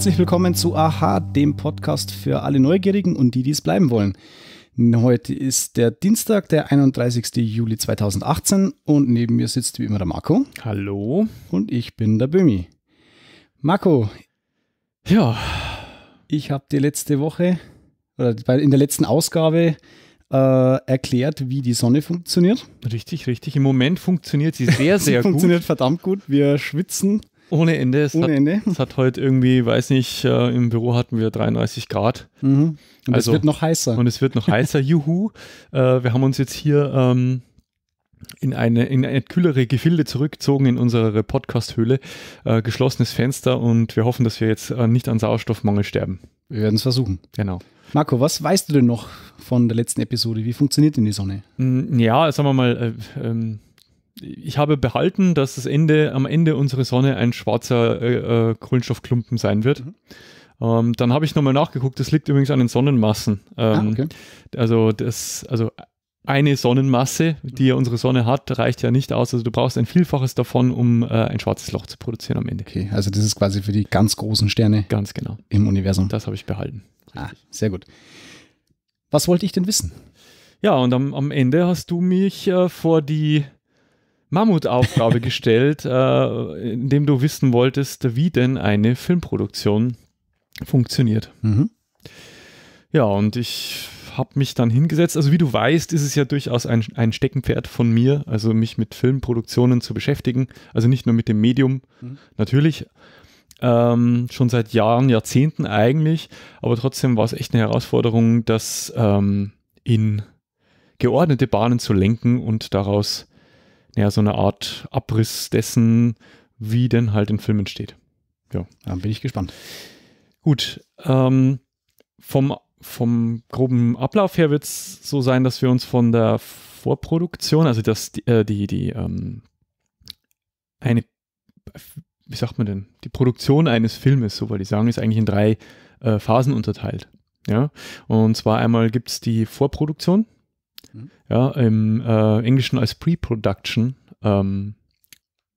herzlich willkommen zu Aha, dem Podcast für alle Neugierigen und die, die es bleiben wollen. Heute ist der Dienstag, der 31. Juli 2018 und neben mir sitzt wie immer der Marco. Hallo. Und ich bin der Bömi. Marco. Ja. Ich habe dir letzte Woche oder in der letzten Ausgabe äh, erklärt, wie die Sonne funktioniert. Richtig, richtig. Im Moment funktioniert sie sehr, sehr sie gut. Funktioniert verdammt gut. Wir schwitzen. Ohne Ende. Es Ohne hat, Ende. Es hat heute irgendwie, weiß nicht, äh, im Büro hatten wir 33 Grad. Mhm. Und also, es wird noch heißer. Und es wird noch heißer. Juhu. Äh, wir haben uns jetzt hier ähm, in eine, in eine kühlere Gefilde zurückgezogen in unsere Podcast-Höhle. Äh, geschlossenes Fenster und wir hoffen, dass wir jetzt äh, nicht an Sauerstoffmangel sterben. Wir werden es versuchen. Genau. Marco, was weißt du denn noch von der letzten Episode? Wie funktioniert denn die Sonne? Mm, ja, sagen wir mal, äh, ähm, ich habe behalten, dass das Ende, am Ende unsere Sonne ein schwarzer äh, äh, Kohlenstoffklumpen sein wird. Mhm. Ähm, dann habe ich nochmal nachgeguckt, das liegt übrigens an den Sonnenmassen. Ähm, ah, okay. Also das, also eine Sonnenmasse, die ja unsere Sonne hat, reicht ja nicht aus. Also du brauchst ein Vielfaches davon, um äh, ein schwarzes Loch zu produzieren am Ende. Okay, also das ist quasi für die ganz großen Sterne. Ganz genau. Im Universum. Das habe ich behalten. Ah, sehr gut. Was wollte ich denn wissen? Ja, und am, am Ende hast du mich äh, vor die Mammutaufgabe gestellt, äh, indem du wissen wolltest, wie denn eine Filmproduktion funktioniert. Mhm. Ja, und ich habe mich dann hingesetzt. Also wie du weißt, ist es ja durchaus ein, ein Steckenpferd von mir, also mich mit Filmproduktionen zu beschäftigen. Also nicht nur mit dem Medium, mhm. natürlich, ähm, schon seit Jahren, Jahrzehnten eigentlich, aber trotzdem war es echt eine Herausforderung, das ähm, in geordnete Bahnen zu lenken und daraus ja, so eine Art Abriss dessen, wie denn halt ein Film entsteht. Ja. Dann bin ich gespannt. Gut, ähm, vom, vom groben Ablauf her wird es so sein, dass wir uns von der Vorproduktion, also dass die, äh, die, die ähm, eine, wie sagt man denn, die Produktion eines Filmes, so wollte ich sagen, ist eigentlich in drei äh, Phasen unterteilt. Ja, und zwar einmal gibt es die Vorproduktion, mhm. ja, im äh, Englischen als Pre-Production ähm,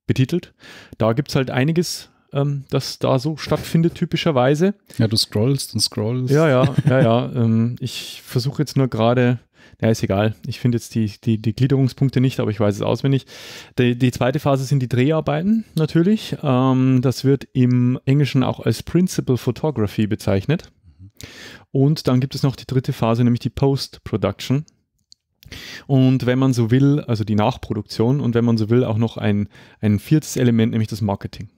betitelt. Da gibt es halt einiges, ähm, das da so stattfindet, typischerweise. Ja, du scrollst und scrollst. Ja, ja, ja, ja. ähm, ich versuche jetzt nur gerade, ja, ist egal. Ich finde jetzt die, die, die Gliederungspunkte nicht, aber ich weiß es auswendig. Die, die zweite Phase sind die Dreharbeiten natürlich. Ähm, das wird im Englischen auch als Principal Photography bezeichnet. Und dann gibt es noch die dritte Phase, nämlich die Post-Production. Und wenn man so will, also die Nachproduktion und wenn man so will, auch noch ein, ein viertes Element, nämlich das Marketing.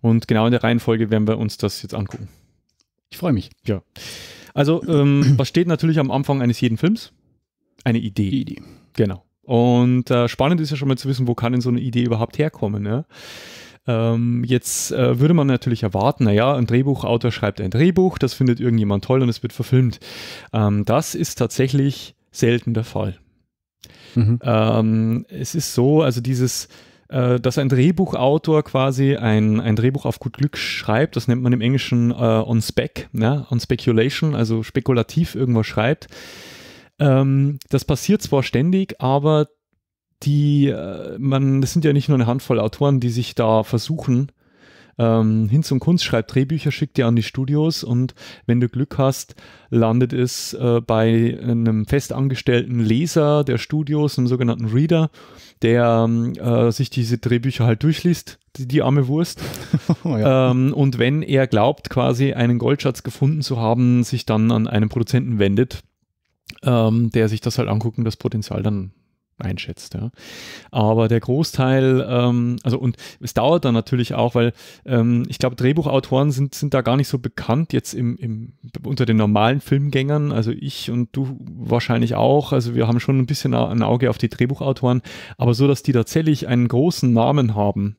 Und genau in der Reihenfolge werden wir uns das jetzt angucken. Ich freue mich. Ja. Also, ähm, was steht natürlich am Anfang eines jeden Films? Eine Idee. Die Idee. Genau. Und äh, spannend ist ja schon mal zu wissen, wo kann denn so eine Idee überhaupt herkommen. Ja? Ähm, jetzt äh, würde man natürlich erwarten, naja, ein Drehbuchautor schreibt ein Drehbuch, das findet irgendjemand toll und es wird verfilmt. Ähm, das ist tatsächlich selten der Fall. Mhm. Ähm, es ist so, also dieses, äh, dass ein Drehbuchautor quasi ein, ein Drehbuch auf gut Glück schreibt, das nennt man im Englischen äh, on spec, ja, on speculation, also spekulativ irgendwas schreibt. Ähm, das passiert zwar ständig, aber die, äh, man, das sind ja nicht nur eine Handvoll Autoren, die sich da versuchen, ähm, Hinz und Kunst schreibt Drehbücher, schickt die an die Studios und wenn du Glück hast, landet es äh, bei einem festangestellten Leser der Studios, einem sogenannten Reader, der äh, sich diese Drehbücher halt durchliest, die, die arme Wurst. oh, ja. ähm, und wenn er glaubt, quasi einen Goldschatz gefunden zu haben, sich dann an einen Produzenten wendet, ähm, der sich das halt anguckt und das Potenzial dann einschätzt. Ja. Aber der Großteil, ähm, also und es dauert dann natürlich auch, weil ähm, ich glaube, Drehbuchautoren sind, sind da gar nicht so bekannt jetzt im, im, unter den normalen Filmgängern. Also ich und du wahrscheinlich auch. Also wir haben schon ein bisschen ein Auge auf die Drehbuchautoren, aber so, dass die tatsächlich einen großen Namen haben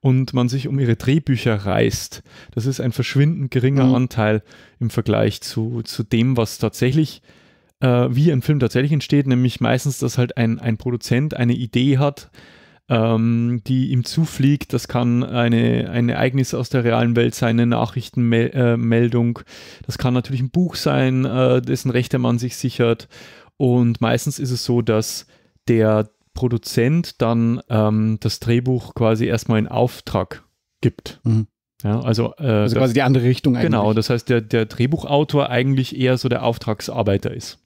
und man sich um ihre Drehbücher reißt, das ist ein verschwindend geringer mhm. Anteil im Vergleich zu, zu dem, was tatsächlich äh, wie ein Film tatsächlich entsteht, nämlich meistens, dass halt ein, ein Produzent eine Idee hat, ähm, die ihm zufliegt. Das kann eine, ein Ereignis aus der realen Welt sein, eine Nachrichtenmeldung. Äh, das kann natürlich ein Buch sein, äh, dessen Rechte man sich sichert. Und meistens ist es so, dass der Produzent dann ähm, das Drehbuch quasi erstmal in Auftrag gibt. Mhm. Ja, also, äh, also quasi die andere Richtung eigentlich. Genau, das heißt, der, der Drehbuchautor eigentlich eher so der Auftragsarbeiter ist.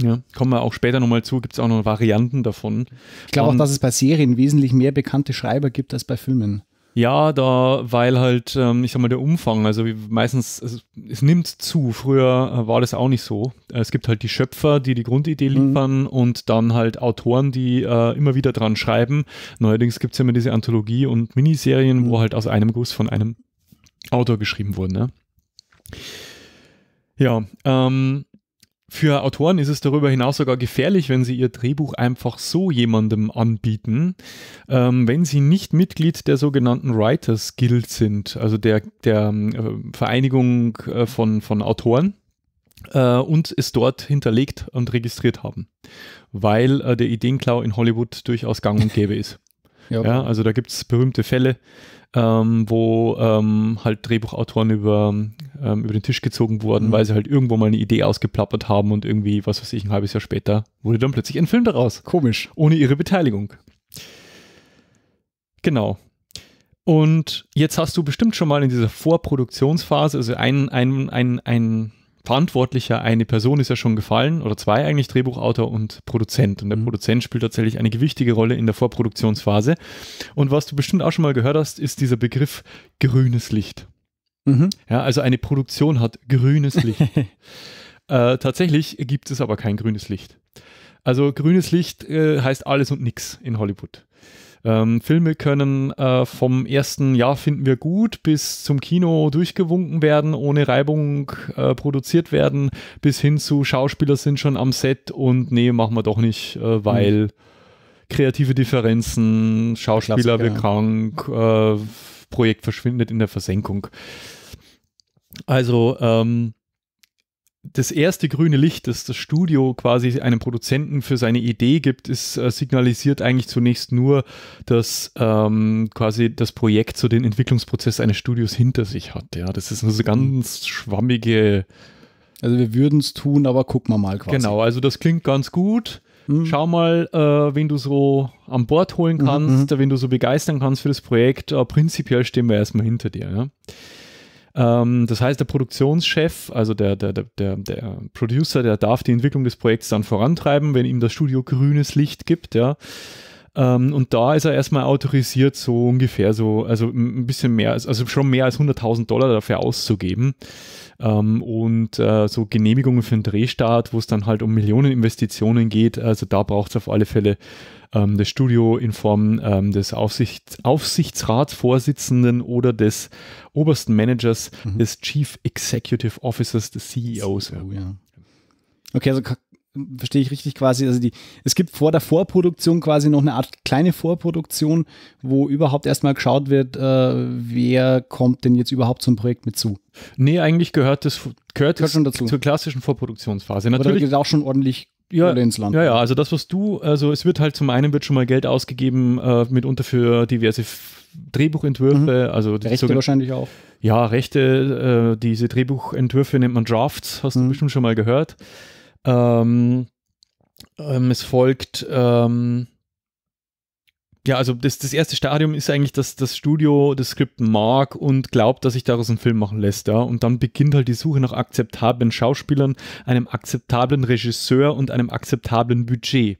Ja, kommen wir auch später nochmal zu, gibt es auch noch Varianten davon. Ich glaube auch, dass es bei Serien wesentlich mehr bekannte Schreiber gibt als bei Filmen. Ja, da, weil halt, ähm, ich sag mal, der Umfang, also meistens, es, es, nimmt zu. Früher äh, war das auch nicht so. Es gibt halt die Schöpfer, die die Grundidee mhm. liefern mhm. und dann halt Autoren, die äh, immer wieder dran schreiben. Neuerdings gibt es ja immer diese Anthologie und Miniserien, mhm. wo halt aus einem Guss von einem Autor geschrieben wurden. Ne? Ja, ähm, für Autoren ist es darüber hinaus sogar gefährlich, wenn sie ihr Drehbuch einfach so jemandem anbieten, ähm, wenn sie nicht Mitglied der sogenannten Writers Guild sind, also der, der äh, Vereinigung äh, von, von Autoren äh, und es dort hinterlegt und registriert haben, weil äh, der Ideenklau in Hollywood durchaus gang und gäbe ist. Ja, ja, also da gibt es berühmte Fälle, ähm, wo ähm, halt Drehbuchautoren über, ähm, über den Tisch gezogen wurden, mhm. weil sie halt irgendwo mal eine Idee ausgeplappert haben und irgendwie, was weiß ich, ein halbes Jahr später wurde dann plötzlich ein Film daraus. Komisch. Ohne ihre Beteiligung. Genau. Und jetzt hast du bestimmt schon mal in dieser Vorproduktionsphase, also ein, ein, ein, ein Verantwortlicher, eine Person ist ja schon gefallen, oder zwei eigentlich, Drehbuchautor und Produzent. Und der mhm. Produzent spielt tatsächlich eine gewichtige Rolle in der Vorproduktionsphase. Und was du bestimmt auch schon mal gehört hast, ist dieser Begriff grünes Licht. Mhm. Ja, also eine Produktion hat grünes Licht. äh, tatsächlich gibt es aber kein grünes Licht. Also grünes Licht äh, heißt alles und nichts in Hollywood. Ähm, Filme können äh, vom ersten Jahr finden wir gut bis zum Kino durchgewunken werden, ohne Reibung äh, produziert werden, bis hin zu Schauspieler sind schon am Set und nee, machen wir doch nicht, äh, weil mhm. kreative Differenzen, Schauspieler wird krank, äh, Projekt verschwindet in der Versenkung. Also ähm, das erste grüne Licht, das das Studio quasi einem Produzenten für seine Idee gibt, ist äh, signalisiert eigentlich zunächst nur, dass ähm, quasi das Projekt so den Entwicklungsprozess eines Studios hinter sich hat. Ja, das ist eine so ganz schwammige. Also wir würden es tun, aber gucken wir mal quasi. Genau, also das klingt ganz gut. Mhm. Schau mal, äh, wen du so an Bord holen mhm, kannst, mhm. wen du so begeistern kannst für das Projekt. Äh, prinzipiell stehen wir erstmal hinter dir. Ja? Ähm, das heißt, der Produktionschef, also der, der, der, der Producer, der darf die Entwicklung des Projekts dann vorantreiben, wenn ihm das Studio grünes Licht gibt, ja. Ähm, und da ist er erstmal autorisiert, so ungefähr so, also ein bisschen mehr, also schon mehr als 100.000 Dollar dafür auszugeben. Ähm, und äh, so Genehmigungen für den Drehstart, wo es dann halt um Millionen Investitionen geht, also da braucht es auf alle Fälle ähm, das Studio in Form ähm, des Aufsicht, Aufsichtsratsvorsitzenden oder des obersten Managers, mhm. des Chief Executive Officers, des CEOs. So, ja. Okay, also verstehe ich richtig quasi, also die, es gibt vor der Vorproduktion quasi noch eine Art kleine Vorproduktion, wo überhaupt erstmal geschaut wird, äh, wer kommt denn jetzt überhaupt zum Projekt mit zu. Nee, eigentlich gehört das gehört, gehört schon dazu. zur klassischen Vorproduktionsphase. Natürlich Aber da geht auch schon ordentlich ja, ins Land. Ja, ja, also das, was du, also es wird halt zum einen wird schon mal Geld ausgegeben, äh, mitunter für diverse Drehbuchentwürfe, mhm. also Rechte sogar, wahrscheinlich auch. Ja, Rechte, äh, diese Drehbuchentwürfe nennt man Drafts, hast mhm. du bestimmt schon mal gehört. Ähm, ähm, es folgt ähm, ja, also das, das erste Stadium ist eigentlich, dass das Studio das Skript mag und glaubt, dass sich daraus ein Film machen lässt, ja. Und dann beginnt halt die Suche nach akzeptablen Schauspielern, einem akzeptablen Regisseur und einem akzeptablen Budget.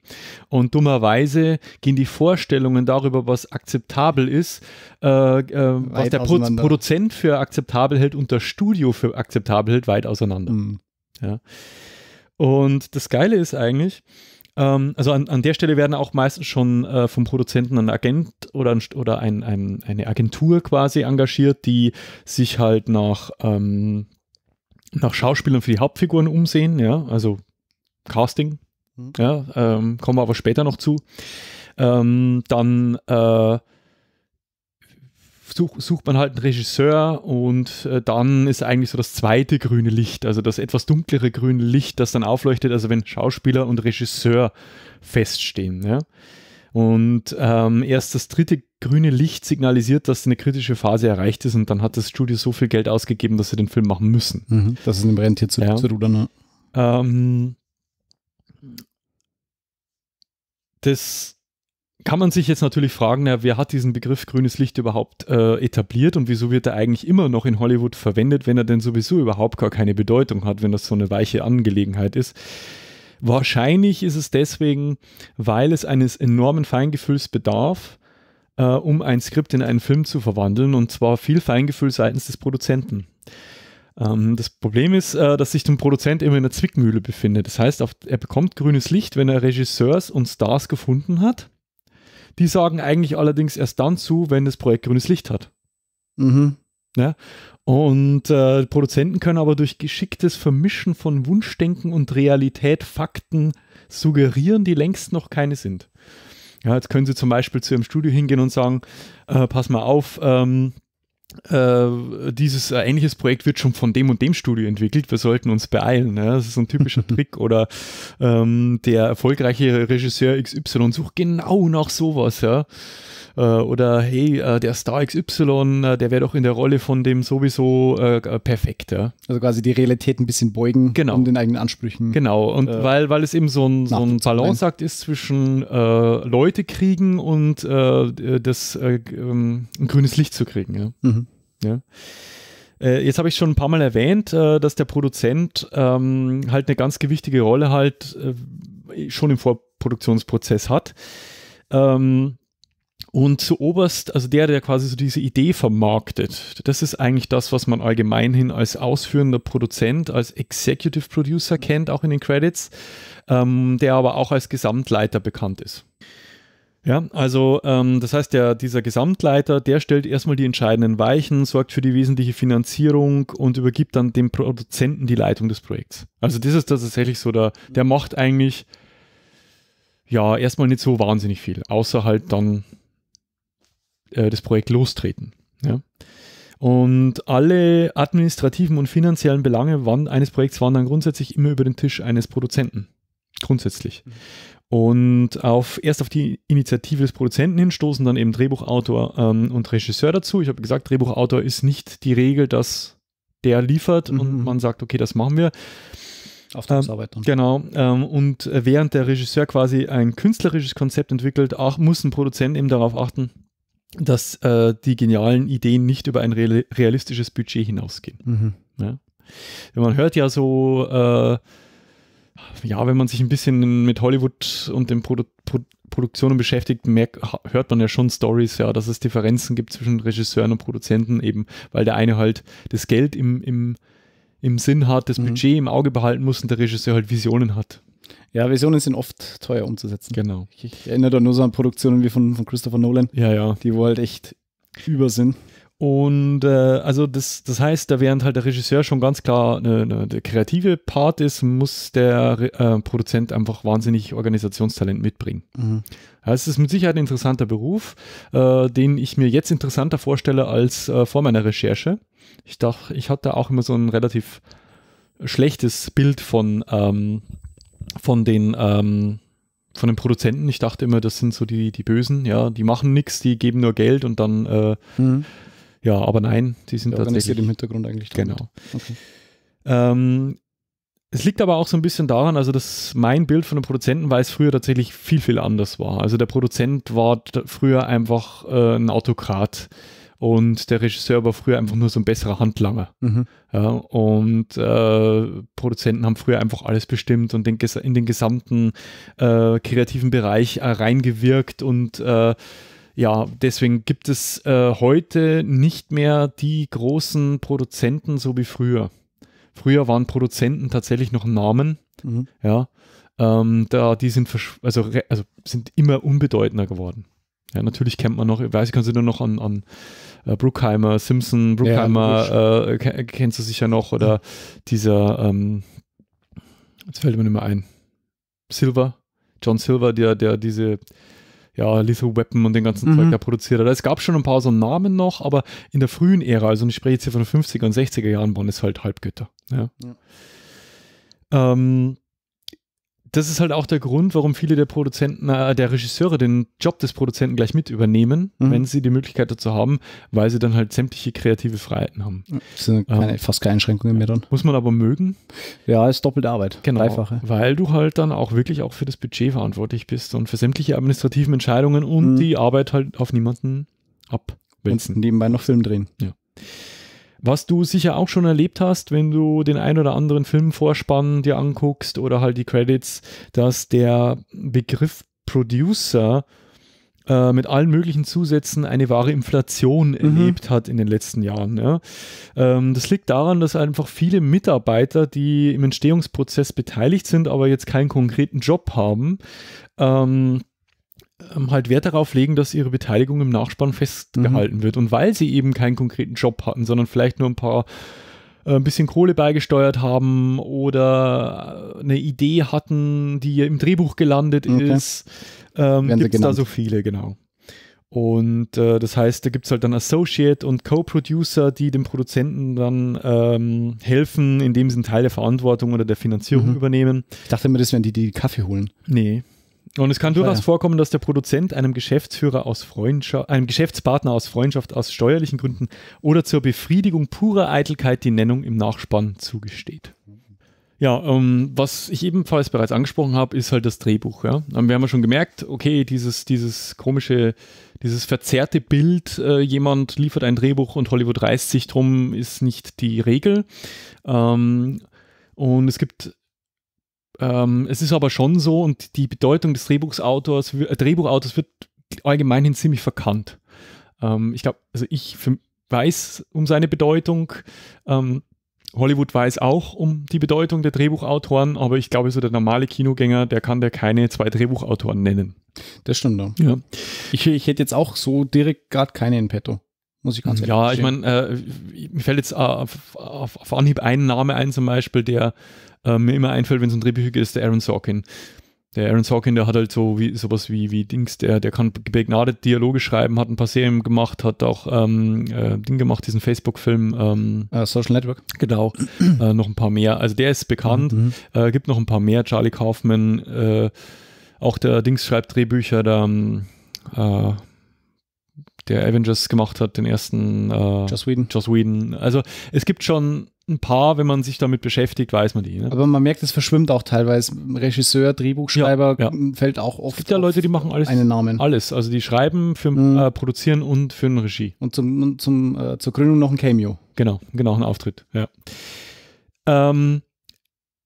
Und dummerweise gehen die Vorstellungen darüber, was akzeptabel ist, äh, äh, was der Pro Produzent für akzeptabel hält und das Studio für akzeptabel hält, weit auseinander. Mhm. Ja. Und das Geile ist eigentlich, ähm, also an, an der Stelle werden auch meistens schon äh, vom Produzenten ein Agent oder, ein, oder ein, ein, eine Agentur quasi engagiert, die sich halt nach, ähm, nach Schauspielern für die Hauptfiguren umsehen, ja, also Casting, mhm. ja, ähm, kommen wir aber später noch zu. Ähm, dann äh, such, sucht man halt einen Regisseur und äh, dann ist eigentlich so das zweite grüne Licht, also das etwas dunklere grüne Licht, das dann aufleuchtet, also wenn Schauspieler und Regisseur feststehen. Ja? Und ähm, erst das dritte grüne Licht signalisiert, dass eine kritische Phase erreicht ist und dann hat das Studio so viel Geld ausgegeben, dass sie den Film machen müssen. Mhm, das ist ein Rentier zu, ja. zu rudern. Ne? Ähm, das kann man sich jetzt natürlich fragen, na, wer hat diesen Begriff grünes Licht überhaupt äh, etabliert und wieso wird er eigentlich immer noch in Hollywood verwendet, wenn er denn sowieso überhaupt gar keine Bedeutung hat, wenn das so eine weiche Angelegenheit ist. Wahrscheinlich ist es deswegen, weil es eines enormen Feingefühls bedarf, äh, um ein Skript in einen Film zu verwandeln und zwar viel Feingefühl seitens des Produzenten. Ähm, das Problem ist, äh, dass sich der Produzent immer in der Zwickmühle befindet. Das heißt, er bekommt grünes Licht, wenn er Regisseurs und Stars gefunden hat die sagen eigentlich allerdings erst dann zu, wenn das Projekt grünes Licht hat. Mhm. Ja? Und äh, Produzenten können aber durch geschicktes Vermischen von Wunschdenken und Realität Fakten suggerieren, die längst noch keine sind. Ja, jetzt können sie zum Beispiel zu ihrem Studio hingehen und sagen, äh, pass mal auf, ähm, äh, dieses äh, ähnliches Projekt wird schon von dem und dem Studio entwickelt, wir sollten uns beeilen. Ne? Das ist so ein typischer Trick. Oder ähm, der erfolgreiche Regisseur XY sucht genau nach sowas, ja. Äh, oder hey, äh, der Star XY, äh, der wäre doch in der Rolle von dem sowieso perfekt, ja. Also quasi die Realität ein bisschen beugen genau. und den eigenen Ansprüchen. Genau, und weil, weil es eben so ein, so ein Balanceakt ist zwischen Leute kriegen und das ähm, ein grünes Licht zu kriegen, ja. Mhm. Ja. Jetzt habe ich schon ein paar Mal erwähnt, dass der Produzent ähm, halt eine ganz gewichtige Rolle halt schon im Vorproduktionsprozess hat. Ähm, und zu oberst, also der, der quasi so diese Idee vermarktet, das ist eigentlich das, was man allgemeinhin als ausführender Produzent, als Executive Producer kennt, auch in den Credits, ähm, der aber auch als Gesamtleiter bekannt ist. Ja, also ähm, das heißt, der, dieser Gesamtleiter, der stellt erstmal die entscheidenden Weichen, sorgt für die wesentliche Finanzierung und übergibt dann dem Produzenten die Leitung des Projekts. Also das ist tatsächlich so, der, der macht eigentlich ja erstmal nicht so wahnsinnig viel, außer halt dann äh, das Projekt lostreten. Ja? Und alle administrativen und finanziellen Belange eines Projekts waren dann grundsätzlich immer über den Tisch eines Produzenten. Grundsätzlich. Mhm. Und auf, erst auf die Initiative des Produzenten hin stoßen dann eben Drehbuchautor ähm, und Regisseur dazu. Ich habe gesagt, Drehbuchautor ist nicht die Regel, dass der liefert mhm. und man sagt, okay, das machen wir. Auftragsarbeit dann. Genau. Ähm, und während der Regisseur quasi ein künstlerisches Konzept entwickelt, auch muss ein Produzent eben darauf achten, dass äh, die genialen Ideen nicht über ein realistisches Budget hinausgehen. Mhm. Ja? Man hört ja so, äh, ja, wenn man sich ein bisschen mit Hollywood und den Produ Pro Produktionen beschäftigt, merkt, hört man ja schon Stories, ja, dass es Differenzen gibt zwischen Regisseuren und Produzenten, eben weil der eine halt das Geld im, im, im Sinn hat, das mhm. Budget im Auge behalten muss und der Regisseur halt Visionen hat. Ja, Visionen sind oft teuer umzusetzen. Genau. Ich, ich erinnere da nur so an Produktionen wie von, von Christopher Nolan. Ja, ja. Die wo halt echt über sind. Und äh, also das, das heißt, da während halt der Regisseur schon ganz klar eine, eine, der kreative Part ist, muss der äh, Produzent einfach wahnsinnig Organisationstalent mitbringen. Mhm. Ja, es ist mit Sicherheit ein interessanter Beruf, äh, den ich mir jetzt interessanter vorstelle als äh, vor meiner Recherche. Ich dachte, ich hatte auch immer so ein relativ schlechtes Bild von ähm, von den, ähm, von den Produzenten. Ich dachte immer, das sind so die, die Bösen, ja, die machen nichts, die geben nur Geld und dann, äh, mhm. Ja, aber nein, die sind ja, tatsächlich. im Hintergrund eigentlich. Genau. Okay. Ähm, es liegt aber auch so ein bisschen daran, also dass mein Bild von einem Produzenten war es früher tatsächlich viel, viel anders war. Also der Produzent war früher einfach äh, ein Autokrat und der Regisseur war früher einfach nur so ein besserer Handlanger. Mhm. Ja, und äh, Produzenten haben früher einfach alles bestimmt und den, in den gesamten äh, kreativen Bereich äh, reingewirkt und äh, ja, deswegen gibt es äh, heute nicht mehr die großen Produzenten so wie früher. Früher waren Produzenten tatsächlich noch Namen, mhm. ja, ähm, da die sind also, also sind immer unbedeutender geworden. Ja, natürlich kennt man noch, ich weiß, ich kann sie nur noch an, an äh, Bruckheimer, Simpson, Bruckheimer ja, äh, kennst du sicher noch oder dieser, ähm, jetzt fällt mir nicht mehr ein, Silver, John Silver, der, der diese ja, Lethal Weapon und den ganzen mhm. Zeug da produziert hat. Es gab schon ein paar so Namen noch, aber in der frühen Ära, also ich spreche jetzt hier von den 50er und 60er Jahren, waren es halt Halbgötter. Ja. ja. Ähm, das ist halt auch der Grund, warum viele der Produzenten, äh, der Regisseure den Job des Produzenten gleich mit übernehmen, Mhm. wenn sie die Möglichkeit dazu haben, weil sie dann halt sämtliche kreative Freiheiten haben. Das sind keine, fast keine Einschränkungen mehr dann. Muss man aber mögen, Ja, ist doppelte Arbeit. genau, Dreifache. weil du halt dann auch wirklich auch für das Budget verantwortlich bist und für sämtliche administrativen Entscheidungen und Mhm. die Arbeit halt auf niemanden Und abwälzen. nebenbei noch Film drehen. Was du sicher auch schon erlebt hast, wenn du den ein oder anderen Filmvorspann dir anguckst oder halt die Credits, dass der Begriff Producer äh, mit allen möglichen Zusätzen eine wahre Inflation erlebt hat in den letzten Jahren. Ja. Ähm, das liegt daran, dass einfach viele Mitarbeiter, die im Entstehungsprozess beteiligt sind, aber jetzt keinen konkreten Job haben, ähm, halt Wert darauf legen, dass ihre Beteiligung im Nachspann festgehalten wird. Und weil sie eben keinen konkreten Job hatten, sondern vielleicht nur ein paar äh, ein bisschen Kohle beigesteuert haben oder äh, eine Idee hatten, die im Drehbuch gelandet Okay. ist, ähm, gibt es da so viele, genau. Und äh, das heißt, da gibt es halt dann Associate und Co-Producer, die dem Produzenten dann ähm, helfen, indem sie einen Teil der Verantwortung oder der Finanzierung Mhm. übernehmen. Ich dachte immer, das wären die, die Kaffee holen. Nee. Und es kann durchaus vorkommen, dass der Produzent einem Geschäftsführer aus Freundschaft, einem Geschäftspartner aus Freundschaft aus steuerlichen Gründen oder zur Befriedigung purer Eitelkeit die Nennung im Nachspann zugesteht. Ja, ähm, was ich ebenfalls bereits angesprochen habe, ist halt das Drehbuch. Ja? Ähm, Wir haben ja schon gemerkt, okay, dieses, dieses komische, dieses verzerrte Bild, äh, jemand liefert ein Drehbuch und Hollywood reißt sich drum, ist nicht die Regel. Ähm, und es gibt ähm, es ist aber schon so und die Bedeutung des Drehbuchautors, äh, Drehbuchautors wird allgemeinhin ziemlich verkannt. Ähm, ich glaube, also ich für, weiß um seine Bedeutung. Ähm, Hollywood weiß auch um die Bedeutung der Drehbuchautoren, aber ich glaube, so der normale Kinogänger, der kann der keine zwei Drehbuchautoren nennen. Das stimmt doch. Ja, Ich, ich hätte jetzt auch so direkt gerade keine in petto. Muss ich ganz ehrlich ja ich meine, äh, mir fällt jetzt äh, auf, auf, auf Anhieb ein Name ein, zum Beispiel, der äh, mir immer einfällt, wenn es um Drehbücher ist der Aaron Sorkin. Der Aaron Sorkin, der hat halt so wie sowas wie, wie Dings, der, der kann begnadet Dialoge schreiben, hat ein paar Serien gemacht, hat auch ähm, äh, Ding gemacht, diesen Facebook-Film, ähm, Äh, Social Network. genau, äh, noch ein paar mehr. Also der ist bekannt, Mhm. äh, gibt noch ein paar mehr, Charlie Kaufman, äh, auch der Dings schreibt Drehbücher, der, ähm, äh, der Avengers gemacht hat, den ersten äh, Joss Whedon. Joss Whedon. Also es gibt schon ein paar, wenn man sich damit beschäftigt, weiß man die. Ne? Aber man merkt, es verschwimmt auch teilweise. Regisseur, Drehbuchschreiber Ja, fällt auch oft Es gibt ja Leute, die machen alles, einen Namen. alles. Also die schreiben, für Mhm. äh, produzieren und für eine Regie. Und zum, und zum, äh, zur Gründung noch ein Cameo. Genau, genau, ein Auftritt. Ja. Ähm,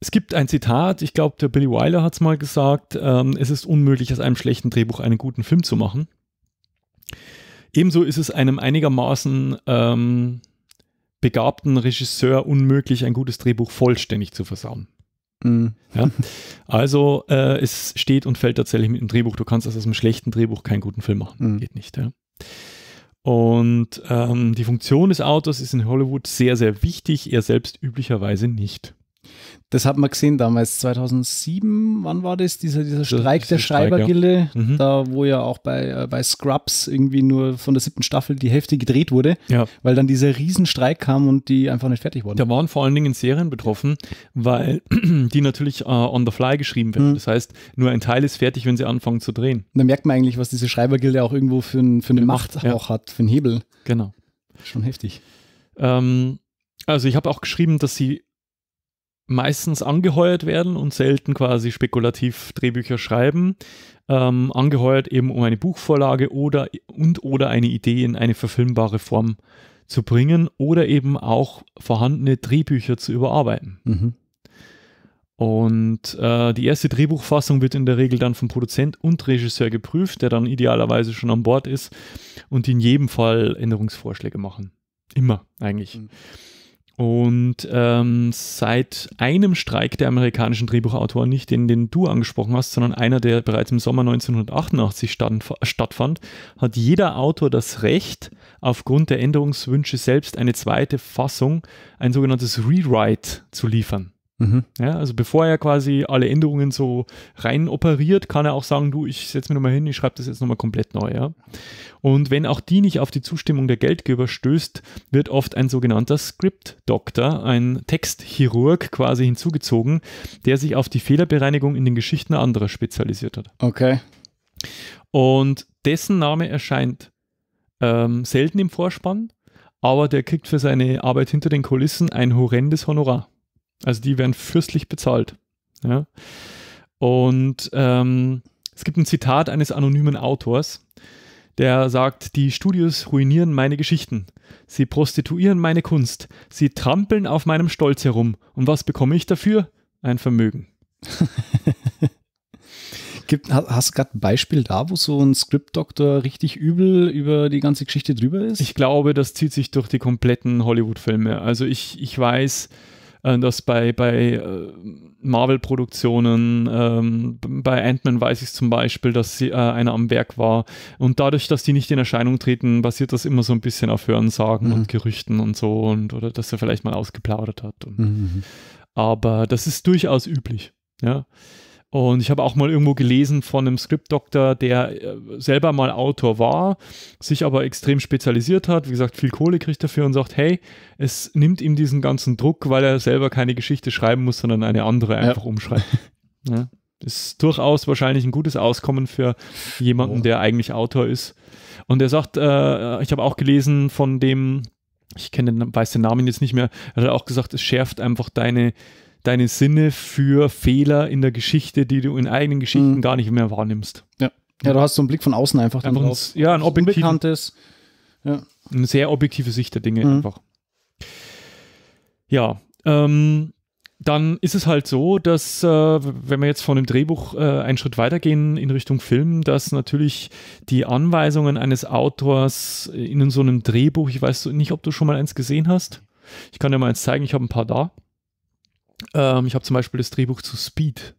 es gibt ein Zitat, ich glaube, der Billy Wilder hat es mal gesagt, ähm, es ist unmöglich, aus einem schlechten Drehbuch einen guten Film zu machen. Ebenso ist es einem einigermaßen ähm, begabten Regisseur unmöglich, ein gutes Drehbuch vollständig zu versauen. Mhm. Also äh, es steht und fällt tatsächlich mit dem Drehbuch. Du kannst aus einem schlechten Drehbuch keinen guten Film machen. Mhm. Geht nicht. Ja. Und ähm, die Funktion des Autors ist in Hollywood sehr, sehr wichtig, er selbst üblicherweise nicht. Das hat man gesehen damals, 2007, wann war das? Dieser, dieser Streik dieser der Schreibergilde, ja. Mhm. da wo ja auch bei, äh, bei Scrubs irgendwie nur von der siebten Staffel die Hälfte gedreht wurde, Ja. weil dann dieser Riesenstreik kam und die einfach nicht fertig wurden. Da waren vor allen Dingen Serien betroffen, weil die natürlich äh, on the fly geschrieben werden. Mhm. Das heißt, nur ein Teil ist fertig, wenn sie anfangen zu drehen. Und da merkt man eigentlich, was diese Schreibergilde auch irgendwo für, ein, für eine Ja, Macht auch hat, für einen Hebel. Genau. Schon heftig. Ähm, also ich habe auch geschrieben, dass sie meistens angeheuert werden und selten quasi spekulativ Drehbücher schreiben. Ähm, angeheuert eben, um eine Buchvorlage oder und oder eine Idee in eine verfilmbare Form zu bringen oder eben auch vorhandene Drehbücher zu überarbeiten. Mhm. Und äh, die erste Drehbuchfassung wird in der Regel dann vom Produzent und Regisseur geprüft, der dann idealerweise schon an Bord ist und in jedem Fall Änderungsvorschläge machen. Immer eigentlich. Mhm. Und ähm, seit einem Streik der amerikanischen Drehbuchautoren, nicht den, den du angesprochen hast, sondern einer, der bereits im Sommer 1988 stand, stattfand, hat jeder Autor das Recht, aufgrund der Änderungswünsche selbst eine zweite Fassung, ein sogenanntes Rewrite, zu liefern. Mhm. Ja, also bevor er quasi alle Änderungen so rein operiert, kann er auch sagen, du, ich setze mir nochmal hin, ich schreibe das jetzt nochmal komplett neu. Ja? Und wenn auch die nicht auf die Zustimmung der Geldgeber stößt, wird oft ein sogenannter Script-Doktor, ein Textchirurg quasi hinzugezogen, der sich auf die Fehlerbereinigung in den Geschichten anderer spezialisiert hat. Okay. Und dessen Name erscheint ähm, selten im Vorspann, aber der kriegt für seine Arbeit hinter den Kulissen ein horrendes Honorar. Also die werden fürstlich bezahlt. Ja? Und ähm, es gibt ein Zitat eines anonymen Autors, der sagt, die Studios ruinieren meine Geschichten. Sie prostituieren meine Kunst. Sie trampeln auf meinem Stolz herum. Und was bekomme ich dafür? Ein Vermögen. Gibt, hast du gerade ein Beispiel da, wo so ein Script-Doktor richtig übel über die ganze Geschichte drüber ist? Ich glaube, das zieht sich durch die kompletten Hollywood-Filme. Also ich, ich weiß, äh, dass bei, bei äh, Marvel-Produktionen, ähm, bei Ant-Man weiß ich zum Beispiel, dass sie, äh, einer am Werk war. Und dadurch, dass die nicht in Erscheinung treten, basiert das immer so ein bisschen auf Hörensagen mhm. und Gerüchten und so und oder dass er vielleicht mal ausgeplaudert hat. Und, mhm. Aber das ist durchaus üblich. Ja. Und ich habe auch mal irgendwo gelesen von einem Script-Doktor, der äh, selber mal Autor war, sich aber extrem spezialisiert hat, wie gesagt, viel Kohle kriegt dafür und sagt, hey, es nimmt ihm diesen ganzen Druck, weil er selber keine Geschichte schreiben muss, sondern eine andere einfach ja. umschreibt. Ja. Ist durchaus wahrscheinlich ein gutes Auskommen für jemanden, oh. der eigentlich Autor ist. Und er sagt, äh, ich habe auch gelesen von dem, ich kenne den, weiß den Namen jetzt nicht mehr, er hat auch gesagt, es schärft einfach deine deine Sinne für Fehler in der Geschichte, die du in eigenen Geschichten mhm. gar nicht mehr wahrnimmst. Ja. Ja, du hast so einen Blick von außen einfach, einfach ein, Ja, ein objektives. Ja. Eine sehr objektive Sicht der Dinge mhm. einfach. Ja, ähm, dann ist es halt so, dass, äh, wenn wir jetzt von dem Drehbuch äh, einen Schritt weitergehen in Richtung Film, dass natürlich die Anweisungen eines Autors in so einem Drehbuch, ich weiß nicht, ob du schon mal eins gesehen hast. Ich kann dir mal eins zeigen, ich habe ein paar da. Ähm, ich habe zum Beispiel das Drehbuch zu Speed.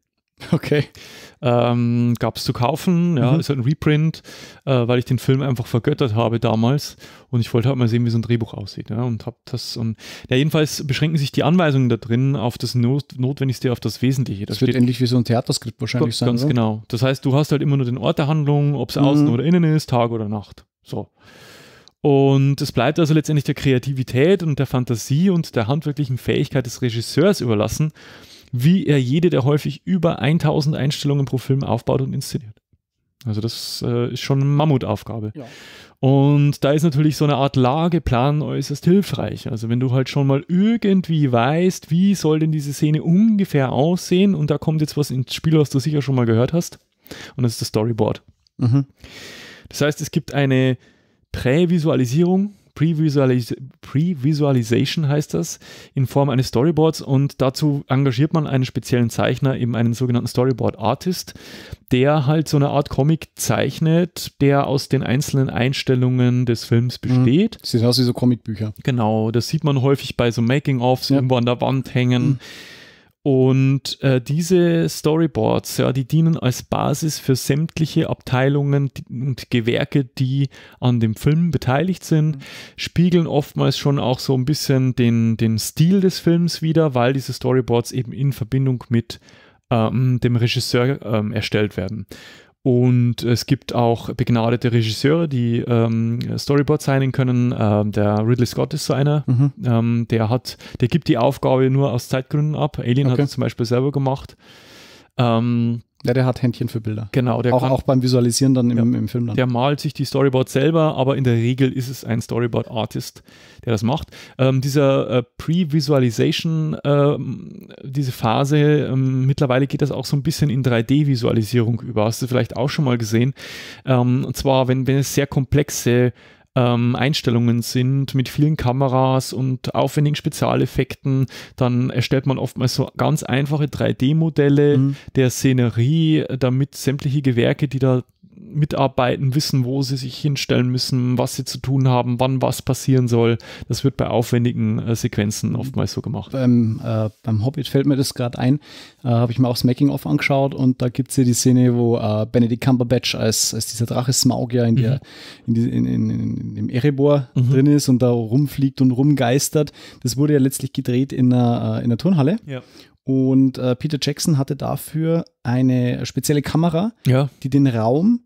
Okay. Ähm, Gab es zu kaufen, ja, mhm. ist halt ein Reprint, äh, weil ich den Film einfach vergöttert habe damals und ich wollte halt mal sehen, wie so ein Drehbuch aussieht. Ja, und hab das und ja, jedenfalls beschränken sich die Anweisungen da drin auf das Not Notwendigste, auf das Wesentliche. Das, das wird ähnlich wie so ein Theaterskript wahrscheinlich sein. Ganz oder? genau. Das heißt, du hast halt immer nur den Ort der Handlung, ob es mhm. außen oder innen ist, Tag oder Nacht. So. Und es bleibt also letztendlich der Kreativität und der Fantasie und der handwerklichen Fähigkeit des Regisseurs überlassen, wie er jede der häufig über 1000 Einstellungen pro Film aufbaut und inszeniert. Also das äh, ist schon eine Mammutaufgabe. Ja. Und da ist natürlich so eine Art Lageplan äußerst hilfreich. Also wenn du halt schon mal irgendwie weißt, wie soll denn diese Szene ungefähr aussehen und da kommt jetzt was ins Spiel, was du sicher schon mal gehört hast. Und das ist das Storyboard. Mhm. Das heißt, es gibt eine Prävisualisierung, Pre-Visualization heißt das, in Form eines Storyboards und dazu engagiert man einen speziellen Zeichner, eben einen sogenannten Storyboard Artist, der halt so eine Art Comic zeichnet, der aus den einzelnen Einstellungen des Films mhm. besteht. Sieht aus wie so Comicbücher. Genau, das sieht man häufig bei so Making-ofs ja. irgendwo an der Wand hängen. Mhm und äh, diese Storyboards, ja, die dienen als Basis für sämtliche Abteilungen und Gewerke, die an dem Film beteiligt sind, mhm. spiegeln oftmals schon auch so ein bisschen den, den Stil des Films wieder, weil diese Storyboards eben in Verbindung mit ähm, dem Regisseur ähm, erstellt werden. Und es gibt auch begnadete Regisseure, die ähm, Storyboard signen können. Ähm, der Ridley Scott ist so einer. Mhm. Ähm, der hat, der gibt die Aufgabe nur aus Zeitgründen ab. Alien okay. hat es zum Beispiel selber gemacht. Ähm, ja, der hat Händchen für Bilder. Genau, der auch, kann, auch beim Visualisieren dann im, ja, im Film. Dann. Der malt sich die Storyboards selber, aber in der Regel ist es ein Storyboard-Artist, der das macht. Ähm, dieser äh, Pre-Visualization, äh, diese Phase, ähm, mittlerweile geht das auch so ein bisschen in 3D-Visualisierung über. Hast du vielleicht auch schon mal gesehen? Ähm, und zwar, wenn, wenn es sehr komplexe ähm, Einstellungen sind mit vielen Kameras und aufwendigen Spezialeffekten, dann erstellt man oftmals so ganz einfache 3D-Modelle mhm. der Szenerie, damit sämtliche Gewerke, die da mitarbeiten, wissen, wo sie sich hinstellen müssen, was sie zu tun haben, wann was passieren soll. Das wird bei aufwendigen äh, Sequenzen oftmals so gemacht. Beim, äh, beim Hobbit fällt mir das gerade ein, äh, habe ich mir auch das Making-of angeschaut und da gibt es ja die Szene, wo äh, Benedict Cumberbatch als, als dieser Drache Smaug ja in, mhm. der, in, die, in, in, in, dem Erebor mhm. drin ist und da rumfliegt und rumgeistert. Das wurde ja letztlich gedreht in einer, äh, in einer Turnhalle. Ja. Und äh, Peter Jackson hatte dafür eine spezielle Kamera, Ja. die den Raum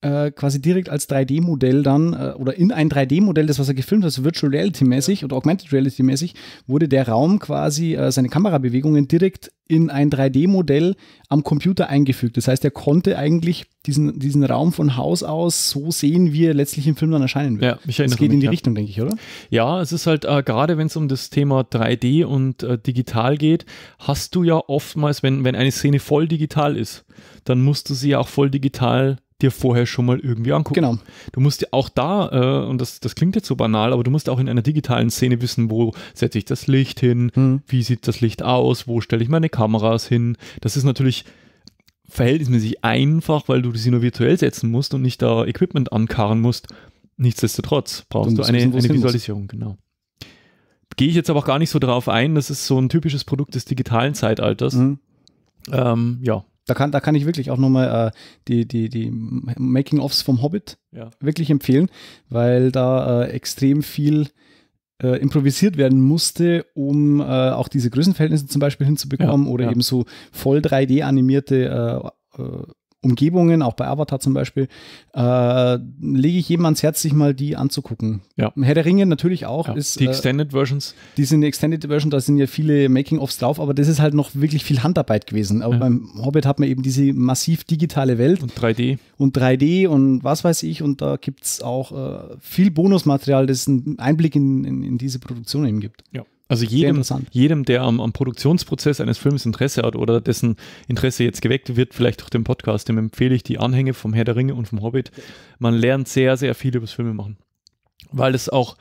äh, quasi direkt als 3D-Modell dann äh, oder in ein 3D-Modell, das was er gefilmt hat, so Virtual Reality-mäßig oder Augmented Reality-mäßig, wurde der Raum quasi, äh, seine Kamerabewegungen direkt in ein 3D-Modell am Computer eingefügt. Das heißt, er konnte eigentlich diesen, diesen Raum von Haus aus so sehen, wie er letztlich im Film dann erscheinen wird. Ja, ich das geht mich, in die ja. Richtung, denke ich, oder? Ja, es ist halt äh, gerade, wenn es um das Thema 3D und äh, digital geht, hast du ja oftmals, wenn, wenn eine Szene voll digital ist, dann musst du sie ja auch voll digital dir vorher schon mal irgendwie angucken. Genau. Du musst ja auch da, äh, und das, das klingt jetzt so banal, aber du musst auch in einer digitalen Szene wissen, wo setze ich das Licht hin, Hm. wie sieht das Licht aus, wo stelle ich meine Kameras hin. Das ist natürlich verhältnismäßig einfach, weil du sie nur virtuell setzen musst und nicht da Equipment ankarren musst. Nichtsdestotrotz Du brauchst du musst eine, wissen, eine hin muss. Visualisierung, genau. Gehe ich jetzt aber auch gar nicht so darauf ein, das ist so ein typisches Produkt des digitalen Zeitalters. Mhm. Ähm, ja, Da kann, da kann ich wirklich auch nochmal äh, die, die, die Making-ofs vom Hobbit ja. wirklich empfehlen, weil da äh, extrem viel äh, improvisiert werden musste, um äh, auch diese Größenverhältnisse zum Beispiel hinzubekommen Ja, oder ja. eben so voll 3D animierte äh, äh, Umgebungen, auch bei Avatar zum Beispiel, äh, lege ich jedem ans Herz, sich mal die anzugucken. Ja. Herr der Ringe natürlich auch. ja. Ist, Die äh, Extended Versions, die sind eine Extended Version, da sind ja viele Making-ofs drauf, aber das ist halt noch wirklich viel Handarbeit gewesen. Aber Ja. beim Hobbit hat man eben diese massiv digitale Welt und 3D. und 3D und was weiß ich. Und da gibt es auch äh, viel Bonusmaterial, das einen Einblick in, in, in diese Produktion eben gibt. Ja. Also jedem, jedem, der am, am Produktionsprozess eines Films Interesse hat oder dessen Interesse jetzt geweckt wird, vielleicht durch den Podcast, dem empfehle ich die Anhänge vom Herr der Ringe und vom Hobbit. Man lernt sehr, sehr viel über das Filme machen. Weil es auch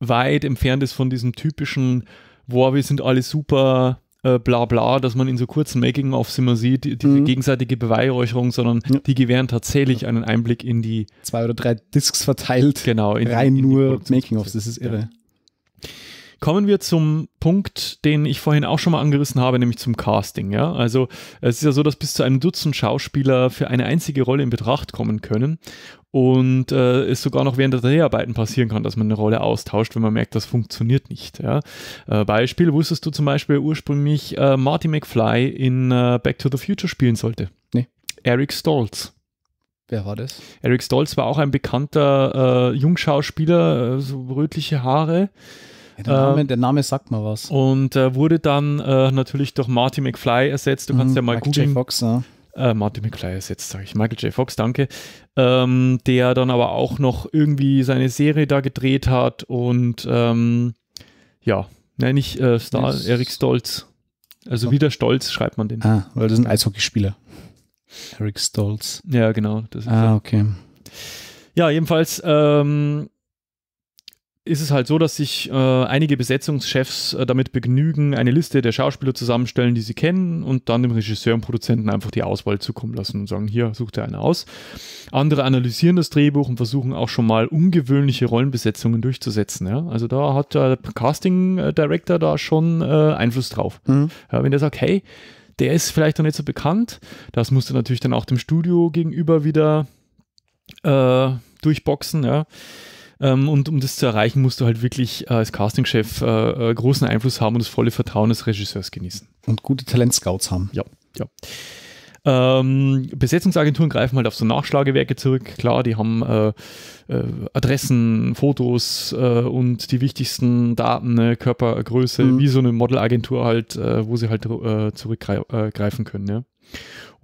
weit entfernt ist von diesem typischen, boah, wir sind alle super, äh, bla bla, dass man in so kurzen Making-ofs immer sieht, die- diese Mhm. gegenseitige Beweihräucherung, sondern Ja. die gewähren tatsächlich einen Einblick in die, Zwei oder drei Discs verteilt, genau, in, rein in nur. Making-ofs. Das ist irre. Kommen wir zum Punkt, den ich vorhin auch schon mal angerissen habe, nämlich zum Casting. Ja? Also es ist ja so, dass bis zu einem Dutzend Schauspieler für eine einzige Rolle in Betracht kommen können und äh, es sogar noch während der Dreharbeiten passieren kann, dass man eine Rolle austauscht, wenn man merkt, das funktioniert nicht. Ja? Äh, Beispiel, wusstest du zum Beispiel ursprünglich äh, Marty McFly in äh, Back to the Future spielen sollte? Nee. Eric Stoltz. Wer war das? Eric Stoltz war auch ein bekannter äh, Jungschauspieler, äh, so rötliche Haare. Ja, der, Name, Ähm, der Name sagt mal was. Und äh, wurde dann äh, natürlich durch Marty McFly ersetzt. Du kannst Mhm, ja mal Michael J. googeln. Fox, ja. Äh, Marty McFly ersetzt, sage ich. Michael J. Fox, danke. Ähm, der dann aber auch noch irgendwie seine Serie da gedreht hat und ähm, ja, nein, nicht äh, Star, Yes. Eric Stolz. Also So. wieder Stolz schreibt man den. Ah, weil das ist ein Eishockeyspieler. Eric Stolz. Ja, genau. Ah, okay. Ja, jedenfalls ähm, ist es halt so, dass sich äh, einige Besetzungschefs äh, damit begnügen, eine Liste der Schauspieler zusammenstellen, die sie kennen und dann dem Regisseur und Produzenten einfach die Auswahl zukommen lassen und sagen, hier, sucht ihr eine aus. Andere analysieren das Drehbuch und versuchen auch schon mal ungewöhnliche Rollenbesetzungen durchzusetzen. Ja? Also da hat der Casting äh, Director da schon äh, Einfluss drauf. Mhm. Ja, wenn der sagt, hey, der ist vielleicht noch nicht so bekannt, das musst du natürlich dann auch dem Studio gegenüber wieder äh, durchboxen, ja. Ähm, und um das zu erreichen, musst du halt wirklich äh, als Castingchef äh, äh, großen Einfluss haben und das volle Vertrauen des Regisseurs genießen. Und gute Talentscouts haben. Ähm, Besetzungsagenturen greifen halt auf so Nachschlagewerke zurück. Klar, die haben äh, äh, Adressen, Fotos äh, und die wichtigsten Daten, ne, Körpergröße, Mhm. wie so eine Modelagentur halt, äh, wo sie halt zurückgreifen können. Ja.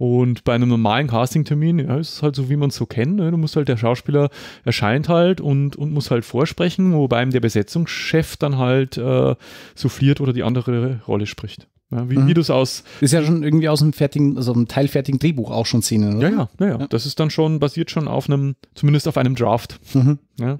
Und bei einem normalen Castingtermin ja, ist es halt so, wie man es so kennt. Ne? Du musst halt, der Schauspieler erscheint halt und, und muss halt vorsprechen, wobei ihm der Besetzungschef dann halt äh, souffliert oder die andere Rolle spricht. Ja, wie, Mhm. wie du es aus Ist ja schon irgendwie aus einem fertigen, also einem teilfertigen Drehbuch auch schon Szenen, oder? ja, ja, ja, ja. Ja. Das ist dann schon, basiert schon auf einem, zumindest auf einem Draft. Mhm. Ja,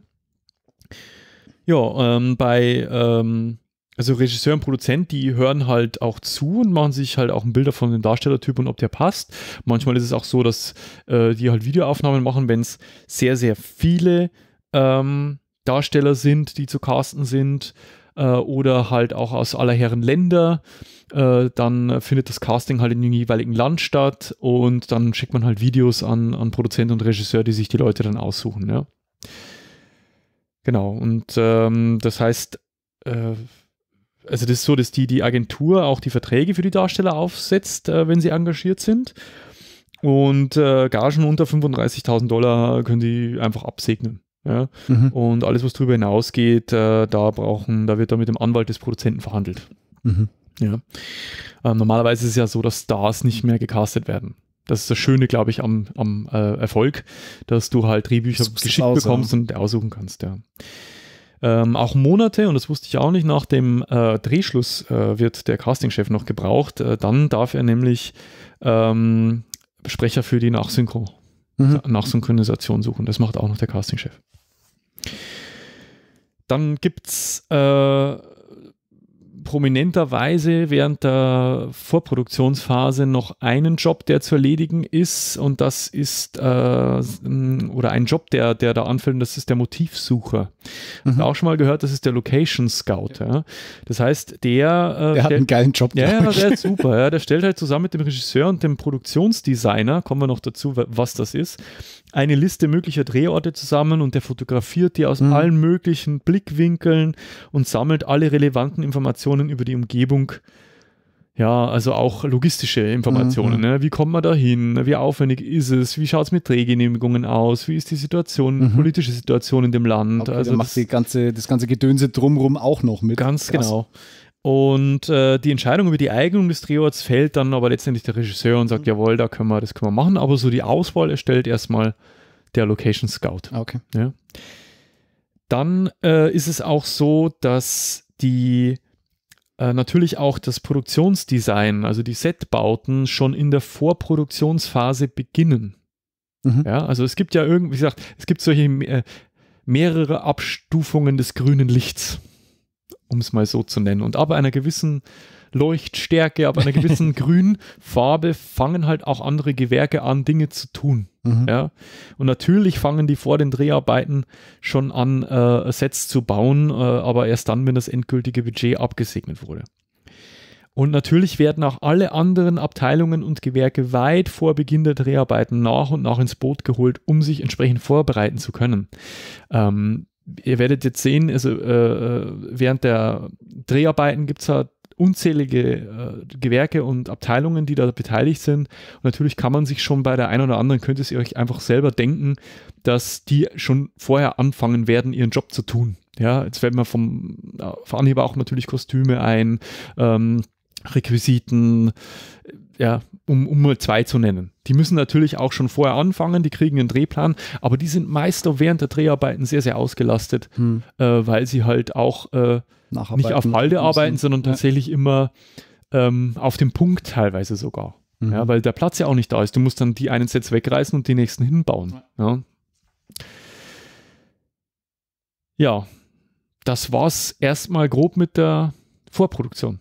ja ähm, bei, ähm, also Regisseur und Produzent, die hören halt auch zu und machen sich halt auch ein Bilder von dem Darstellertyp und ob der passt. Manchmal ist es auch so, dass äh, die halt Videoaufnahmen machen, wenn es sehr, sehr viele ähm, Darsteller sind, die zu casten sind äh, oder halt auch aus aller Herren Länder. Äh, dann findet das Casting halt in dem jeweiligen Land statt und dann schickt man halt Videos an, an Produzent und Regisseur, die sich die Leute dann aussuchen. Ja. Genau, und ähm, das heißt, äh, also das ist so, dass die, die Agentur auch die Verträge für die Darsteller aufsetzt, äh, wenn sie engagiert sind. Und äh, Gagen unter 35.000 Dollar können die einfach absegnen. Ja? Mhm. Und alles, was darüber hinausgeht, äh, da brauchen, da wird da mit dem Anwalt des Produzenten verhandelt. Mhm. Ja. Ähm, normalerweise ist es ja so, dass Stars nicht mehr gecastet werden. Das ist das Schöne, glaube ich, am, am äh, Erfolg, dass du halt Drehbücher geschickt bekommst und aussuchen kannst, ja. Ähm, auch Monate, und das wusste ich auch nicht, nach dem äh, Drehschluss äh, wird der Castingchef noch gebraucht. Äh, dann darf er nämlich ähm, Sprecher für die Nachsynchro, mhm. Nachsynchronisation suchen. Das macht auch noch der Castingchef. Dann gibt es äh, prominenterweise während der Vorproduktionsphase noch einen Job, der zu erledigen ist und das ist äh, oder ein Job, der, der da anfällt, und das ist der Motivsucher. Mhm. Auch schon mal gehört, das ist der Location Scout. Ja. ja. Das heißt, der, äh, der hat einen geilen Job. Ja, ja, der ist super. Ja. Der stellt halt zusammen mit dem Regisseur und dem Produktionsdesigner, kommen wir noch dazu, was das ist, eine Liste möglicher Drehorte zusammen und der fotografiert die aus mhm. allen möglichen Blickwinkeln und sammelt alle relevanten Informationen über die Umgebung. Ja, also auch logistische Informationen. Mhm. Ne? Wie kommt man da hin? Wie aufwendig ist es? Wie schaut es mit Drehgenehmigungen aus? Wie ist die Situation, mhm. politische Situation in dem Land? Okay, also macht die ganze, das ganze Gedönse drumrum auch noch mit. Ganz Krass. genau. Und äh, die Entscheidung über die Eignung des Drehorts fällt dann aber letztendlich der Regisseur und sagt, mhm. jawohl, da können wir, das können wir machen. Aber so die Auswahl erstellt erstmal der Location Scout. Ah, okay. Ja. Dann äh, ist es auch so, dass die äh, natürlich auch das Produktionsdesign, also die Setbauten, schon in der Vorproduktionsphase beginnen. Mhm. Ja, also es gibt ja irgendwie, wie gesagt, es gibt solche äh, mehrere Abstufungen des grünen Lichts um es mal so zu nennen. Und ab einer gewissen Leuchtstärke, ab einer gewissen Grünfarbe fangen halt auch andere Gewerke an, Dinge zu tun. Mhm. Ja? Und natürlich fangen die vor den Dreharbeiten schon an, äh, Sets zu bauen, äh, aber erst dann, wenn das endgültige Budget abgesegnet wurde. Und natürlich werden auch alle anderen Abteilungen und Gewerke weit vor Beginn der Dreharbeiten nach und nach ins Boot geholt, um sich entsprechend vorbereiten zu können. Ähm, ihr werdet jetzt sehen, also äh, während der Dreharbeiten gibt es ja unzählige äh, Gewerke und Abteilungen, die da beteiligt sind. Und natürlich kann man sich schon bei der einen oder anderen, könnt ihr euch einfach selber denken, dass die schon vorher anfangen werden, ihren Job zu tun. Ja, jetzt fällt mir vom, äh, Anhieb auch natürlich Kostüme ein, ähm, Requisiten, ja, um, um mal zwei zu nennen. Die müssen natürlich auch schon vorher anfangen, die kriegen einen Drehplan, aber die sind meist auch während der Dreharbeiten sehr, sehr ausgelastet, hm. äh, weil sie halt auch äh, nicht auf Halde arbeiten, sondern tatsächlich ja. immer ähm, auf dem Punkt teilweise sogar. Mhm. Ja, weil der Platz ja auch nicht da ist. Du musst dann die einen Sets wegreißen und die nächsten hinbauen. Ja, ja das war's erstmal grob mit der Vorproduktion.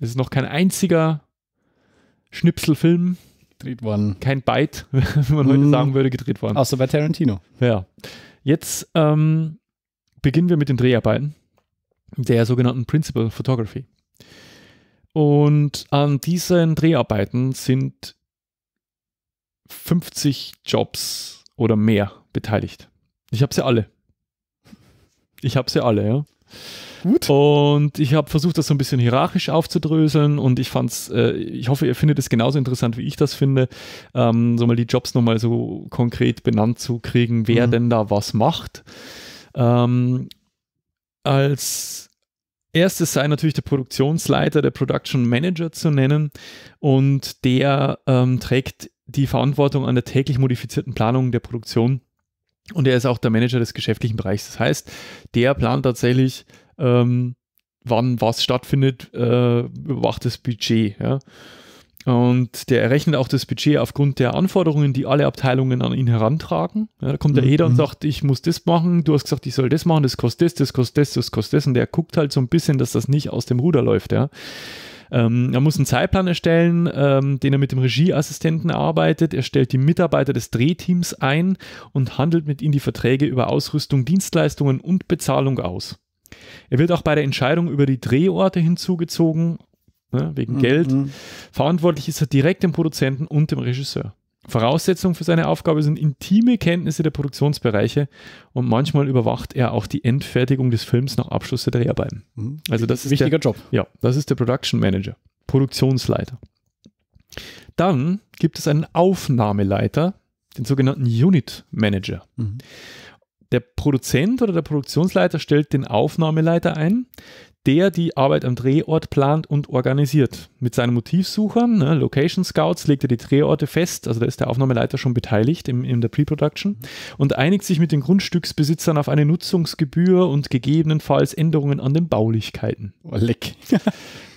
Es ist noch kein einziger Schnipselfilm gedreht worden. Kein Byte, wie man mm. heute sagen würde, gedreht worden. Außer bei Tarantino. Ja. Jetzt ähm, beginnen wir mit den Dreharbeiten der sogenannten Principal Photography. Und an diesen Dreharbeiten sind 50 Jobs oder mehr beteiligt. Ich habe sie alle. Ich habe sie alle, ja. Gut. Und ich habe versucht, das so ein bisschen hierarchisch aufzudröseln und ich fand's, äh, ich hoffe, ihr findet es genauso interessant, wie ich das finde, ähm, so mal die Jobs nochmal so konkret benannt zu kriegen, wer mhm. denn da was macht. Ähm, als erstes sei natürlich der Produktionsleiter, der Production Manager zu nennen und der ähm, trägt die Verantwortung an der täglich modifizierten Planung der Produktion und er ist auch der Manager des geschäftlichen Bereichs. Das heißt, der plant tatsächlich ähm, wann was stattfindet, äh, überwacht das Budget. Ja. Und der errechnet auch das Budget aufgrund der Anforderungen, die alle Abteilungen an ihn herantragen. Ja, da kommt der mhm. jeder und sagt, ich muss das machen, du hast gesagt, ich soll das machen, das kostet das, das kostet das, das kostet das. Und der guckt halt so ein bisschen, dass das nicht aus dem Ruder läuft. Ja. Ähm, er muss einen Zeitplan erstellen, ähm, den er mit dem Regieassistenten erarbeitet. Er stellt die Mitarbeiter des Drehteams ein und handelt mit ihnen die Verträge über Ausrüstung, Dienstleistungen und Bezahlung aus. Er wird auch bei der Entscheidung über die Drehorte hinzugezogen, ne, wegen mhm. Geld. Verantwortlich ist er direkt dem Produzenten und dem Regisseur. Voraussetzung für seine Aufgabe sind intime Kenntnisse der Produktionsbereiche und manchmal überwacht er auch die Endfertigung des Films nach Abschluss der Dreharbeiten. Mhm. Also das ist Wichtiger der, Job. Ja, das ist der Production Manager, Produktionsleiter. Dann gibt es einen Aufnahmeleiter, den sogenannten Unit Manager. Mhm. Der Produzent oder der Produktionsleiter stellt den Aufnahmeleiter ein, der die Arbeit am Drehort plant und organisiert. Mit seinen Motivsuchern, ne, Location Scouts, legt er die Drehorte fest, also da ist der Aufnahmeleiter schon beteiligt im, in der Pre-Production und einigt sich mit den Grundstücksbesitzern auf eine Nutzungsgebühr und gegebenenfalls Änderungen an den Baulichkeiten. Oh, leck.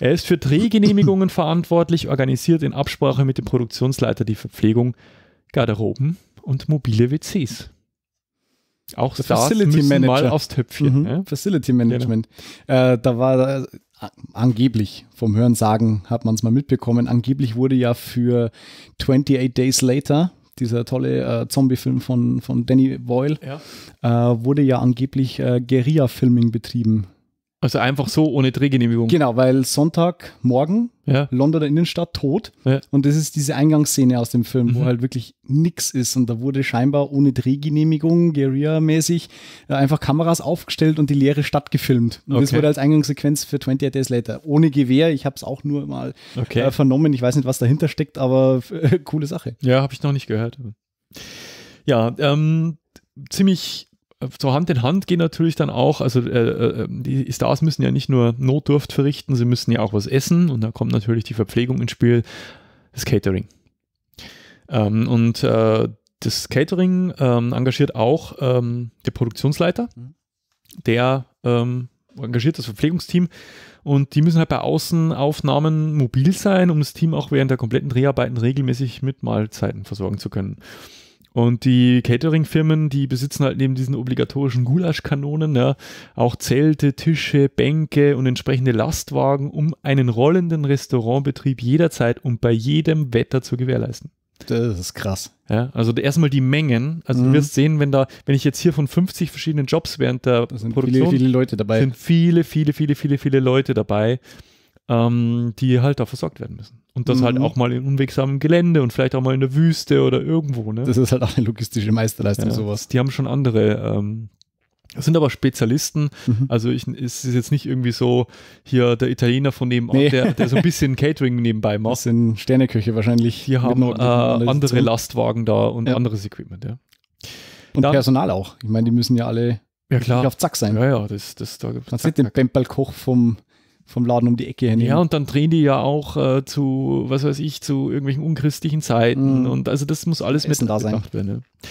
Er ist für Drehgenehmigungen verantwortlich, organisiert in Absprache mit dem Produktionsleiter die Verpflegung, Garderoben und mobile WCs. Auch Stars Facility müssen Manager. mal aufs Töpfchen. Mhm. Ja? Facility Management. Äh, da war äh, angeblich, vom Hören sagen, hat man es mal mitbekommen, angeblich wurde ja für 28 Days Later, dieser tolle äh, Zombie-Film von, von Danny Boyle, Ja. äh, wurde ja angeblich äh, Guerilla-Filming betrieben. Also einfach so ohne Drehgenehmigung. Genau, weil Sonntagmorgen, Ja. Londoner Innenstadt, tot. Ja. Und das ist diese Eingangsszene aus dem Film, wo Mhm. halt wirklich nix ist. Und da wurde scheinbar ohne Drehgenehmigung, Guerilla-mäßig, äh, einfach Kameras aufgestellt und die leere Stadt gefilmt. Und das Okay. wurde als Eingangssequenz für 28 Days Later. Ohne Gewehr, ich habe es auch nur mal Okay. äh, vernommen. Ich weiß nicht, was dahinter steckt, aber äh, coole Sache. Ja, habe ich noch nicht gehört. Ja, ähm, ziemlich so Hand in Hand gehen natürlich dann auch, also äh, äh, die Stars müssen ja nicht nur Notdurft verrichten, sie müssen ja auch was essen und da kommt natürlich die Verpflegung ins Spiel, das Catering. Ähm, und äh, das Catering ähm, engagiert auch ähm, der Produktionsleiter, Mhm. der ähm, engagiert das Verpflegungsteam und die müssen halt bei Außenaufnahmen mobil sein, um das Team auch während der kompletten Dreharbeiten regelmäßig mit Mahlzeiten versorgen zu können. Und die Catering-Firmen, die besitzen halt neben diesen obligatorischen Gulaschkanonen ja, auch Zelte, Tische, Bänke und entsprechende Lastwagen, um einen rollenden Restaurantbetrieb jederzeit und bei jedem Wetter zu gewährleisten. Das ist krass. Ja, also erstmal die Mengen. Also Mhm. du wirst sehen, wenn da, wenn ich jetzt hier von 50 verschiedenen Jobs während der Da sind Produktion viele, viele Leute dabei. sind viele, viele, viele, viele, viele Leute dabei, ähm, die halt da versorgt werden müssen. Und das Mhm. halt auch mal in unwegsamem Gelände und vielleicht auch mal in der Wüste oder irgendwo. Ne? Das ist halt auch eine logistische Meisterleistung, ja, sowas. Die haben schon andere, ähm, das sind aber Spezialisten. Mhm. Also ich, es ist jetzt nicht irgendwie so hier der Italiener von nebenan, Nee. der, der so ein bisschen Catering nebenbei Das macht. sind Sterneköche wahrscheinlich. Die haben äh, andere. Lastwagen da und Ja. anderes Equipment. Ja, Und Dann- Personal auch. Ich meine, die müssen ja alle ja klar. auf Zack sein. Ja, ja, das, das da Kannst nicht den Pempelkoch vom, vom Laden um die Ecke hernehmen. Ja, und dann drehen die ja auch äh, zu, was weiß ich, zu irgendwelchen unchristlichen Zeiten. Mhm. Und also das muss alles Essen mit da sein. werden. Ja.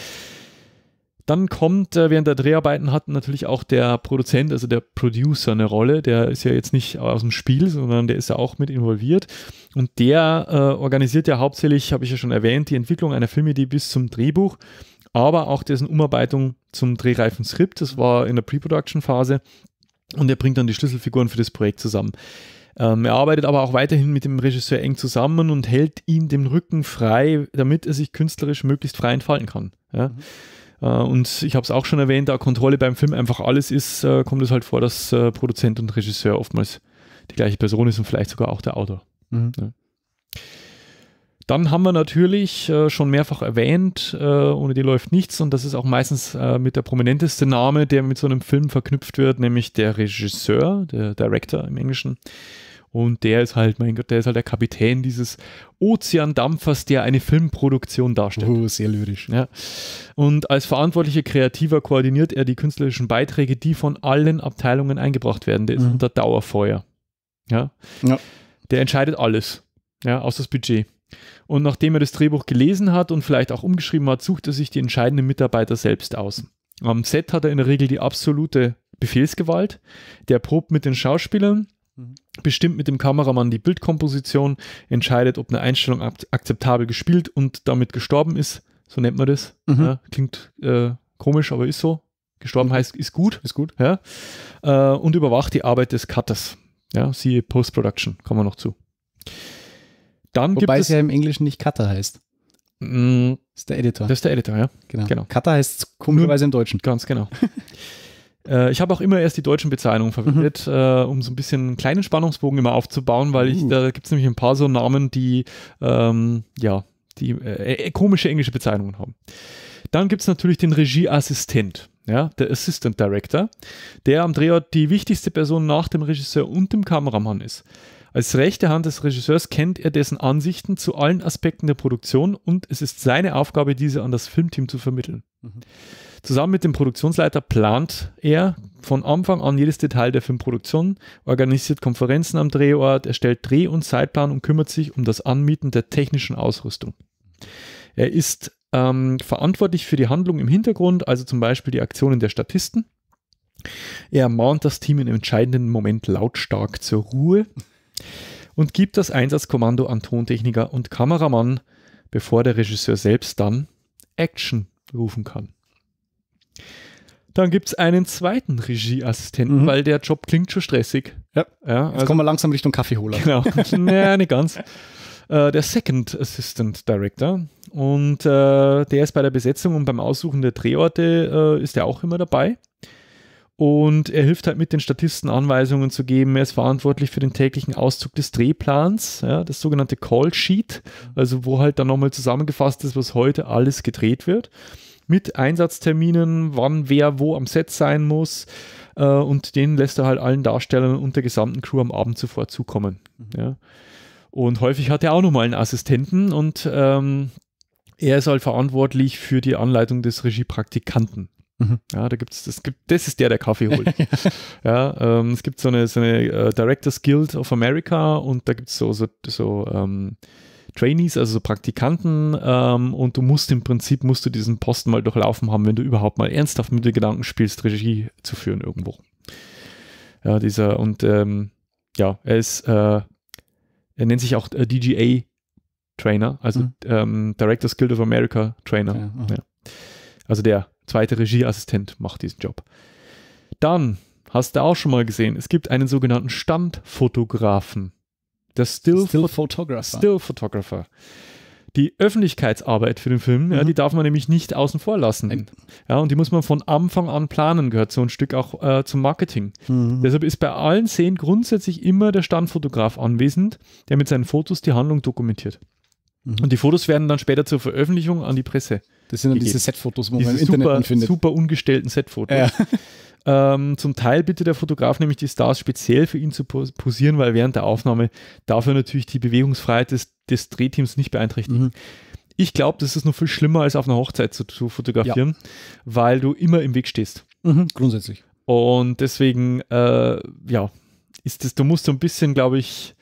Dann kommt äh, während der Dreharbeiten hat natürlich auch der Produzent, also der Producer eine Rolle. Der ist ja jetzt nicht aus dem Spiel, sondern der ist ja auch mit involviert. Und der äh, organisiert ja hauptsächlich, habe ich ja schon erwähnt, die Entwicklung einer Filmidee bis zum Drehbuch, aber auch dessen Umarbeitung zum drehreifen Skript. Das war in der Pre-Production-Phase. Und er bringt dann die Schlüsselfiguren für das Projekt zusammen. Ähm, er arbeitet aber auch weiterhin mit dem Regisseur eng zusammen und hält ihm den Rücken frei, damit er sich künstlerisch möglichst frei entfalten kann. Ja? Äh, und ich habe es auch schon erwähnt, da Kontrolle beim Film einfach alles ist, äh, kommt es halt vor, dass äh, Produzent und Regisseur oftmals die gleiche Person ist und vielleicht sogar auch der Autor. Mhm. Dann haben wir natürlich äh, schon mehrfach erwähnt, äh, ohne die läuft nichts und das ist auch meistens äh, mit der prominenteste Name, der mit so einem Film verknüpft wird, nämlich der Regisseur, der Director im Englischen. Und der ist halt, mein Gott, der ist halt der Kapitän dieses Ozeandampfers, der eine Filmproduktion darstellt. Oh, sehr lyrisch. Ja. Und als verantwortlicher Kreativer koordiniert er die künstlerischen Beiträge, die von allen Abteilungen eingebracht werden. Der ist Mhm. unter Dauerfeuer. Ja. Ja. Der entscheidet alles. Ja, außer das Budget. Und nachdem er das Drehbuch gelesen hat und vielleicht auch umgeschrieben hat, sucht er sich die entscheidenden Mitarbeiter selbst aus. Am Set hat er in der Regel die absolute Befehlsgewalt. Der probt mit den Schauspielern, Mhm. bestimmt mit dem Kameramann die Bildkomposition, entscheidet, ob eine Einstellung ak akzeptabel gespielt und damit gestorben ist. So nennt man das. Mhm. Ja, klingt äh, komisch, aber ist so. Gestorben heißt, ist gut. Ist gut. Ja, äh, und überwacht die Arbeit des Cutters. Ja, siehe Post-Production, kommen wir noch zu. Dann Wobei gibt es es. ja im Englischen nicht Cutter heißt. mh, Das ist der Editor. das ist der Editor, ja, genau. genau. Cutter heißt komischerweise im Deutschen. ganz genau. äh, ich habe auch immer erst die deutschen Bezeichnungen verwendet, äh, um so ein bisschen einen kleinen Spannungsbogen immer aufzubauen, weil ich, Uh. da gibt es nämlich ein paar so Namen, die, ähm, ja, die äh, komische englische Bezeichnungen haben. Dann gibt es natürlich den Regieassistent, ja, der Assistant Director, der am Drehort die wichtigste Person nach dem Regisseur und dem Kameramann ist. Als rechte Hand des Regisseurs kennt er dessen Ansichten zu allen Aspekten der Produktion und es ist seine Aufgabe, diese an das Filmteam zu vermitteln. Mhm. Zusammen mit dem Produktionsleiter plant er von Anfang an jedes Detail der Filmproduktion, organisiert Konferenzen am Drehort, erstellt Dreh- und Zeitplan und kümmert sich um das Anmieten der technischen Ausrüstung. Er ist ähm, verantwortlich für die Handlung im Hintergrund, also zum Beispiel die Aktionen der Statisten. Er mahnt das Team im entscheidenden Moment lautstark zur Ruhe und gibt das Einsatzkommando an Tontechniker und Kameramann, bevor der Regisseur selbst dann Action rufen kann. Dann gibt es einen zweiten Regieassistenten, mhm. weil der Job klingt schon stressig. Ja. ja Jetzt also, kommen wir langsam Richtung Kaffeeholer. Genau. naja, nicht ganz. Äh, der Second Assistant Director. Und äh, der ist bei der Besetzung und beim Aussuchen der Drehorte äh, ist er auch immer dabei. Und er hilft halt mit den Statisten Anweisungen zu geben. Er ist verantwortlich für den täglichen Auszug des Drehplans, ja, das sogenannte Call Sheet, also wo halt dann nochmal zusammengefasst ist, was heute alles gedreht wird mit Einsatzterminen, wann wer wo am Set sein muss. Äh, und den lässt er halt allen Darstellern und der gesamten Crew am Abend zuvor zukommen. Mhm. Ja. Und häufig hat er auch nochmal einen Assistenten und ähm, er ist halt verantwortlich für die Anleitung des Regiepraktikanten. Mhm. Ja, da gibt's, das gibt, das ist der, der Kaffee holt. ja, ähm, es gibt so eine, so eine uh, Directors Guild of America und da gibt es so, so, so ähm, Trainees, also so Praktikanten, ähm, und du musst im Prinzip, musst du diesen Posten mal durchlaufen haben, wenn du überhaupt mal ernsthaft mit den Gedanken spielst, Regie zu führen irgendwo. Ja, dieser, und ähm, ja, er ist, äh, er nennt sich auch äh, DGA Trainer, also mhm. ähm, Directors Guild of America Trainer. Ja, ja. Also der zweite Regieassistent macht diesen Job. Dann hast du auch schon mal gesehen, es gibt einen sogenannten Standfotografen. Der Still, Still Photographer. Still Photographer. Die Öffentlichkeitsarbeit für den Film, mhm. ja, die darf man nämlich nicht außen vor lassen. Ja, und die muss man von Anfang an planen, gehört so ein Stück auch äh, zum Marketing. Mhm. Deshalb ist bei allen Szenen grundsätzlich immer der Standfotograf anwesend, der mit seinen Fotos die Handlung dokumentiert. Mhm. Und die Fotos werden dann später zur Veröffentlichung an die Presse. Das sind dann gegeben. diese Setfotos, wo diese man im super, Internet findet. Super ungestellten Setfotos. Ja. Ähm, zum Teil bittet der Fotograf nämlich die Stars speziell für ihn zu posieren, weil während der Aufnahme darf er natürlich die Bewegungsfreiheit des, des Drehteams nicht beeinträchtigen. Mhm. Ich glaube, das ist noch viel schlimmer, als auf einer Hochzeit zu, zu fotografieren, ja. weil du immer im Weg stehst. Mhm, grundsätzlich. Und deswegen, äh, ja, ist das, du musst so ein bisschen, glaube ich,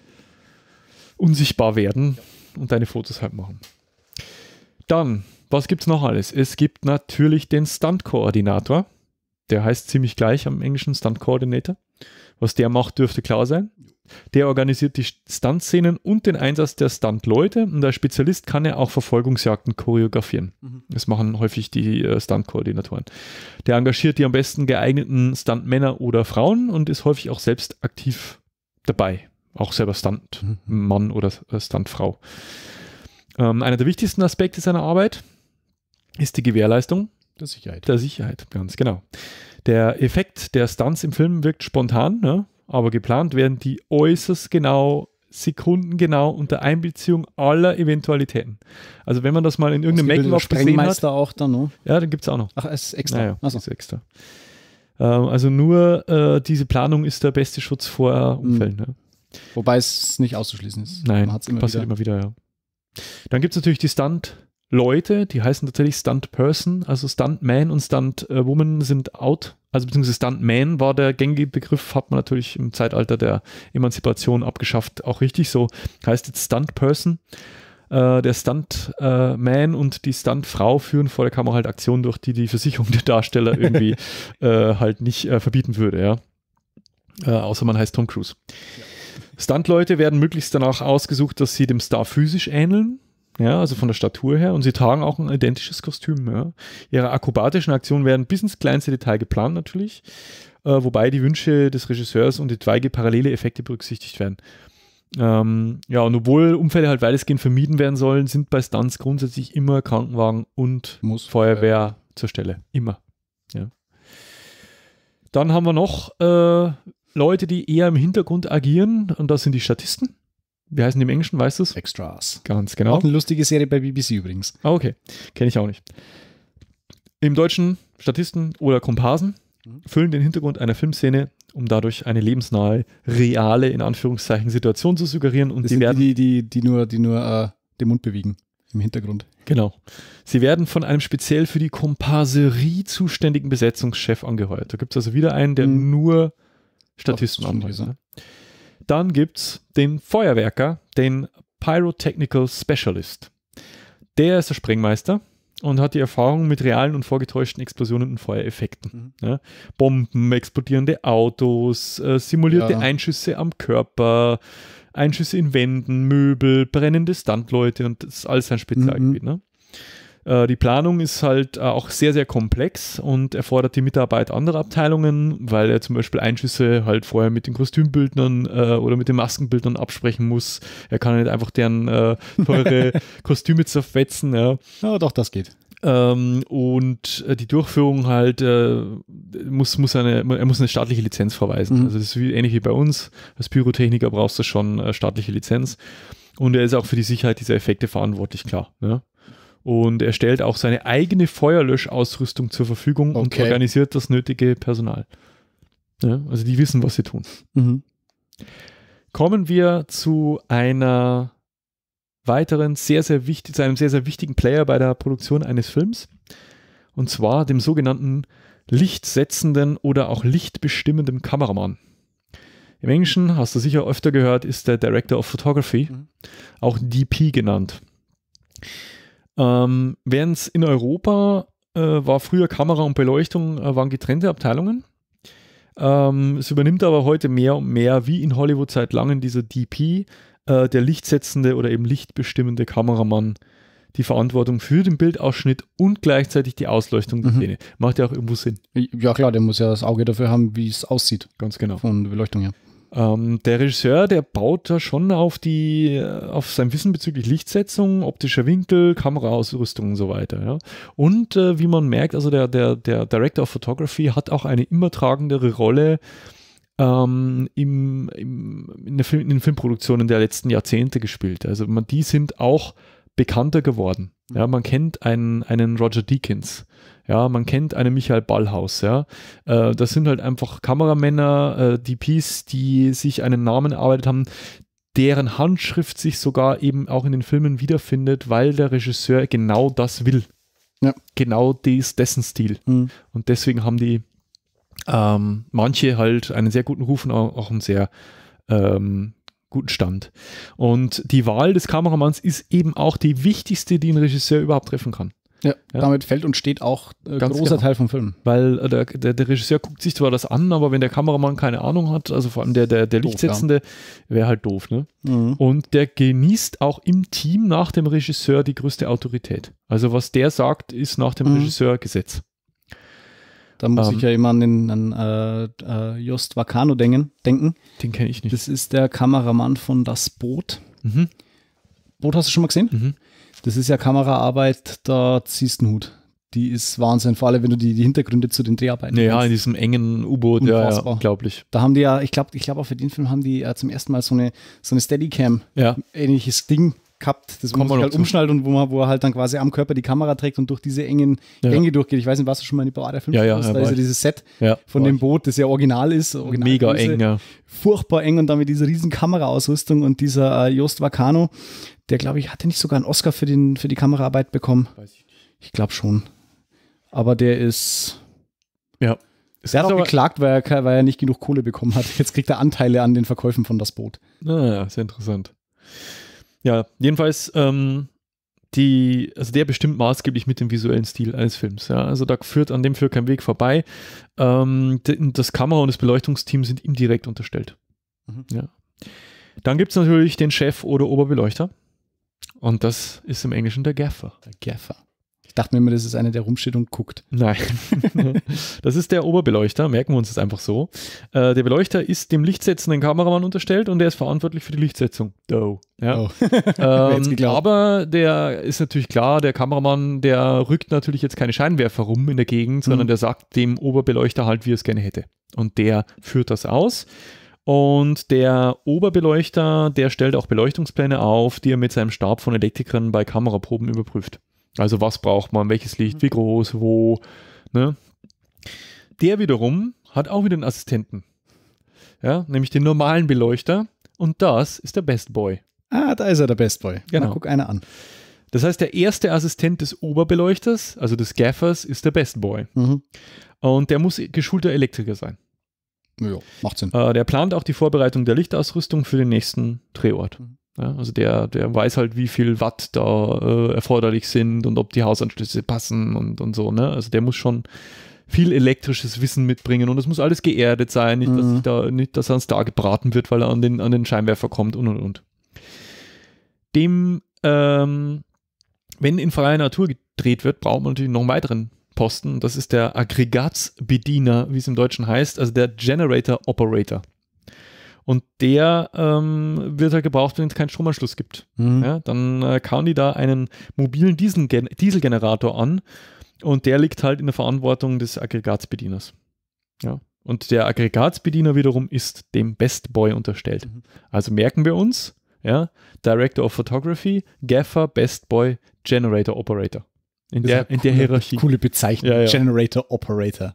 unsichtbar werden und deine Fotos halt machen. Dann, was gibt es noch alles? Es gibt natürlich den Stunt-Koordinator der heißt ziemlich gleich am englischen Stunt Coordinator. Was der macht, dürfte klar sein. Der organisiert die Stunt-Szenen und den Einsatz der Stunt-Leute und als Spezialist kann er auch Verfolgungsjagden choreografieren. Mhm. Das machen häufig die äh, Stunt-Koordinatoren. Der engagiert die am besten geeigneten Stunt-Männer oder Frauen und ist häufig auch selbst aktiv dabei. Auch selber Stunt-Mann mhm. oder äh, Stunt-Frau. Ähm, einer der wichtigsten Aspekte seiner Arbeit ist die Gewährleistung der Sicherheit. Der Sicherheit, ganz genau. Der Effekt der Stunts im Film wirkt spontan, ne? aber geplant werden die äußerst genau, sekundengenau unter Einbeziehung aller Eventualitäten. Also wenn man das mal in irgendeinem Making-of gesehen hat. auch dann, ne? Ja, dann gibt es auch noch. Ach, es ist extra. Naja, so. ist extra. Ähm, also nur äh, diese Planung ist der beste Schutz vor Unfällen. Mhm. Ne? Wobei es nicht auszuschließen ist. Nein, immer passiert wieder. immer wieder, ja. Dann gibt es natürlich die Stunt- Leute, die heißen tatsächlich Stunt Person, also Stuntman und Stunt Woman sind out. Also beziehungsweise Stuntman war der gängige Begriff, hat man natürlich im Zeitalter der Emanzipation abgeschafft, auch richtig so. Heißt jetzt Stunt Person. Äh, der Stuntman und die Stuntfrau führen vor der Kamera halt Aktionen durch, die die Versicherung der Darsteller irgendwie äh, halt nicht äh, verbieten würde, ja. Äh, außer man heißt Tom Cruise. Ja. Stuntleute werden möglichst danach ausgesucht, dass sie dem Star physisch ähneln ja, also von der Statur her. Und sie tragen auch ein identisches Kostüm. Ja. Ihre akrobatischen Aktionen werden bis ins kleinste Detail geplant natürlich, äh, wobei die Wünsche des Regisseurs und etwaige parallele Effekte berücksichtigt werden. Ähm, ja, und obwohl Unfälle halt weitestgehend vermieden werden sollen, sind bei Stunts grundsätzlich immer Krankenwagen und Muss Feuerwehr ja. zur Stelle. Immer. Ja. Dann haben wir noch äh, Leute, die eher im Hintergrund agieren, und das sind die Statisten Wie heißen die im Englischen, weißt du es? Extras. Ganz genau. Auch eine lustige Serie bei BBC übrigens. Ah, okay. Kenne ich auch nicht. Im Deutschen Statisten oder Komparsen Mhm. füllen den Hintergrund einer Filmszene, um dadurch eine lebensnahe, reale, in Anführungszeichen, Situation zu suggerieren. Und Das die werden, die, die, die nur, die nur äh, den Mund bewegen im Hintergrund. genau. Sie werden von einem speziell für die Komparserie zuständigen Besetzungschef angeheuert. Da gibt es also wieder einen, der Mhm. nur Statisten. Ne? Dann gibt es den Feuerwerker, den Pyrotechnical Specialist. Der ist der Sprengmeister und hat die Erfahrung mit realen und vorgetäuschten Explosionen und Feuereffekten. Mhm. Ja? Bomben, explodierende Autos, äh, simulierte Ja. Einschüsse am Körper, Einschüsse in Wänden, Möbel, brennende Standleute und das ist alles sein Spezialgebiet. Ne? Äh, die Planung ist halt äh, auch sehr, sehr komplex und erfordert die Mitarbeit anderer Abteilungen, weil er zum Beispiel Einschüsse halt vorher mit den Kostümbildnern äh, oder mit den Maskenbildnern absprechen muss. Er kann nicht einfach deren äh, teure Kostüme zerfetzen. Ja. Ja, doch, das geht. Ähm, und äh, die Durchführung halt äh, muss, muss eine, er muss eine staatliche Lizenz verweisen. Mhm. Also das ist wie, ähnlich wie bei uns. Als Pyrotechniker brauchst du schon staatliche Lizenz. Und er ist auch für die Sicherheit dieser Effekte verantwortlich, klar. Ja? Und er stellt auch seine eigene Feuerlöschausrüstung zur Verfügung und Okay. organisiert das nötige Personal. Ja? Also die wissen, was sie tun. Mhm. Kommen wir zu einer weiteren sehr, sehr wichtig, zu einem sehr, sehr wichtigen Player bei der Produktion eines Films. Und zwar dem sogenannten lichtsetzenden oder auch lichtbestimmenden Kameramann. Im Englischen, hast du sicher öfter gehört, ist der Director of Photography, Mhm. auch DP genannt. Ähm, Während es in Europa äh, war früher Kamera und Beleuchtung äh, waren getrennte Abteilungen. Ähm, es übernimmt aber heute mehr und mehr, wie in Hollywood seit langem, dieser DP, äh, der lichtsetzende oder eben lichtbestimmende Kameramann, die Verantwortung für den Bildausschnitt und gleichzeitig die Ausleuchtung der Mhm. Szene. Macht ja auch irgendwo Sinn, Ja, klar, der muss ja das Auge dafür haben, wie es aussieht ganz genau. von der Beleuchtung her. Ähm, der Regisseur, der baut da schon auf die, auf sein Wissen bezüglich Lichtsetzung, optischer Winkel, Kameraausrüstung und so weiter. Ja. Und äh, wie man merkt, also der, der, der Director of Photography hat auch eine immer tragendere Rolle ähm, im, im, in, der Film, in den Filmproduktionen der letzten Jahrzehnte gespielt. Also man, die sind auch bekannter geworden. Ja, man kennt einen, einen Roger Deakins. Ja, man kennt einen Michael Ballhaus, ja. Äh, das sind halt einfach Kameramänner, äh, DPs, die sich einen Namen erarbeitet haben, deren Handschrift sich sogar eben auch in den Filmen wiederfindet, weil der Regisseur genau das will. Ja. Genau dies, dessen Stil. Mhm. Und deswegen haben die ähm, manche halt einen sehr guten Ruf und auch, auch einen sehr ähm, guten Stand. Und die Wahl des Kameramanns ist eben auch die wichtigste, die ein Regisseur überhaupt treffen kann. Ja, Ja. damit fällt und steht auch ein Ganz großer genau. Teil vom Film. Weil äh, der, der, der Regisseur guckt sich zwar das an, aber wenn der Kameramann keine Ahnung hat, also vor allem der, der, der Lichtsetzende, wäre halt doof. Ne? Mhm. Und der genießt auch im Team nach dem Regisseur die größte Autorität. Also was der sagt, ist nach dem Mhm. Regisseur Gesetz. Da muss Ähm. ich ja immer an den an, äh, äh, Just Vacano denken, denken. Den kenne ich nicht. Das ist der Kameramann von Das Boot. Mhm. Boot hast du schon mal gesehen? Mhm. Das ist ja Kameraarbeit, da ziehst du einen Hut. Die ist Wahnsinn, vor allem wenn du die, die Hintergründe zu den Dreharbeiten Ja, in kennst. diesem engen U-Boot, ja, ja, unglaublich. Da haben die ja, ich glaube, ich glaube auch für den Film haben die äh, zum ersten Mal so eine, so eine Steadicam, Ja, ähnliches Ding gehabt, das Kommt man sich halt umschnallt und wo, man, wo er halt dann quasi am Körper die Kamera trägt und durch diese engen Ja. Gänge durchgeht. Ich weiß nicht, warst du schon mal in die Bar der Film? Ja, ja, Da ist ja dieses Set ja. von dem. Boot, das ja original ist. Original Mega eng, ja. Furchtbar eng und dann mit dieser riesen Kameraausrüstung und dieser äh, Jost Vacano, der glaube ich, hatte nicht sogar einen Oscar für, den, für die Kameraarbeit bekommen. Ich glaube schon. Aber der ist. Ja. Es Der hat auch aber- geklagt, weil er, weil er nicht genug Kohle bekommen hat. Jetzt kriegt er Anteile an den Verkäufen von das Boot. Naja, sehr interessant. Ja, jedenfalls, ähm, die, also der bestimmt maßgeblich mit dem visuellen Stil eines Films. Ja? Also da führt an dem führt kein Weg vorbei. Ähm, das Kamera- und das Beleuchtungsteam sind ihm direkt unterstellt. Mhm. Ja. Dann gibt es natürlich den Chef oder Oberbeleuchter. Und das ist im Englischen der Gaffer. Der Gaffer. Ich dachte mir immer, das ist einer, der rumsteht und guckt. Nein, das ist der Oberbeleuchter, merken wir uns das einfach so. Äh, der Beleuchter ist dem lichtsetzenden Kameramann unterstellt und der ist verantwortlich für die Lichtsetzung. Do. Ja. Oh. Ähm, aber der ist natürlich klar, der Kameramann, der rückt natürlich jetzt keine Scheinwerfer rum in der Gegend, sondern Mhm. der sagt dem Oberbeleuchter halt, wie er es gerne hätte. Und der führt das aus. Und der Oberbeleuchter, der stellt auch Beleuchtungspläne auf, die er mit seinem Stab von Elektrikern bei Kameraproben überprüft. Also was braucht man, welches Licht, wie groß, wo. Ne? Der wiederum hat auch wieder einen Assistenten. Ja, nämlich den normalen Beleuchter. Und das ist der Best Boy. Ah, da ist er, der Best Boy. Genau. Na, guck einer an. Das heißt, der erste Assistent des Oberbeleuchters, also des Gaffers, ist der Best Boy. Mhm. Und der muss geschulter Elektriker sein. Ja, macht Sinn. Äh, der plant auch die Vorbereitung der Lichtausrüstung für den nächsten Drehort. Mhm. Ja, also der, der weiß halt, wie viel Watt da äh, erforderlich sind und ob die Hausanschlüsse passen und, und so. Ne? Also der muss schon viel elektrisches Wissen mitbringen und es muss alles geerdet sein, nicht, dass, Mhm. da, nicht, dass er ans da gebraten wird, weil er an den, an den Scheinwerfer kommt und und und. Dem, ähm, wenn in freier Natur gedreht wird, braucht man natürlich noch einen weiteren Posten. Das ist der Aggregatsbediener, wie es im Deutschen heißt, also der Generator Operator. Und der ähm, wird halt gebraucht, wenn es keinen Stromanschluss gibt. Mhm. Ja, dann äh, kauen die da einen mobilen Dieselgen Dieselgenerator an und der liegt halt in der Verantwortung des Aggregatsbedieners. Ja. Und der Aggregatsbediener wiederum ist dem Best Boy unterstellt. Mhm. Also merken wir uns, ja, Director of Photography, Gaffer, Best Boy, Generator Operator. In der, in der coole- Hierarchie. Coole Bezeichnung. Ja, ja. Generator Operator.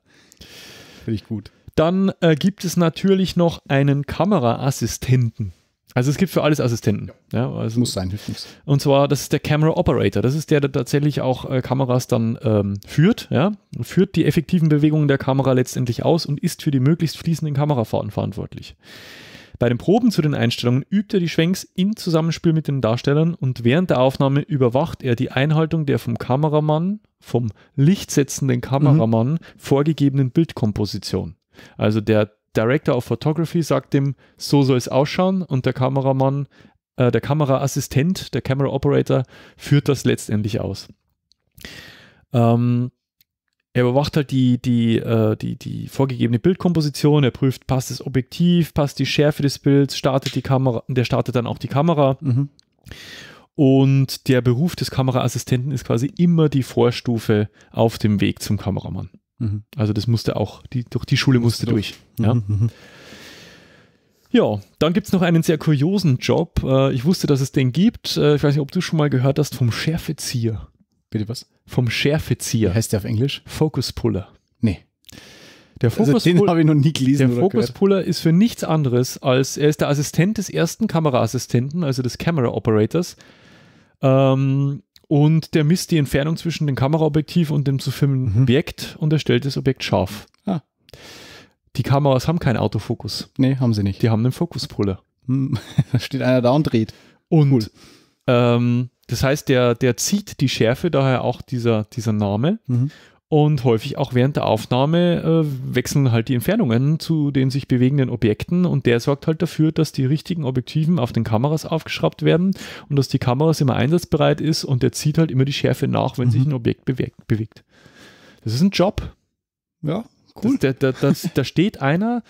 Finde ich gut. Dann äh, gibt es natürlich noch einen Kameraassistenten. Also es gibt für alles Assistenten. Ja. also Muss sein, hilft nichts. Und zwar, das ist der Camera Operator. Das ist der, der tatsächlich auch äh, Kameras dann ähm, führt, ja, führt die effektiven Bewegungen der Kamera letztendlich aus und ist für die möglichst fließenden Kamerafahrten verantwortlich. Bei den Proben zu den Einstellungen übt er die Schwenks im Zusammenspiel mit den Darstellern und während der Aufnahme überwacht er die Einhaltung der vom Kameramann, vom lichtsetzenden Kameramann vorgegebenen Bildkomposition. Also der Director of Photography sagt dem, so soll es ausschauen und der Kameramann äh, der Kameraassistent, der Camera Operator, führt das letztendlich aus. Ähm, er überwacht halt die, die, äh, die, die vorgegebene Bildkomposition, er prüft, passt das Objektiv, passt die Schärfe des Bilds, startet die Kamera, der startet dann auch die Kamera. Mhm. Und der Beruf des Kameraassistenten ist quasi immer die Vorstufe auf dem Weg zum Kameramann. Mhm. Also das musste auch, die, durch die Schule musste durch. Ja. Mhm. Mhm. Ja, dann gibt es noch einen sehr kuriosen Job. Äh, ich wusste, dass es den gibt. Äh, ich weiß nicht, ob du schon mal gehört hast vom Schärfezieher. Bitte was? Vom Wie Schärfezieher. heißt der auf Englisch? Focus Puller. Nee. Der Also Focus, den Pull- habe ich noch nie gelesen der Focus. Puller ist für nichts anderes als, er ist der Assistent des ersten Kameraassistenten, also des Camera Operators. Ähm, und der misst die Entfernung zwischen dem Kameraobjektiv und dem zu filmenden Mhm. Objekt und er stellt das Objekt scharf. Ah. Die Kameras haben keinen Autofokus. Nee, haben sie nicht. Die haben einen Focus Puller. Hm, Da steht einer da und dreht. Und Cool. ähm, das heißt, der, der zieht die Schärfe, daher auch dieser, dieser Name. Mhm. Und häufig auch während der Aufnahme äh, wechseln halt die Entfernungen zu den sich bewegenden Objekten und der sorgt halt dafür, dass die richtigen Objektiven auf den Kameras aufgeschraubt werden und dass die Kameras immer einsatzbereit ist und der zieht halt immer die Schärfe nach, wenn Mhm. sich ein Objekt bewegt. bewegt. Das ist ein Job. Ja, Cool. Das, da, da, das, da steht einer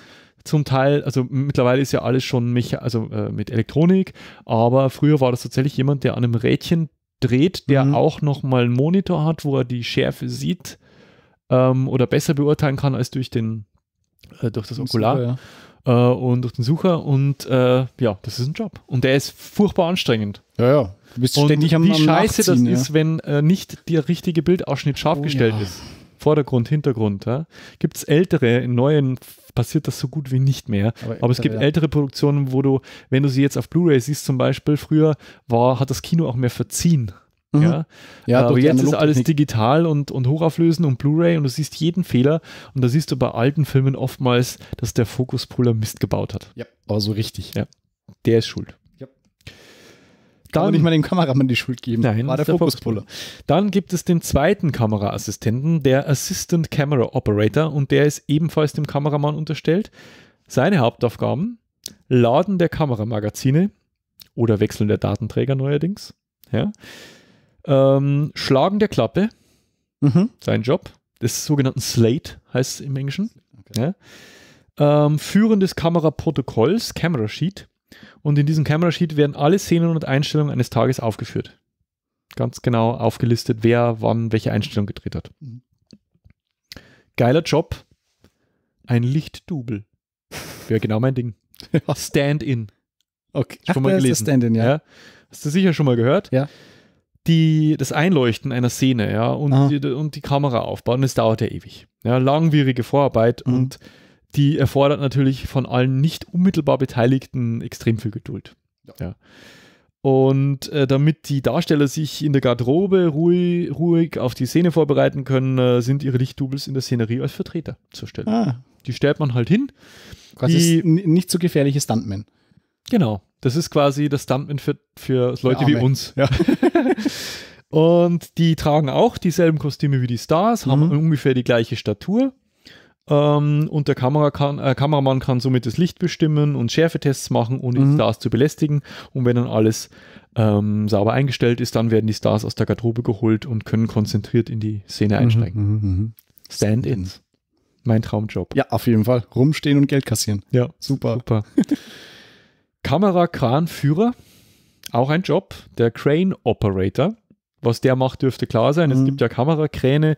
zum Teil, also mittlerweile ist ja alles schon Mecha also, äh, mit Elektronik, aber früher war das tatsächlich jemand, der an einem Rädchen dreht, der Mhm. auch nochmal einen Monitor hat, wo er die Schärfe sieht ähm, oder besser beurteilen kann als durch den äh, durch das Okular Ja. äh, und durch den Sucher und äh, ja, das ist ein Job und der ist furchtbar anstrengend. ja, ja. Du bist Und ständig am wie am scheiße das ja. ist, wenn äh, nicht der richtige Bildausschnitt scharf Oh, gestellt ja. ist. Vordergrund, Hintergrund. Ja? Gibt es ältere, in neuen passiert das so gut wie nicht mehr. Aber es gibt ja. ältere Produktionen, wo du, wenn du sie jetzt auf Blu-ray siehst zum Beispiel, früher war, hat das Kino auch mehr verziehen. Mhm. Ja? Ja, aber jetzt ist alles digital und, und hochauflösend und Blu-ray und du siehst jeden Fehler und da siehst du bei alten Filmen oftmals, dass der Fokuspuller Mist gebaut hat. Ja, aber so richtig. Ja. Der ist schuld. Kann man Dann- nicht mal dem Kameramann die Schuld geben. Nein, war der der Fokuspuller. Dann gibt es den zweiten Kameraassistenten, der Assistant Camera Operator, und der ist ebenfalls dem Kameramann unterstellt. Seine Hauptaufgaben: Laden der Kameramagazine oder Wechseln der Datenträger neuerdings. Ja. Ähm, Schlagen der Klappe, Mhm. sein Job, des sogenannten Slate heißt es im Englischen. Okay. Ja. Ähm, Führen des Kameraprotokolls, Camera Sheet. Und in diesem Camera Sheet werden alle Szenen und Einstellungen eines Tages aufgeführt. Ganz genau aufgelistet, wer wann welche Einstellung gedreht hat. Mhm. Geiler Job. Ein Lichtdubel. Wäre genau mein Ding. Stand-in. Okay. Schon mal da ist gelesen. Stand-in, ja. Hast du sicher schon mal gehört? Ja. Die, das Einleuchten einer Szene, ja, und, Aha. die, und die Kamera aufbauen, das dauert ja ewig. Ja, langwierige Vorarbeit Mhm. und die erfordert natürlich von allen nicht unmittelbar Beteiligten extrem viel Geduld. Ja. Und äh, damit die Darsteller sich in der Garderobe ruhig, ruhig auf die Szene vorbereiten können, äh, sind ihre Lichtdoubles in der Szenerie als Vertreter zur Stelle. Ah, Die stellt man halt hin. quasi nicht so gefährliche Stuntman. Genau. Das ist quasi das Stuntman für, für Leute wie Arme. uns. Ja. Und die tragen auch dieselben Kostüme wie die Stars, haben Mhm. ungefähr die gleiche Statur. Ähm, und der Kamera kann, äh, Kameramann kann somit das Licht bestimmen und Schärfetests machen, ohne die Mhm. Stars zu belästigen. Und wenn dann alles ähm, sauber eingestellt ist, dann werden die Stars aus der Garderobe geholt und können konzentriert in die Szene einsteigen. Mhm, mhm, mhm. Stand-ins. Mein Traumjob. Ja, auf jeden Fall. Rumstehen und Geld kassieren. Ja. Super. Super. Kamerakranführer, auch ein Job. Der Crane Operator. Was der macht, dürfte klar sein. Es Mhm. gibt ja Kamerakräne,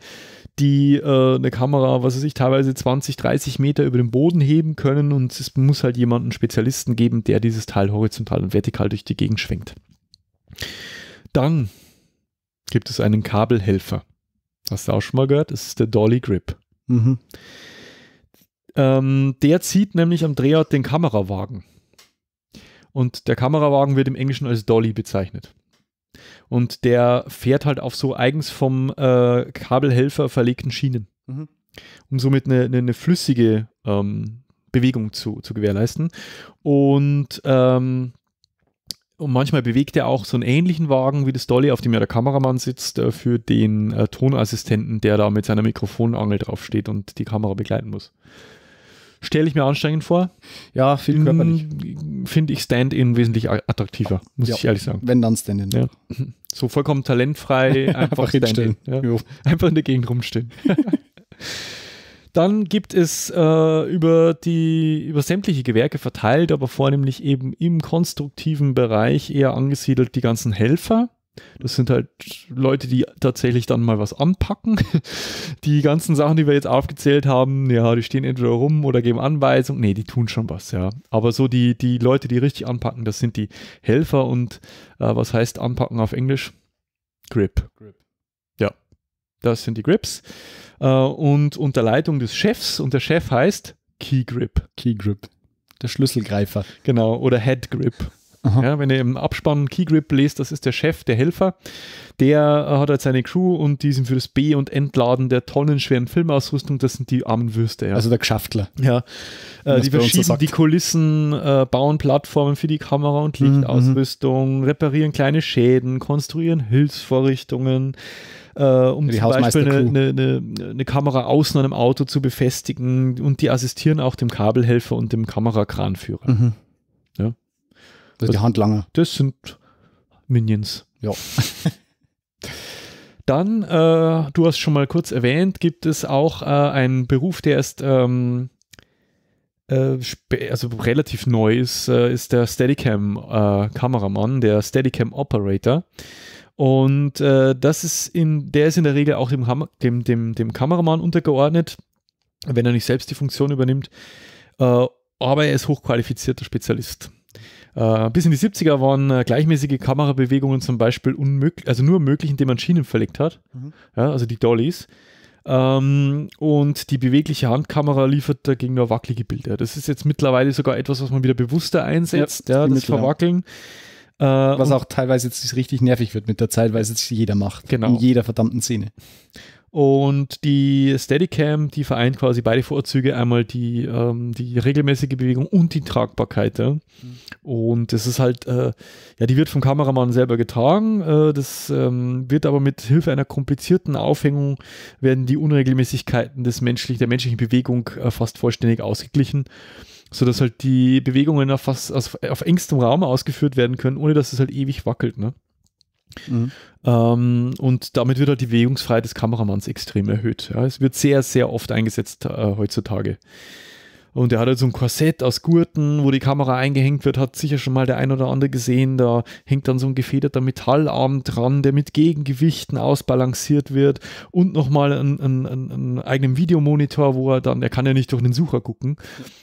die äh, eine Kamera, was weiß ich, teilweise 20, 30 Meter über den Boden heben können und es muss halt jemanden Spezialisten geben, der dieses Teil horizontal und vertikal durch die Gegend schwenkt. Dann gibt es einen Kabelhelfer. Hast du auch schon mal gehört? Das ist der Dolly Grip. Mhm. Ähm, der zieht nämlich am Drehort den Kamerawagen. Und der Kamerawagen wird im Englischen als Dolly bezeichnet. Und der fährt halt auf so eigens vom äh, Kabelhelfer verlegten Schienen, Mhm. um somit eine, eine, eine flüssige ähm, Bewegung zu, zu gewährleisten. Und, ähm, und manchmal bewegt er auch so einen ähnlichen Wagen wie das Dolly, auf dem ja der Kameramann sitzt, äh, für den äh, Tonassistenten, der da mit seiner Mikrofonangel draufsteht und die Kamera begleiten muss. Stelle ich mir anstrengend vor. Ja, viel körperlich. Mm, Finde ich Stand-in wesentlich attraktiver, muss Ja. ich ehrlich sagen. Wenn dann Stand-in. Ja. So vollkommen talentfrei, einfach. Stand-in. Ja. Einfach in der Gegend rumstehen. Dann gibt es äh, über die über sämtliche Gewerke verteilt, aber vornehmlich eben im konstruktiven Bereich eher angesiedelt die ganzen Helfer. Das sind halt Leute, die tatsächlich dann mal was anpacken. Die ganzen Sachen, die wir jetzt aufgezählt haben, ja, die stehen entweder rum oder geben Anweisungen. Nee, die tun schon was, ja. Aber so die, die Leute, die richtig anpacken, das sind die Helfer und äh, was heißt anpacken auf Englisch? Grip. Grip. Ja, das sind die Grips. Äh, und unter Leitung des Chefs, und der Chef heißt Key Grip. Key Grip. Der Schlüsselgreifer. Genau, oder Head Grip. Aha. Ja, wenn ihr im Abspann Key Grip lest, das ist der Chef, der Helfer. Der äh, hat halt seine Crew und die sind für das B- und Entladen der tonnenschweren Filmausrüstung, das sind die armen Würste. Ja. Also der Geschäftler. Ja, äh, die so verschieben sagt. die Kulissen, äh, bauen Plattformen für die Kamera- und Mhm, Lichtausrüstung, reparieren kleine Schäden, konstruieren Hilfsvorrichtungen, äh, um Die zum Beispiel eine, eine, eine, eine Kamera außen an einem Auto zu befestigen und die assistieren auch dem Kabelhelfer und dem Kamerakranführer. Mhm. Ja. Das ist die Handlanger. Das sind Minions. Ja. Dann, äh, du hast schon mal kurz erwähnt, gibt es auch äh, einen Beruf, der ist ähm, äh, also relativ neu ist, äh, ist der Steadicam-Kameramann, der Steadicam-Operator. Und äh, das ist in, der ist in der Regel auch dem, Ham dem, dem, dem Kameramann untergeordnet, wenn er nicht selbst die Funktion übernimmt. Äh, aber er ist hochqualifizierter Spezialist. Äh, bis in die 70er waren äh, gleichmäßige Kamerabewegungen zum Beispiel unmöglich, also nur möglich, indem man Schienen verlegt hat. Mhm. Ja, also die Dollies. Ähm, und die bewegliche Handkamera liefert dagegen nur wackelige Bilder. Das ist jetzt mittlerweile sogar etwas, was man wieder bewusster einsetzt, Ja, ja, das. Verwackeln. Äh, Was auch teilweise jetzt richtig nervig wird mit der Zeit, weil es jetzt jeder macht. Genau. In jeder verdammten Szene. Und die Steadicam, die vereint quasi beide Vorzüge, einmal die, ähm, die regelmäßige Bewegung und die Tragbarkeit. Ja. Und das ist halt, äh, ja, die wird vom Kameramann selber getragen. Äh, das ähm, wird aber mit Hilfe einer komplizierten Aufhängung werden die Unregelmäßigkeiten des menschlich, der menschlichen Bewegung äh, fast vollständig ausgeglichen, sodass halt die Bewegungen auf, fast, auf, auf engstem Raum ausgeführt werden können, ohne dass es halt ewig wackelt. Ne? Mhm. Ähm, und damit wird halt die Bewegungsfreiheit des Kameramanns extrem erhöht. Ja, es wird sehr, sehr oft eingesetzt äh, heutzutage. Und er hat halt so ein Korsett aus Gurten, wo die Kamera eingehängt wird, hat sicher schon mal der ein oder andere gesehen. Da hängt dann so ein gefederter Metallarm dran, der mit Gegengewichten ausbalanciert wird und nochmal einen, einen, einen eigenen Videomonitor, wo er dann, er kann ja nicht durch den Sucher gucken,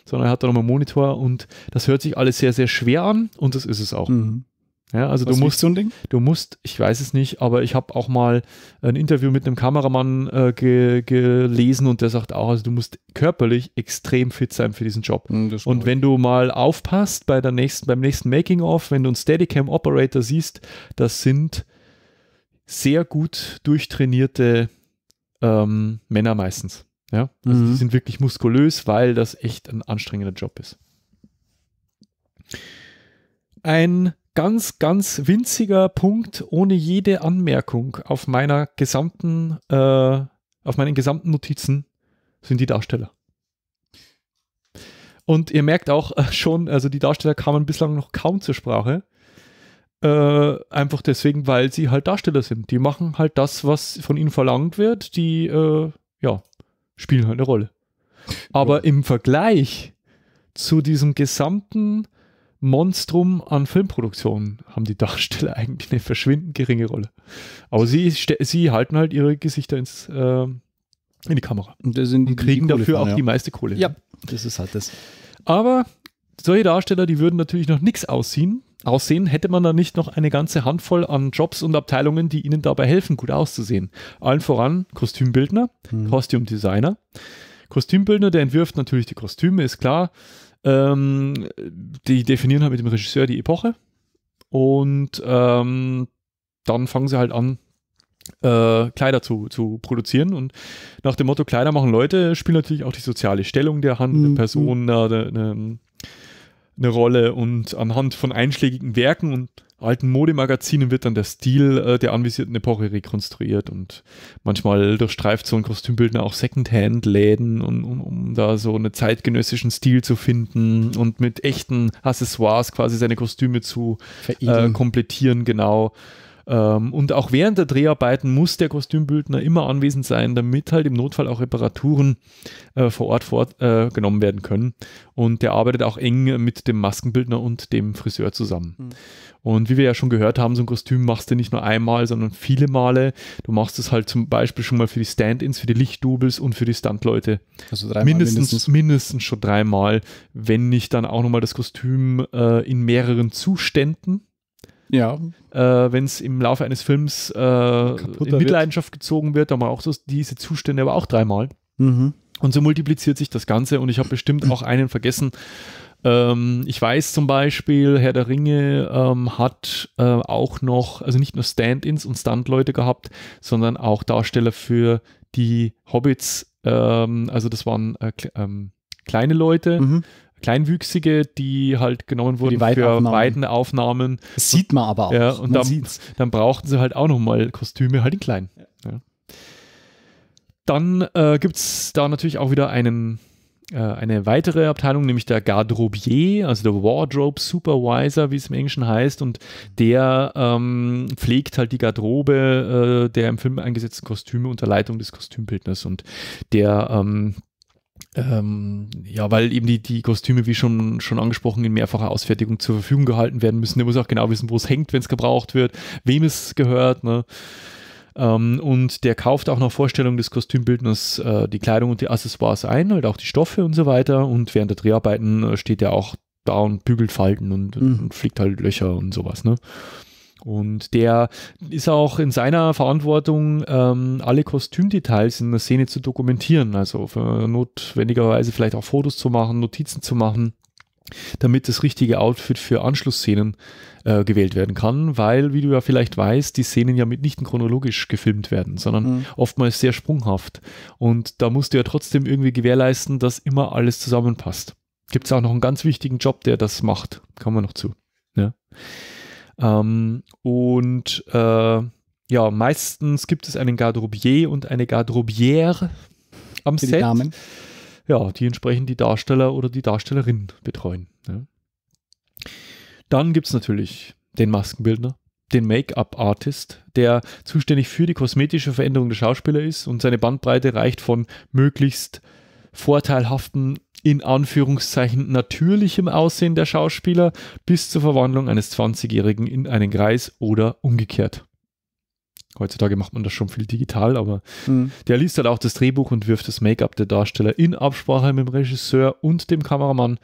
sondern er hat dann nochmal einen Monitor und das hört sich alles sehr, sehr schwer an und das ist es auch. Mhm. Ja, also Was du musst so ein Ding? Du musst, ich weiß es nicht, aber ich habe auch mal ein Interview mit einem Kameramann äh, ge gelesen und der sagt auch, also du musst körperlich extrem fit sein für diesen Job. Mhm, und wenn du mal aufpasst bei der nächsten, beim nächsten Making of, wenn du einen Steadicam Operator siehst, das sind sehr gut durchtrainierte ähm, Männer meistens. Ja, also mhm. die sind wirklich muskulös, weil das echt ein anstrengender Job ist. Ein ganz, ganz winziger Punkt ohne jede Anmerkung auf meiner gesamten, äh, auf meinen gesamten Notizen sind die Darsteller. Und ihr merkt auch äh, schon, also die Darsteller kamen bislang noch kaum zur Sprache. Äh, einfach deswegen, weil sie halt Darsteller sind. Die machen halt das, was von ihnen verlangt wird. Die, äh, ja, spielen halt eine Rolle. Aber ja. im Vergleich zu diesem gesamten Monstrum an Filmproduktionen haben die Darsteller eigentlich eine verschwindend geringe Rolle. Aber sie, sie halten halt ihre Gesichter ins, äh, in die Kamera. Und, die, und kriegen dafür fahren, auch ja. die meiste Kohle. Ja, das ist halt das. Aber solche Darsteller, die würden natürlich noch nichts aussehen. Aussehen hätte man da nicht noch eine ganze Handvoll an Jobs und Abteilungen, die ihnen dabei helfen, gut auszusehen. Allen voran Kostümbildner, hm. Kostümdesigner. Kostümbildner, der entwirft natürlich die Kostüme, ist klar. Ähm, die definieren halt mit dem Regisseur die Epoche und ähm, dann fangen sie halt an, äh, Kleider zu, zu produzieren. Und nach dem Motto Kleider machen Leute, spielt natürlich auch die soziale Stellung der handelnden mhm. Person eine, eine, eine, Rolle. Und anhand von einschlägigen Werken und alten Modemagazinen wird dann der Stil äh, der anvisierten Epoche rekonstruiert und manchmal durchstreift so ein Kostümbildner auch Secondhand-Läden, um, um, um, da so einen zeitgenössischen Stil zu finden und mit echten Accessoires quasi seine Kostüme zu äh, komplettieren, genau. Ähm, und auch während der Dreharbeiten muss der Kostümbildner immer anwesend sein, damit halt im Notfall auch Reparaturen äh, vor Ort vorgenommen äh, werden können. Und der arbeitet auch eng mit dem Maskenbildner und dem Friseur zusammen. Mhm. Und wie wir ja schon gehört haben, so ein Kostüm machst du nicht nur einmal, sondern viele Male. Du machst es halt zum Beispiel schon mal für die Stand-ins, für die Lichtdoubles und für die Stuntleute. Also dreimal mindestens, mindestens. mindestens schon dreimal, wenn nicht dann auch nochmal das Kostüm äh, in mehreren Zuständen. Ja. Äh, Wenn es im Laufe eines Films äh, in Mitleidenschaft wird. gezogen wird, dann mal auch so diese Zustände, aber auch dreimal. Mhm. Und so multipliziert sich das Ganze und ich habe bestimmt auch einen vergessen. Ähm, ich weiß zum Beispiel, Herr der Ringe ähm, hat äh, auch noch, also nicht nur Stand-ins und Stunt-Leute gehabt, sondern auch Darsteller für die Hobbits. Ähm, also das waren äh, ähm, kleine Leute. Mhm. Kleinwüchsige, die halt genommen wurden für, für Weidenaufnahmen. Das sieht man aber auch. Ja, und dann, dann, brauchten sie halt auch nochmal Kostüme, halt in klein. Ja. Dann äh, gibt es da natürlich auch wieder einen, äh, eine weitere Abteilung, nämlich der Garderobier, also der Wardrobe Supervisor, wie es im Englischen heißt. Und der ähm, pflegt halt die Garderobe äh, der im Film eingesetzten Kostüme unter Leitung des Kostümbildners. Und der ähm, ähm, ja, weil eben die, die Kostüme, wie schon, schon angesprochen, in mehrfacher Ausfertigung zur Verfügung gehalten werden müssen. Der muss auch genau wissen, wo es hängt, wenn es gebraucht wird, wem es gehört. Ne? Ähm, und der kauft auch nach Vorstellung des Kostümbildners äh, die Kleidung und die Accessoires ein, halt auch die Stoffe und so weiter. Und während der Dreharbeiten äh, steht er auch da und bügelt Falten und, mhm. und fliegt halt Löcher und sowas. Ne? Und der ist auch in seiner Verantwortung, ähm, alle Kostümdetails in der Szene zu dokumentieren, also notwendigerweise vielleicht auch Fotos zu machen, Notizen zu machen, damit das richtige Outfit für Anschlussszenen äh, gewählt werden kann, weil, wie du ja vielleicht weißt, die Szenen ja mitnichten chronologisch gefilmt werden, sondern mhm. oftmals sehr sprunghaft. Und da musst du ja trotzdem irgendwie gewährleisten, dass immer alles zusammenpasst. Gibt es auch noch einen ganz wichtigen Job, der das macht. Kommen wir noch zu. Ja. Ähm, und äh, ja, meistens gibt es einen Garderobier und eine Garderobiere am Für Set. Die Damen. Ja, die entsprechend die Darsteller oder die Darstellerin betreuen. Ja. Dann gibt es natürlich den Maskenbildner, den Make-up-Artist, der zuständig für die kosmetische Veränderung der Schauspieler ist und seine Bandbreite reicht von möglichst vorteilhaften, in Anführungszeichen natürlichem Aussehen der Schauspieler bis zur Verwandlung eines 20-Jährigen in einen Greis oder umgekehrt. Heutzutage macht man das schon viel digital, aber mhm. der liest halt auch das Drehbuch und wirft das Make-up der Darsteller in Absprache mit dem Regisseur und dem Kameramann,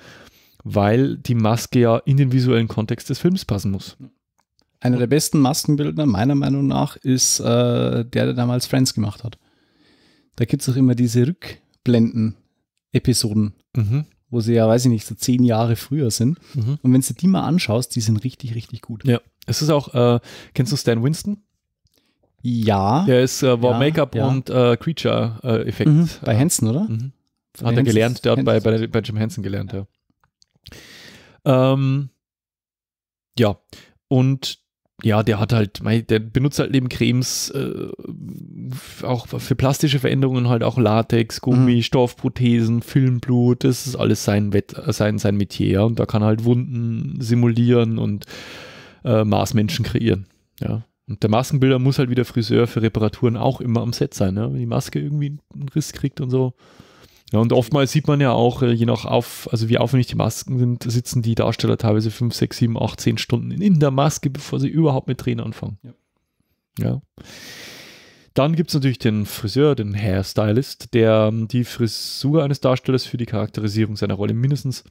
weil die Maske ja in den visuellen Kontext des Films passen muss. Einer der besten Maskenbildner, meiner Meinung nach, ist äh, der, der damals Friends gemacht hat. Da gibt es auch immer diese Rückblenden-Episoden, mhm. wo sie ja, weiß ich nicht, so zehn Jahre früher sind. Mhm. Und wenn du die mal anschaust, die sind richtig, richtig gut. Ja, es ist auch, äh, kennst du Stan Winston? Ja. Der ist, äh, war ja, Make-up ja. und äh, Creature-Effekt. Mhm, bei Hansen, oder? Mhm. Hat er gelernt, der hat bei, bei, bei Jim Henson gelernt, ja. Ähm, ja, und ja, der hat halt, der benutzt halt neben Cremes äh, auch für plastische Veränderungen halt auch Latex, Gummi, mhm. Stoffprothesen, Filmblut, das ist alles sein, Wett, sein, sein Metier. Ja? Und da kann halt Wunden simulieren und äh, Maßmenschen kreieren. Ja. Und der Maskenbilder muss halt wie der Friseur für Reparaturen auch immer am Set sein, ne? wenn die Maske irgendwie einen Riss kriegt und so. Ja, und oftmals sieht man ja auch, äh, je nach auf, also wie aufwendig die Masken sind, sitzen die Darsteller teilweise 5, 6, 7, 8, 10 Stunden in der Maske, bevor sie überhaupt mit Tränen anfangen. Ja. ja. Dann gibt es natürlich den Friseur, den Hairstylist, der ähm, die Frisur eines Darstellers für die Charakterisierung seiner Rolle mindestens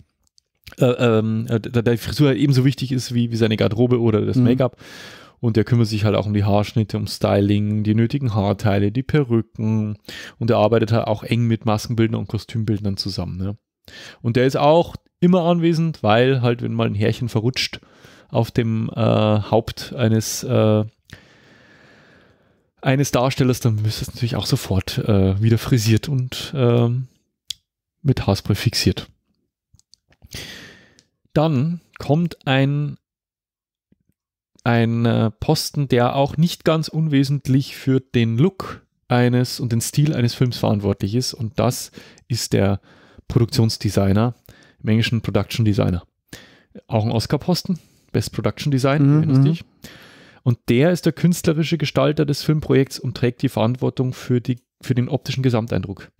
äh, ähm, äh, der, der Frisur ebenso wichtig ist wie, wie seine Garderobe oder das mhm. Und der kümmert sich halt auch um die Haarschnitte, um Styling, die nötigen Haarteile, die Perücken. Und er arbeitet halt auch eng mit Maskenbildnern und Kostümbildnern zusammen. Ne? Und der ist auch immer anwesend, weil halt, wenn mal ein Härchen verrutscht auf dem äh, Haupt eines, äh, eines Darstellers, dann müsste es natürlich auch sofort äh, wieder frisiert und ähm, mit Haarspray fixiert. Dann kommt ein ein äh, Posten, der auch nicht ganz unwesentlich für den Look eines und den Stil eines Films verantwortlich ist. Und das ist der Produktionsdesigner, im Englischen Production Designer. Auch ein Oscar-Posten, Best Production Design, mhm, erinnerst mhm. dich? Und der ist der künstlerische Gestalter des Filmprojekts und trägt die Verantwortung für, die, für den optischen Gesamteindruck.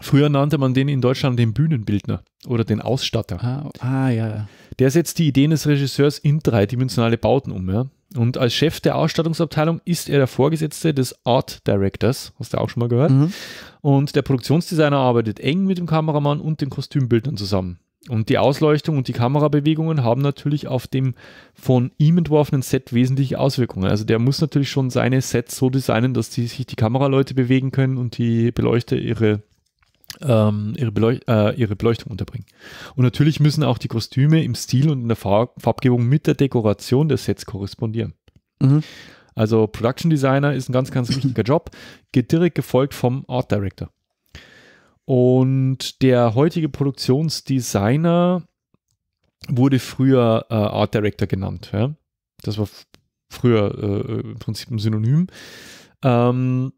Früher nannte man den in Deutschland den Bühnenbildner oder den Ausstatter. Ah, ah ja. Der setzt die Ideen des Regisseurs in dreidimensionale Bauten um. Ja? Und als Chef der Ausstattungsabteilung ist er der Vorgesetzte des Art Directors, hast du auch schon mal gehört. Mhm. Und der Produktionsdesigner arbeitet eng mit dem Kameramann und den Kostümbildnern zusammen. Und die Ausleuchtung und die Kamerabewegungen haben natürlich auf dem von ihm entworfenen Set wesentliche Auswirkungen. Also der muss natürlich schon seine Sets so designen, dass die, sich die Kameraleute bewegen können und die Beleuchter ihre ähm, ihre, Beleuch äh, ihre, Beleuchtung unterbringen. Und natürlich müssen auch die Kostüme im Stil und in der Farb Farbgebung mit der Dekoration des Sets korrespondieren. Mhm. Also Production Designer ist ein ganz, ganz wichtiger Job, geht direkt gefolgt vom Art Director. Und der heutige Produktionsdesigner wurde früher äh, Art Director genannt. Ja? Das war früher äh, im Prinzip ein Synonym. Ähm,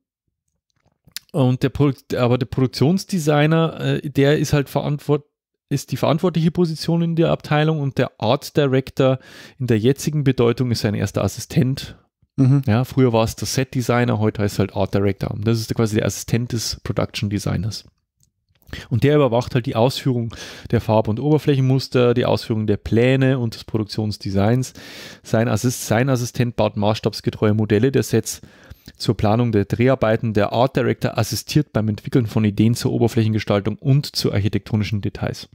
und der Produkt, aber der Produktionsdesigner, äh, der ist halt verantwortlich ist die verantwortliche Position in der Abteilung und der Art Director in der jetzigen Bedeutung ist sein erster Assistent. Mhm. Ja, früher war es der Set Designer, heute heißt es halt Art Director. Und das ist quasi der Assistent des Production Designers. Und der überwacht halt die Ausführung der Farb- und Oberflächenmuster, die Ausführung der Pläne und des Produktionsdesigns. Sein, Assist, sein Assistent baut maßstabsgetreue Modelle der Sets zur Planung der Dreharbeiten. Der Art Director assistiert beim Entwickeln von Ideen zur Oberflächengestaltung und zu architektonischen Details.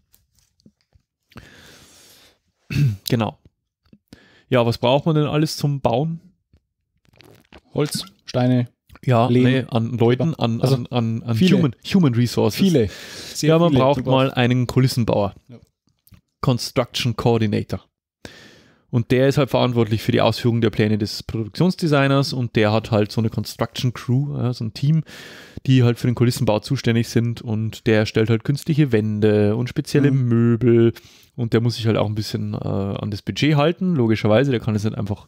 genau. Ja, was braucht man denn alles zum Bauen? Holz, Steine. Ja, nee, an Leuten, an, also an, an, an viele, human, human Resources. Viele. ja, man viele braucht mal einen Kulissenbauer. Ja. Construction Coordinator. Und der ist halt verantwortlich für die Ausführung der Pläne des Produktionsdesigners und der hat halt so eine Construction Crew, ja, so ein Team, die halt für den Kulissenbau zuständig sind und der stellt halt künstliche Wände und spezielle mhm. Möbel und der muss sich halt auch ein bisschen äh, an das Budget halten, logischerweise, der kann es nicht einfach,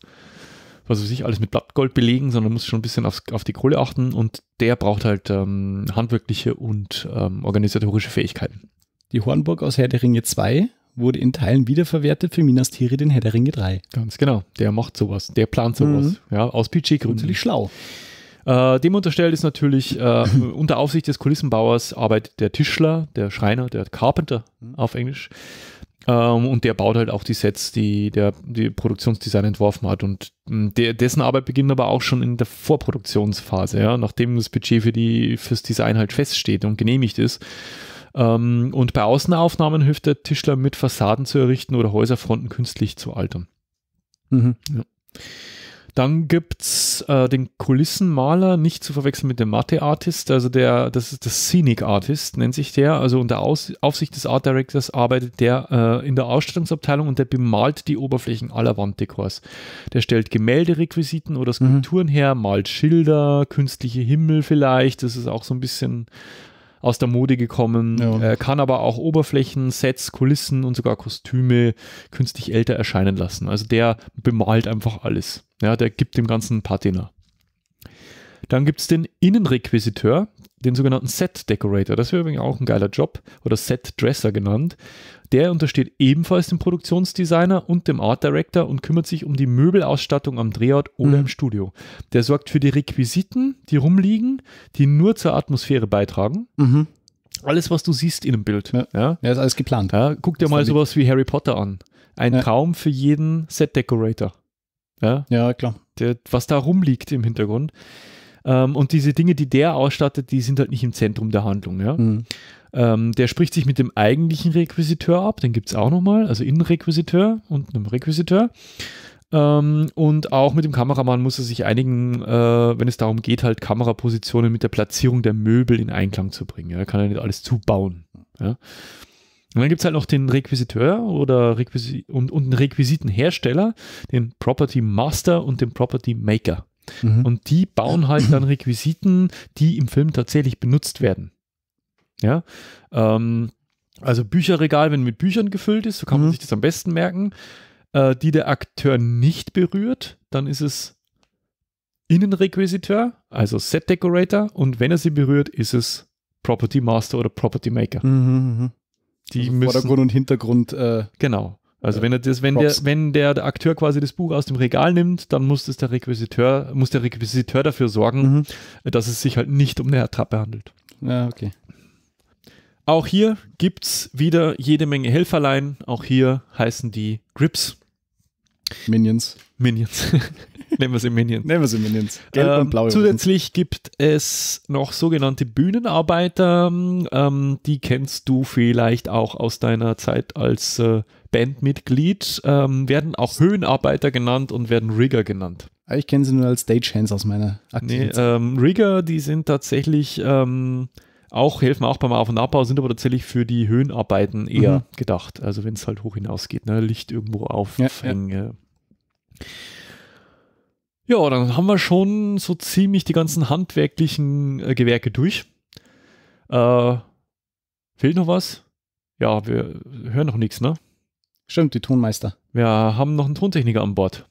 was weiß ich, alles mit Blattgold belegen, sondern muss schon ein bisschen aufs, auf die Kohle achten und der braucht halt ähm, handwerkliche und ähm, organisatorische Fähigkeiten. Die Hornburg aus Herr der Ringe 2 wurde in Teilen wiederverwertet für Minas Tirith den Herr der Ringe 3. Ganz genau. Der macht sowas. Der plant sowas. Mhm. Ja, aus Budgetgründen. Natürlich schlau. Äh, dem unterstellt ist natürlich, äh, unter Aufsicht des Kulissenbauers arbeitet der Tischler, der Schreiner, der Carpenter Mhm. auf Englisch. Ähm, und der baut halt auch die Sets, die der die Produktionsdesign entworfen hat. Und mh, der, dessen Arbeit beginnt aber auch schon in der Vorproduktionsphase, ja, nachdem das Budget für die, fürs Design halt feststeht und genehmigt ist. Ähm, und bei Außenaufnahmen hilft der Tischler mit, Fassaden zu errichten oder Häuserfronten künstlich zu altern. Mhm. Dann gibt's äh, den Kulissenmaler, nicht zu verwechseln mit dem Mathe-Artist, also der, das ist das Scenic Artist, nennt sich der. Also unter Aus Aufsicht des Art Directors arbeitet der äh, in der Ausstattungsabteilung und der bemalt die Oberflächen aller Wanddekors. Der stellt Gemälderequisiten oder Skulpturen her, malt Schilder, künstliche Himmel vielleicht, das ist auch so ein bisschen aus der Mode gekommen, Ja. äh, kann aber auch Oberflächen, Sets, Kulissen und sogar Kostüme künstlich älter erscheinen lassen. Also der bemalt einfach alles. Ja, der gibt dem Ganzen Patina. Dann gibt es den Innenrequisiteur, den sogenannten Set Decorator. Das wäre übrigens auch ein geiler Job oder Set Dresser genannt. Der untersteht ebenfalls dem Produktionsdesigner und dem Art Director und kümmert sich um die Möbelausstattung am Drehort oder Mhm. im Studio. Der sorgt für die Requisiten, die rumliegen, die nur zur Atmosphäre beitragen. Mhm. Alles, was du siehst in einem Bild. Ja. Ja. Ja, ist alles geplant. Ja, guck dir Das mal sowas wie Harry Potter an. Ein Ja. Traum für jeden Set Decorator. Ja, Ja, klar. der, was da rumliegt im Hintergrund. Ähm, und diese Dinge, die der ausstattet, die sind halt nicht im Zentrum der Handlung. Ja? Mhm. Ähm, der spricht sich mit dem eigentlichen Requisiteur ab, den gibt es auch nochmal, also Innenrequisiteur und einem Requisiteur. Ähm, und auch mit dem Kameramann muss er sich einigen, äh, wenn es darum geht, halt Kamerapositionen mit der Platzierung der Möbel in Einklang zu bringen. Ja? Er kann ja nicht alles zubauen. Ja? Und dann gibt es halt noch den Requisiteur oder Requisi und, und einen Requisitenhersteller, den Property Master und den Property Maker. Mhm. Und die bauen halt dann Requisiten, die im Film tatsächlich benutzt werden. Ja. Ähm, also Bücherregal, wenn mit Büchern gefüllt ist, so kann man Mhm. sich das am besten merken, äh, die der Akteur nicht berührt, dann ist es Innenrequisiteur, also Set Decorator, und wenn er sie berührt, ist es Property Master oder Property Maker. Mhm, mhm. Die also müssen, Vordergrund und Hintergrund. Äh, Genau. Also wenn er das, wenn der, Props. wenn der, der Akteur quasi das Buch aus dem Regal nimmt, dann muss das der Requisiteur, muss der Requisiteur dafür sorgen, mhm. dass es sich halt nicht um eine Attrappe handelt. Ja, okay. Auch hier gibt es wieder jede Menge Helferlein. Auch hier heißen die Grips Minions. Minions. Nennen wir sie Minions. Nehmen wir sie Minions. Gelb Ähm, und blaue. zusätzlich gibt es noch sogenannte Bühnenarbeiter. Ähm, die kennst du vielleicht auch aus deiner Zeit als äh, Bandmitglied. Ähm, werden auch Höhenarbeiter genannt und werden Rigger genannt. Ah, Ich kenne sie nur als Stagehands aus meiner Nee, aktiven Zeit. ähm, Rigger, die sind tatsächlich ähm, auch, helfen auch beim Auf- und Abbau, sind aber tatsächlich für die Höhenarbeiten eher Mhm. gedacht. Also wenn es halt hoch hinausgeht, ne? Licht irgendwo aufhängen. Ja, ja, dann haben wir schon so ziemlich die ganzen handwerklichen äh, Gewerke durch. Äh, fehlt noch was? Ja, wir hören noch nichts, ne? Stimmt, die Tonmeister. Wir haben noch einen Tontechniker an Bord.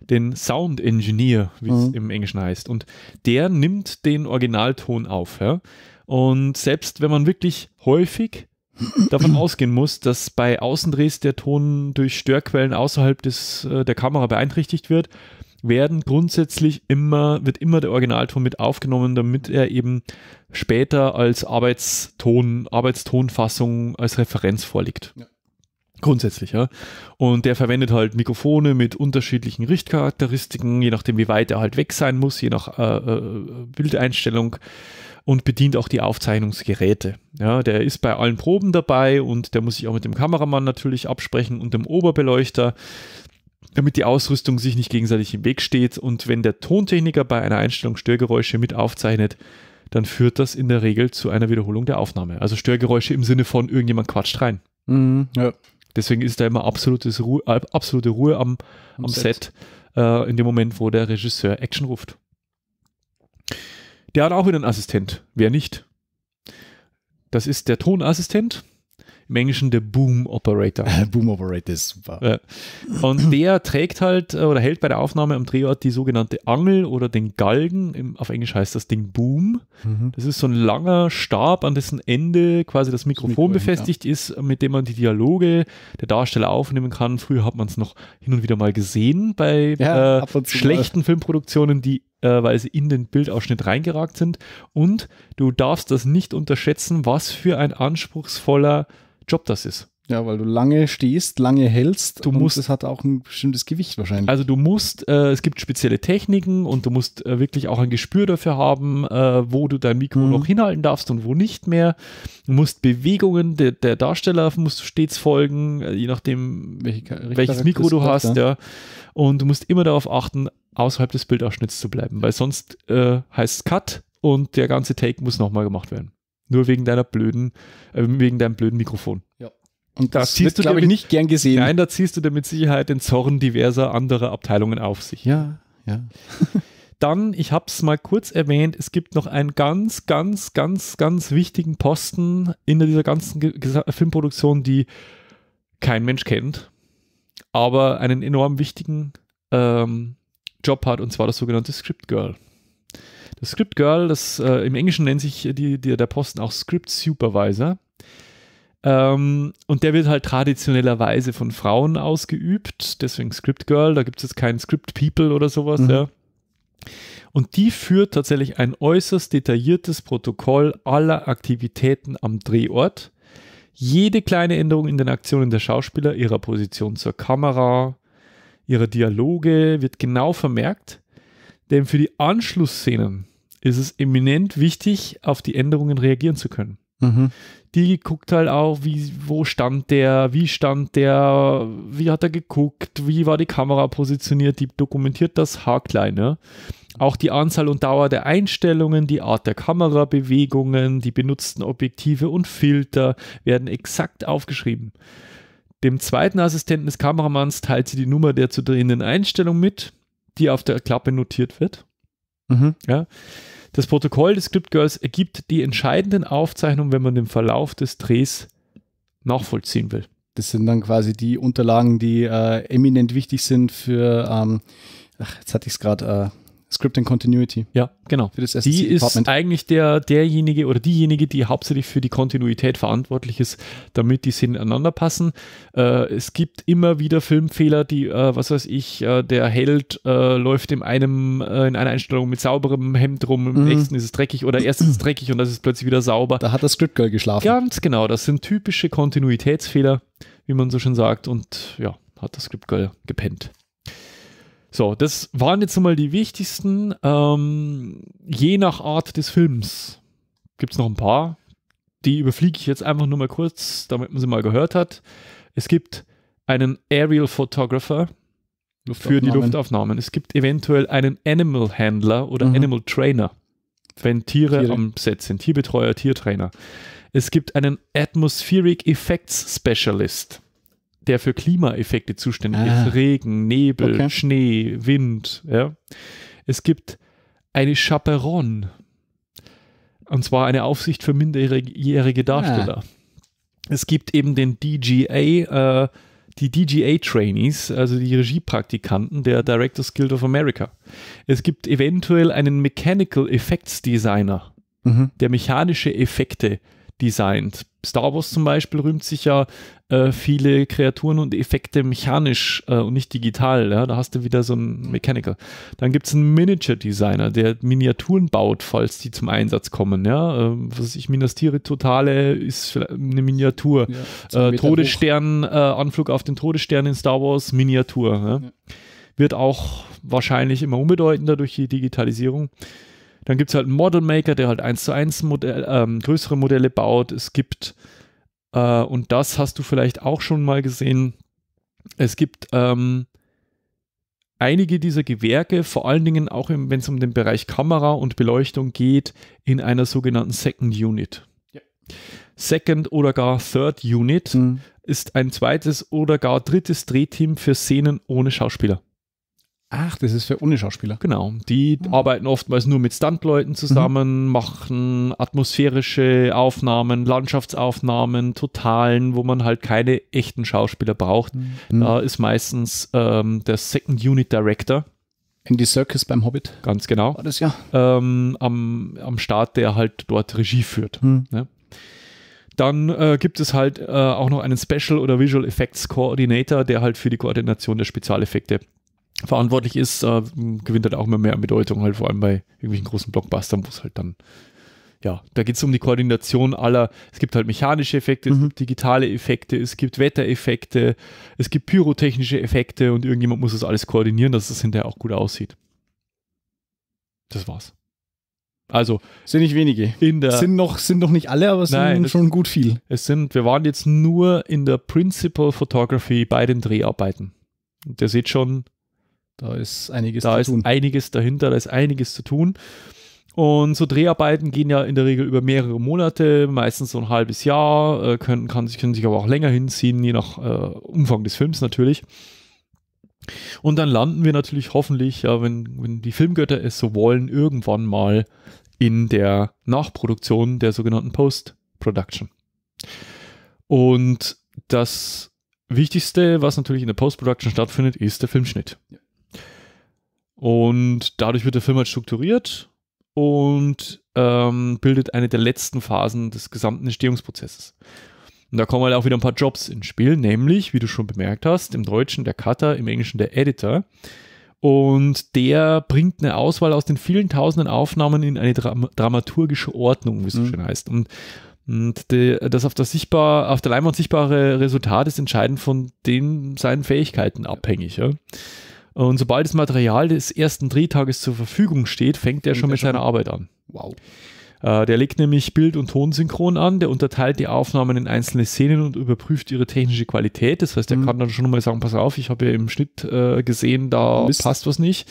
Den Sound Engineer, wie es Mhm. im Englischen heißt. Und der nimmt den Originalton auf. Ja? Und selbst wenn man wirklich häufig davon ausgehen muss, dass bei Außendrehs der Ton durch Störquellen außerhalb des, äh, der Kamera beeinträchtigt wird, werden grundsätzlich immer, wird immer der Originalton mit aufgenommen, damit er eben später als Arbeitston, Arbeitstonfassung als Referenz vorliegt. Ja. Grundsätzlich, ja. Und der verwendet halt Mikrofone mit unterschiedlichen Richtcharakteristiken, je nachdem, wie weit er halt weg sein muss, je nach äh, äh, Bildeinstellung und bedient auch die Aufzeichnungsgeräte. Ja, der ist bei allen Proben dabei und der muss sich auch mit dem Kameramann natürlich absprechen und dem Oberbeleuchter, damit die Ausrüstung sich nicht gegenseitig im Weg steht. Und wenn der Tontechniker bei einer Einstellung Störgeräusche mit aufzeichnet, dann führt das in der Regel zu einer Wiederholung der Aufnahme. Also Störgeräusche im Sinne von irgendjemand quatscht rein. Mhm. Ja. Deswegen ist da immer absolutes Ruhe, äh, absolute Ruhe am, am Set, äh, in dem Moment, wo der Regisseur Action ruft. Der hat auch wieder einen Assistent. Wer nicht? Das ist der Tonassistent. Im Englischen der Boom Operator. Boom Operator ist super. Ja. Und der trägt halt äh, oder hält bei der Aufnahme am Drehort die sogenannte Angel oder den Galgen. Im, auf Englisch heißt das Ding Boom. Mhm. Das ist so ein langer Stab, an dessen Ende quasi das Mikrofon Mikro, befestigt ist, mit dem man die Dialoge der Darsteller aufnehmen kann. Früher hat man es noch hin und wieder mal gesehen bei Ja, äh, schlechten Filmproduktionen, die äh, weil sie in den Bildausschnitt reingeragt sind. Und du darfst das nicht unterschätzen, was für ein anspruchsvoller Job das ist. Ja, weil du lange stehst, lange hältst. Du musst- es hat auch ein bestimmtes Gewicht wahrscheinlich. Also du musst, äh, es gibt spezielle Techniken und du musst äh, wirklich auch ein Gespür dafür haben, äh, wo du dein Mikro Mhm. noch hinhalten darfst und wo nicht mehr. Du musst Bewegungen der, der Darsteller musst du stets folgen, äh, je nachdem Welche welches Mikro du hast, ja. Und du musst immer darauf achten, außerhalb des Bildausschnitts zu bleiben, weil sonst äh, heißt es Cut und der ganze Take muss nochmal gemacht werden. Nur wegen deiner blöden, äh, wegen deinem blöden Mikrofon. Und Da das ziehst wird, du glaube ich, nicht gern gesehen. Nein, da ziehst du dir mit Sicherheit den Zorn diverser anderer Abteilungen auf sich. Ja, ja. Dann, ich habe es mal kurz erwähnt, es gibt noch einen ganz, ganz, ganz, ganz wichtigen Posten in dieser ganzen Ge Filmproduktion, die kein Mensch kennt, aber einen enorm wichtigen ähm, Job hat, und zwar das sogenannte Script Girl. Das Script Girl, das äh, im Englischen nennt sich die, die, der Posten auch Script Supervisor. Ähm, und der wird halt traditionellerweise von Frauen ausgeübt, deswegen Script Girl, da gibt es jetzt keinen Script People oder sowas, Mhm. ja. Und die führt tatsächlich ein äußerst detailliertes Protokoll aller Aktivitäten am Drehort. Jede kleine Änderung in den Aktionen der Schauspieler, ihrer Position zur Kamera, ihrer Dialoge wird genau vermerkt. Denn für die Anschlussszenen ist es eminent wichtig, auf die Änderungen reagieren zu können Mhm. die guckt halt auch, wie, wo stand der, wie stand der, wie hat er geguckt, wie war die Kamera positioniert, die dokumentiert das haarklein. Ja? Auch die Anzahl und Dauer der Einstellungen, die Art der Kamerabewegungen, die benutzten Objektive und Filter werden exakt aufgeschrieben. Dem zweiten Assistenten des Kameramanns teilt sie die Nummer der zu drehenden Einstellung mit, die auf der Klappe notiert wird. Mhm. Das Protokoll des Script Girls ergibt die entscheidenden Aufzeichnungen, wenn man den Verlauf des Drehs nachvollziehen will. Das sind dann quasi die Unterlagen, die äh, eminent wichtig sind für, ähm, ach, jetzt hatte ich es gerade, äh, Script and Continuity. Ja, genau. Für das SC Die ist eigentlich der, derjenige oder diejenige, die hauptsächlich für die Kontinuität verantwortlich ist, damit die Szenen aneinander passen. Äh, es gibt immer wieder Filmfehler, die, äh, was weiß ich, äh, der Held äh, läuft in einem, äh, in einer Einstellung mit sauberem Hemd rum, im Mhm. nächsten ist es dreckig oder erst ist es dreckig und das ist plötzlich wieder sauber. Da hat das Script Girl geschlafen. Ganz genau, das sind typische Kontinuitätsfehler, wie man so schön sagt, und ja, hat das Script Girl gepennt. So, das waren jetzt nochmal die wichtigsten. Ähm, je nach Art des Films gibt es noch ein paar. Die überfliege ich jetzt einfach nur mal kurz, damit man sie mal gehört hat. Es gibt einen Aerial Photographer für die Luftaufnahmen. Luftaufnahmen. Es gibt eventuell einen Animal Handler oder Mhm. Animal Trainer, wenn Tiere, Tiere. am Set sind. Tierbetreuer, Tiertrainer. Es gibt einen Atmospheric Effects Specialist, der für Klimaeffekte zuständig Ah. ist. Regen, Nebel, Okay. Schnee, Wind. Ja. Es gibt eine Chaperon. Und zwar eine Aufsicht für minderjährige Darsteller. Es gibt eben den DGA, äh, die DGA-Trainees, also die Regiepraktikanten der Directors Guild of America. Es gibt eventuell einen Mechanical Effects Designer, Mhm. der mechanische Effekte designt. Star Wars zum Beispiel rühmt sich ja äh, viele Kreaturen und Effekte mechanisch äh, und nicht digital. Ja? Da hast du wieder so einen Mechanical. Dann gibt es einen Miniature Designer, der Miniaturen baut, falls die zum Einsatz kommen. Ja? Ähm, was ich, Minas Tirith Totale ist eine Miniatur. Ja, Äh. Todesstern, äh, Anflug auf den Todesstern in Star Wars, Miniatur. Ja. Wird auch wahrscheinlich immer unbedeutender durch die Digitalisierung. Dann gibt es halt einen Model Maker, der halt 1 zu 1 Modell, ähm, größere Modelle baut. Es gibt, äh, und das hast du vielleicht auch schon mal gesehen, es gibt ähm, einige dieser Gewerke, vor allen Dingen auch wenn es um den Bereich Kamera und Beleuchtung geht, in einer sogenannten Second Unit. Ja. Second oder gar Third Unit Mhm. ist ein zweites oder gar drittes Drehteam für Szenen ohne Schauspieler. Ach, das ist für ohne Schauspieler. Genau. Die Mhm. arbeiten oftmals nur mit Stuntleuten zusammen, machen atmosphärische Aufnahmen, Landschaftsaufnahmen, Totalen, wo man halt keine echten Schauspieler braucht. Mhm. Da ist meistens ähm, der Second Unit Director, Andy Circus beim Hobbit. ganz genau, War das ja. ähm, am, am Start, der halt dort Regie führt. Mhm. Dann äh, gibt es halt äh, auch noch einen Special oder Visual Effects Coordinator, der halt für die Koordination der Spezialeffekte verantwortlich ist, äh, gewinnt halt auch immer mehr an Bedeutung, halt vor allem bei irgendwelchen großen Blockbustern, wo es halt dann, ja, da geht es um die Koordination aller, es gibt halt mechanische Effekte, es Mhm. gibt digitale Effekte, es gibt Wettereffekte, es gibt pyrotechnische Effekte und irgendjemand muss das alles koordinieren, dass es hinterher auch gut aussieht. Das war's. Also Sind nicht wenige. Sind noch, sind noch nicht alle, aber es Nein, sind das- schon gut viel. Es sind, wir waren jetzt nur in der Principal Photography bei den Dreharbeiten. Und ihr seht schon, Da ist einiges da zu ist tun. einiges dahinter, da ist einiges zu tun. Und so Dreharbeiten gehen ja in der Regel über mehrere Monate, meistens so ein halbes Jahr, äh, können, kann, sich- können sich aber auch länger hinziehen, je nach äh, Umfang des Films natürlich. Und dann landen wir natürlich hoffentlich, ja, wenn, wenn die Filmgötter es so wollen, irgendwann mal in der Nachproduktion der sogenannten Post-Production. Und das Wichtigste, was natürlich in der Post-Production stattfindet, ist der Filmschnitt. Und dadurch wird der Film halt strukturiert und ähm, bildet eine der letzten Phasen des gesamten Entstehungsprozesses. Und da kommen halt auch wieder ein paar Jobs ins Spiel, nämlich, wie du schon bemerkt hast, im Deutschen der Cutter, im Englischen der Editor. Und der bringt eine Auswahl aus den vielen tausenden Aufnahmen in eine Dram dramaturgische Ordnung, wie es so Mhm. schön heißt. Und, und die, das auf der, sichtbar, auf der Leinwand sichtbare Resultat ist entscheidend von den seinen Fähigkeiten abhängig. Ja? Und sobald das Material des ersten Drehtages zur Verfügung steht, fängt er schon mit schon seiner an. Arbeit an. Wow. Äh, der legt nämlich Bild- und Tonsynchron an, der unterteilt die Aufnahmen in einzelne Szenen und überprüft ihre technische Qualität. Das heißt, er Mhm. kann dann schon mal sagen, pass auf, ich habe ja im Schnitt äh, gesehen, da Mist. passt was nicht.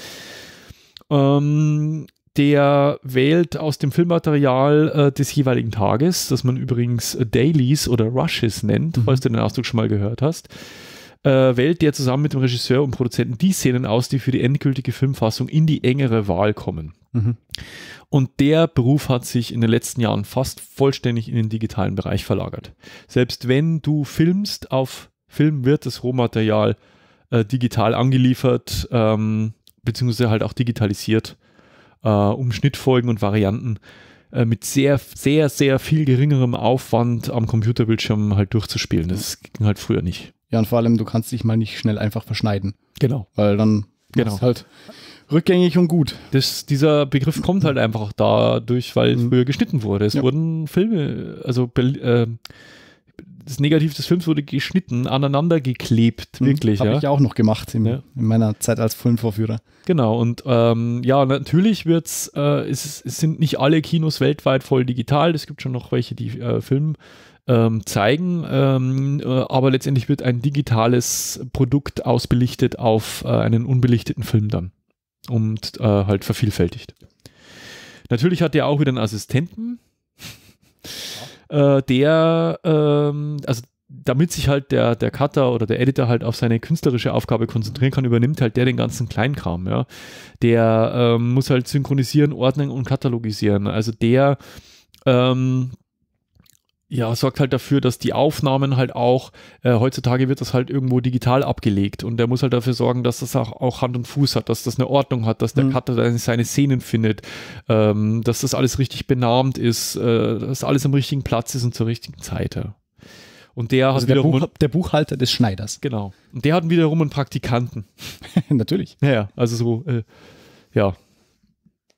Ähm, der wählt aus dem Filmmaterial äh, des jeweiligen Tages, das man übrigens Dailies oder Rushes nennt, Mhm. falls du den Ausdruck schon mal gehört hast, äh, wählt der zusammen mit dem Regisseur und Produzenten die Szenen aus, die für die endgültige Filmfassung in die engere Wahl kommen. Mhm. Und der Beruf hat sich in den letzten Jahren fast vollständig in den digitalen Bereich verlagert. Selbst wenn du filmst, auf Film wird das Rohmaterial äh, digital angeliefert, ähm, beziehungsweise halt auch digitalisiert, äh, um Schnittfolgen und Varianten äh, mit sehr, sehr, sehr viel geringerem Aufwand am Computerbildschirm halt durchzuspielen. Das ging halt früher nicht. Ja, und vor allem, du kannst dich mal nicht schnell einfach verschneiden, Genau. weil dann Genau. halt rückgängig und gut. Das, dieser Begriff kommt halt einfach dadurch, weil Mhm. früher geschnitten wurde. Es Ja. wurden Filme, also äh, das Negativ des Films wurde geschnitten, aneinander geklebt, wirklich. Habe Ja? Mhm. ich auch noch gemacht im, Ja. in meiner Zeit als Filmvorführer. Genau, und ähm, ja, natürlich wird's, äh, es, es sind nicht alle Kinos weltweit voll digital. Es gibt schon noch welche, die äh, Film ähm, zeigen, ähm, äh, aber letztendlich wird ein digitales Produkt ausbelichtet auf äh, einen unbelichteten Film dann und äh, halt vervielfältigt. Natürlich hat er auch wieder einen Assistenten, äh, der, ähm, also damit sich halt der, der Cutter oder der Editor halt auf seine künstlerische Aufgabe konzentrieren kann, übernimmt halt der den ganzen Kleinkram, ja. Der ähm, muss halt synchronisieren, ordnen und katalogisieren. Also der ähm, ja, sorgt halt dafür, dass die Aufnahmen halt auch, äh, heutzutage wird das halt irgendwo digital abgelegt und der muss halt dafür sorgen, dass das auch, auch Hand und Fuß hat, dass das eine Ordnung hat, dass der Mhm. Cutter seine, Szenen findet, ähm, dass das alles richtig benahmt ist, äh, dass alles am richtigen Platz ist und zur richtigen Zeit. Ja. Und der Also hat der, wiederum, Buch, der Buchhalter des Schneiders. genau, und der hat wiederum einen Praktikanten. Natürlich. Ja, ja, also so, äh, ja,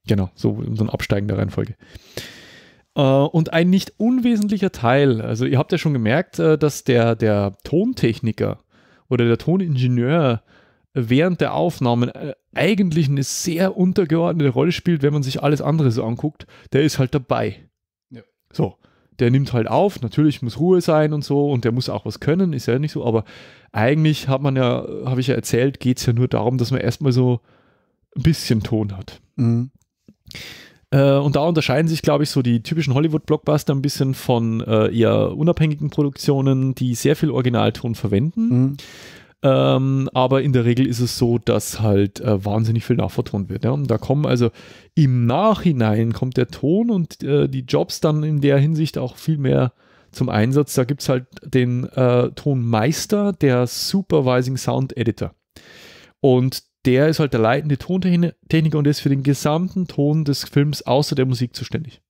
genau, so in so einer absteigender Reihenfolge. Äh, und ein nicht unwesentlicher Teil, also ihr habt ja schon gemerkt, äh, dass der, der Tontechniker oder der Toningenieur während der Aufnahmen äh, eigentlich eine sehr untergeordnete Rolle spielt, wenn man sich alles andere so anguckt. Der ist halt dabei. Ja. So, der nimmt halt auf, natürlich muss Ruhe sein und so und der muss auch was können, ist ja nicht so, aber eigentlich hat man ja, habe ich ja erzählt, geht es ja nur darum, dass man erstmal so ein bisschen Ton hat. Mhm. Äh, und da unterscheiden sich, glaube ich, so die typischen Hollywood-Blockbuster ein bisschen von äh, eher unabhängigen Produktionen, die sehr viel Originalton verwenden. Mhm. Ähm, aber in der Regel ist es so, dass halt äh, wahnsinnig viel nachvertont wird. Ja? Und da kommen also im Nachhinein kommt der Ton und äh, die Jobs dann in der Hinsicht auch viel mehr zum Einsatz. Da gibt es halt den äh, Tonmeister, der Supervising Sound Editor. Und der ist halt der leitende Tontechniker und ist für den gesamten Ton des Films außer der Musik zuständig.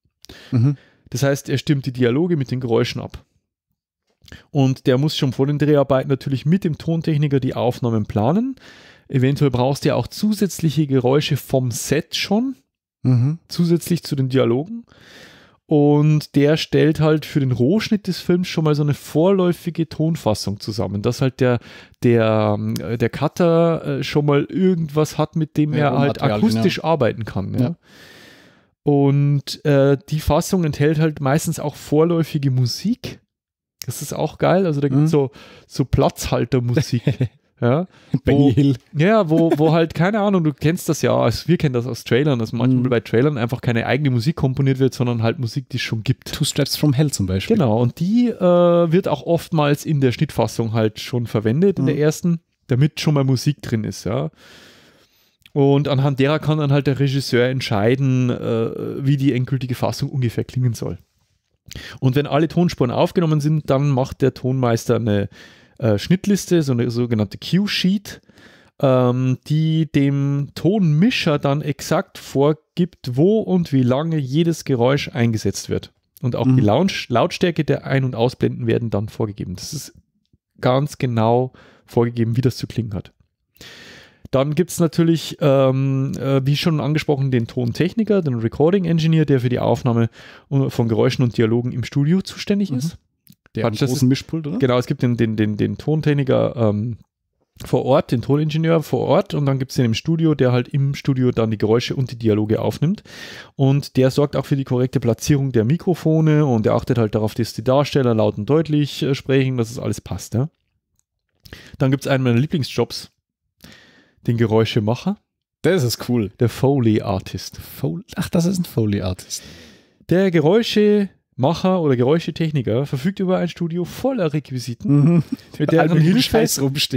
Mhm. Das heißt, er stimmt die Dialoge mit den Geräuschen ab. Und der muss schon vor den Dreharbeiten natürlich mit dem Tontechniker die Aufnahmen planen. Eventuell brauchst du ja auch zusätzliche Geräusche vom Set schon, Mhm. zusätzlich zu den Dialogen. Und der stellt halt für den Rohschnitt des Films schon mal so eine vorläufige Tonfassung zusammen, dass halt der, der, äh, der Cutter äh, schon mal irgendwas hat, mit dem Ja, er halt akustisch arbeiten kann. Ja. Ja. Und äh, die Fassung enthält halt meistens auch vorläufige Musik. Das ist auch geil. Also da gibt es Mhm. so, so Platzhaltermusik. ja. Benny Wo- Hill. Ja, wo, wo halt, keine Ahnung, du kennst das ja, also wir kennen das aus Trailern, dass manchmal Mhm. bei Trailern einfach keine eigene Musik komponiert wird, sondern halt Musik, die es schon gibt. Two Steps from Hell zum Beispiel. Genau, und die äh, wird auch oftmals in der Schnittfassung halt schon verwendet, in Mhm. der ersten, damit schon mal Musik drin ist, ja. Und anhand derer kann dann halt der Regisseur entscheiden, äh, wie die endgültige Fassung ungefähr klingen soll. Und wenn alle Tonspuren aufgenommen sind, dann macht der Tonmeister eine äh, Schnittliste, so eine sogenannte Cue-Sheet, ähm, die dem Tonmischer dann exakt vorgibt, wo und wie lange jedes Geräusch eingesetzt wird. Und auch die Mhm. Laut Lautstärke der Ein- und Ausblenden werden dann vorgegeben. Das ist ganz genau vorgegeben, wie das zu klingen hat. Dann gibt es natürlich, ähm, äh, wie schon angesprochen, den Tontechniker, den Recording Engineer, der für die Aufnahme äh, von Geräuschen und Dialogen im Studio zuständig Mhm. ist. Der Quatsch, das großen Mischpult, oder? Genau, es gibt den, den, den, den Tontechniker ähm, vor Ort, den Toningenieur vor Ort und dann gibt es den im Studio, der halt im Studio dann die Geräusche und die Dialoge aufnimmt. Und der sorgt auch für die korrekte Platzierung der Mikrofone und er achtet halt darauf, dass die Darsteller laut und deutlich äh, sprechen, dass es alles passt. Ja? Dann gibt es einen meiner Lieblingsjobs, den Geräuschemacher, Das ist cool. der Foley Artist. Fol Ach, das ist ein Foley-Artist. Der Geräuschemacher oder Geräuschetechniker verfügt über ein Studio voller Requisiten, Mhm. mit deren Hilfe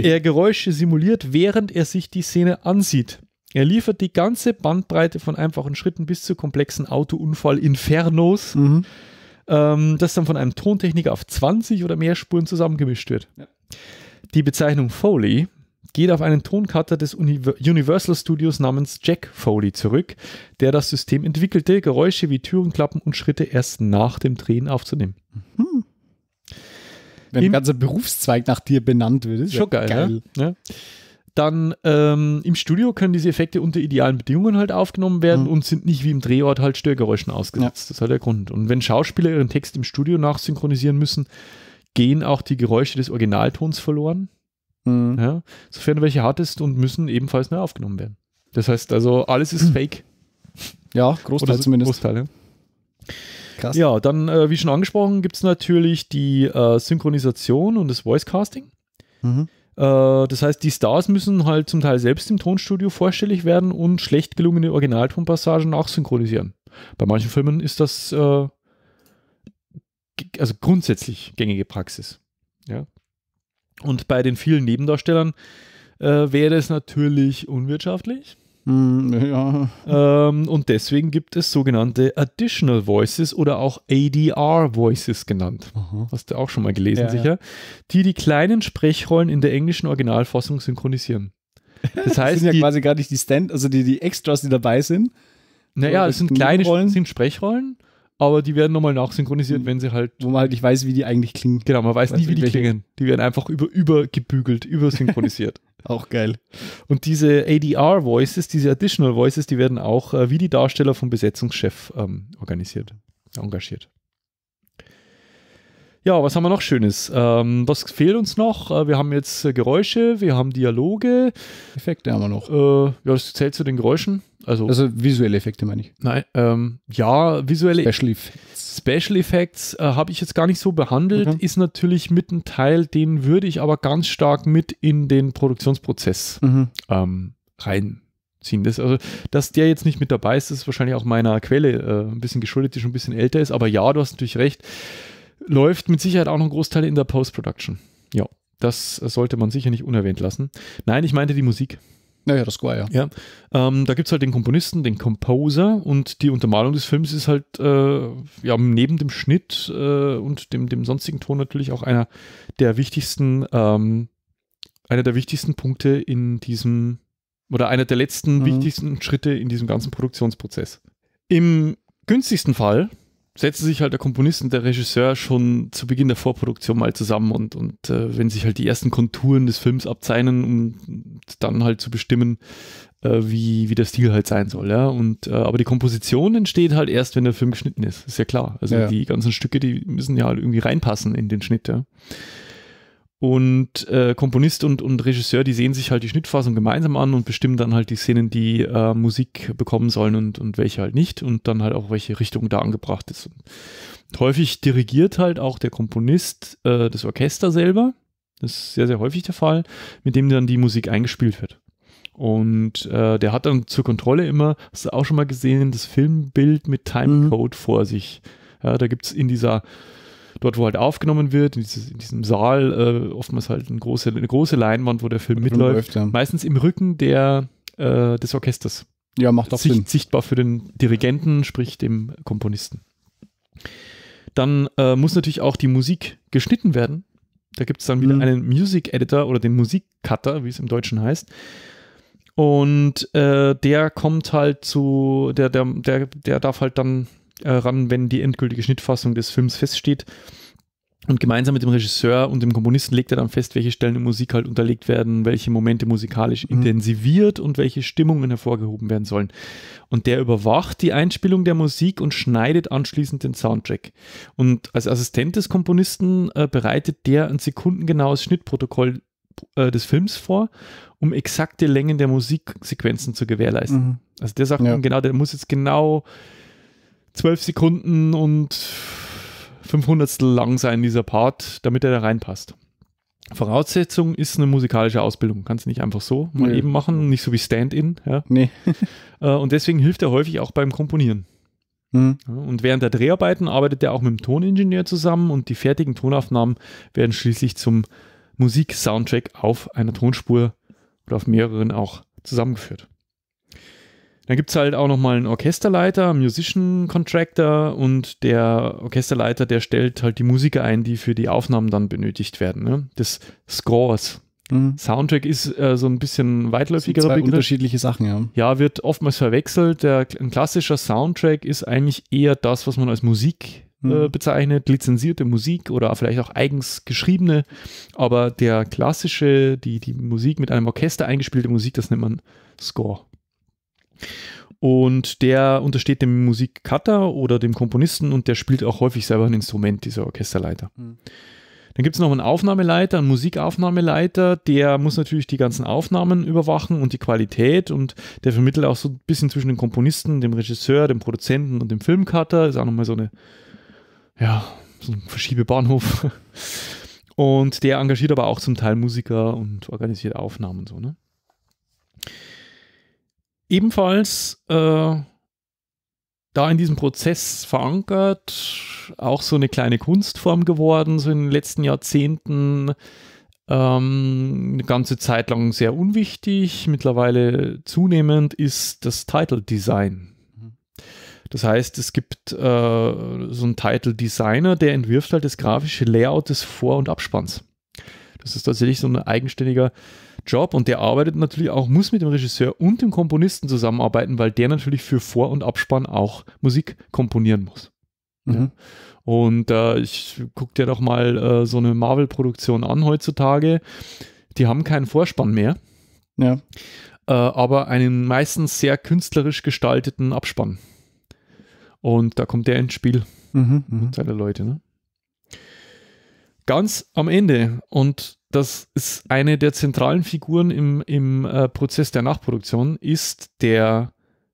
er Geräusche simuliert, während er sich die Szene ansieht. Er liefert die ganze Bandbreite von einfachen Schritten bis zu komplexen Autounfall-Infernos, Mhm. ähm, das dann von einem Tontechniker auf 20 oder mehr Spuren zusammengemischt wird. Ja. Die Bezeichnung Foley geht auf einen Toncutter des Uni Universal Studios namens Jack Foley zurück, der das System entwickelte, Geräusche wie Türenklappen und Schritte erst nach dem Drehen aufzunehmen. Wenn Im- ein ganzer Berufszweig nach dir benannt wird, ist Schon ja geil, Ja? Ja. Dann ähm, im Studio können diese Effekte unter idealen Bedingungen halt aufgenommen werden Mhm. und sind nicht wie im Drehort halt Störgeräuschen ausgesetzt. Das ist halt der Grund. Und wenn Schauspieler ihren Text im Studio nachsynchronisieren müssen, gehen auch die Geräusche des Originaltons verloren, Mhm. ja? sofern welche hattest und müssen ebenfalls neu aufgenommen werden. Das heißt also, alles ist fake. Ja, Großteil so- zumindest. Großteil, ja. Krass. Ja, dann, äh, wie schon angesprochen, gibt es natürlich die äh, Synchronisation und das Voice Casting. Mhm. Äh, das heißt, die Stars müssen halt zum Teil selbst im Tonstudio vorstellig werden und schlecht gelungene Originaltonpassagen nachsynchronisieren. Bei manchen Filmen ist das äh, also grundsätzlich gängige Praxis. Ja. Und bei den vielen Nebendarstellern äh, wäre es natürlich unwirtschaftlich. Mhm, ja. Ähm, und deswegen gibt es sogenannte Additional Voices oder auch ADR Voices genannt. Aha. Hast du auch schon mal gelesen, Ja, sicher? Die die kleinen Sprechrollen in der englischen Originalfassung synchronisieren. Das Das heißt, sind ja die, quasi gar nicht die Stand, also die, die Extras, die dabei sind. naja, es sind kleine Nebenrollen. sind Sprechrollen, aber die werden nochmal nachsynchronisiert, Mhm. wenn sie halt. wo man halt nicht weiß, wie die eigentlich klingen. Genau, man weiß Weiß nie, wie die welche- klingen. Die werden einfach über, übergebügelt, übersynchronisiert. Auch geil. Und diese ADR Voices, diese Additional Voices, die werden auch äh, wie die Darsteller vom Besetzungschef ähm, organisiert, engagiert. Ja, was haben wir noch Schönes? Ähm, was fehlt uns noch? Äh, wir haben jetzt äh, Geräusche, wir haben Dialoge. Effekte haben wir noch. Äh, ja, das zählt zu den Geräuschen. Also, Also visuelle Effekte meine ich. nein, ähm, ja, visuelle Special Effects. Special Effects äh, habe ich jetzt gar nicht so behandelt, Okay. ist natürlich mit ein Teil, den würde ich aber ganz stark mit in den Produktionsprozess Mhm. ähm, reinziehen. Das, also, dass der jetzt nicht mit dabei ist, ist wahrscheinlich auch meiner Quelle äh, ein bisschen geschuldet, die schon ein bisschen älter ist. Aber ja, du hast natürlich recht. Läuft mit Sicherheit auch noch ein Großteil in der Post-Production. Ja, das sollte man sicher nicht unerwähnt lassen. Nein, ich meinte die Musik. Naja, das war ja. Ähm, da gibt es halt den Komponisten, den Composer und die Untermalung des Films ist halt äh, ja, neben dem Schnitt äh, und dem, dem sonstigen Ton natürlich auch einer der wichtigsten, ähm, einer der wichtigsten Punkte in diesem oder einer der letzten Mhm. wichtigsten Schritte in diesem ganzen Produktionsprozess. Im günstigsten Fall setzen sich halt der Komponist und der Regisseur schon zu Beginn der Vorproduktion mal zusammen und, und äh, wenn sich halt die ersten Konturen des Films abzeichnen, um dann halt zu bestimmen, äh, wie, wie der Stil halt sein soll. Ja? Und, äh, aber die Komposition entsteht halt erst, wenn der Film geschnitten ist. Ist ja klar. Also Ja. die ganzen Stücke, die müssen ja halt irgendwie reinpassen in den Schnitt. Ja? Und äh, Komponist und, und Regisseur, die sehen sich halt die Schnittfassung gemeinsam an und bestimmen dann halt die Szenen, die äh, Musik bekommen sollen und, und welche halt nicht und dann halt auch welche Richtung da angebracht ist. Und häufig dirigiert halt auch der Komponist äh, das Orchester selber. Das ist sehr, sehr häufig der Fall, mit dem dann die Musik eingespielt wird. Und äh, der hat dann zur Kontrolle immer, hast du auch schon mal gesehen, das Filmbild mit Timecode vor sich. Ja, da gibt es in dieser dort wo halt aufgenommen wird, in, dieses, in diesem Saal, äh, oftmals halt eine große, eine große Leinwand, wo der Film mitläuft. ja. Meistens im Rücken der, äh, des Orchesters. ja, macht auch Sinn. Sicht, sichtbar für den Dirigenten, sprich dem Komponisten. Dann äh, muss natürlich auch die Musik geschnitten werden. Da gibt es dann wieder Mhm. einen Music Editor oder den Musikcutter, wie es im Deutschen heißt. Und äh, der kommt halt zu, der, der, der, der darf halt dann ran, wenn die endgültige Schnittfassung des Films feststeht. Und gemeinsam mit dem Regisseur und dem Komponisten legt er dann fest, welche Stellen in Musik halt unterlegt werden, welche Momente musikalisch Mhm. intensiviert und welche Stimmungen hervorgehoben werden sollen. Und der überwacht die Einspielung der Musik und schneidet anschließend den Soundtrack. Und als Assistent des Komponisten äh, bereitet der ein sekundengenaues Schnittprotokoll äh, des Films vor, um exakte Längen der Musiksequenzen zu gewährleisten. Mhm. Also der sagt Ja. dann genau, der muss jetzt genau zwölf Sekunden und 500 lang sein, dieser Part, damit er da reinpasst. Voraussetzung ist eine musikalische Ausbildung. Kannst du nicht einfach so mal Nee. eben machen, nicht so wie Stand-in. Ja? Nee. Äh, Und deswegen hilft er häufig auch beim Komponieren. Mhm. Und während der Dreharbeiten arbeitet er auch mit dem Toningenieur zusammen und die fertigen Tonaufnahmen werden schließlich zum Musik-Soundtrack auf einer Tonspur oder auf mehreren auch zusammengeführt. Dann gibt es halt auch nochmal einen Orchesterleiter, Musician Contractor und der Orchesterleiter, der stellt halt die Musiker ein, die für die Aufnahmen dann benötigt werden, ne? des Scores. Mhm. Soundtrack ist äh, so ein bisschen Sind weitläufigerer zwei Begriff. unterschiedliche Sachen, ja. Ja, wird oftmals verwechselt. Der, ein klassischer Soundtrack ist eigentlich eher das, was man als Musik äh, Mhm. bezeichnet, lizenzierte Musik oder vielleicht auch eigens geschriebene. Aber der klassische, die, die Musik mit einem Orchester eingespielte Musik, das nennt man Score. Und der untersteht dem Musikcutter oder dem Komponisten und der spielt auch häufig selber ein Instrument, dieser Orchesterleiter. Mhm. Dann gibt es noch einen Aufnahmeleiter, einen Musikaufnahmeleiter, der muss natürlich die ganzen Aufnahmen überwachen und die Qualität und der vermittelt auch so ein bisschen zwischen dem Komponisten, dem Regisseur, dem Produzenten und dem Filmcutter. Ist auch nochmal so eine, ja, so ein Verschiebebahnhof. Und der engagiert aber auch zum Teil Musiker und organisiert Aufnahmen und so, ne? Ebenfalls äh, da in diesem Prozess verankert, auch so eine kleine Kunstform geworden, so in den letzten Jahrzehnten. Ähm, eine ganze Zeit lang sehr unwichtig, mittlerweile zunehmend ist das Title Design. Mhm. Das heißt, es gibt äh, so einen Title Designer, der entwirft halt das grafische Layout des Vor- und Abspanns. Das ist tatsächlich so ein eigenständiger Job und der arbeitet natürlich auch, muss mit dem Regisseur und dem Komponisten zusammenarbeiten, weil der natürlich für Vor- und Abspann auch Musik komponieren muss. Mhm. Und äh, ich gucke dir doch mal äh, so eine Marvel-Produktion an heutzutage. Die haben keinen Vorspann mehr, Ja. äh, aber einen meistens sehr künstlerisch gestalteten Abspann. Und da kommt der ins Spiel, Mhm. Mhm. seine Leute. Ne? Ganz am Ende, und das ist eine der zentralen Figuren im, im äh, Prozess der Nachproduktion, ist der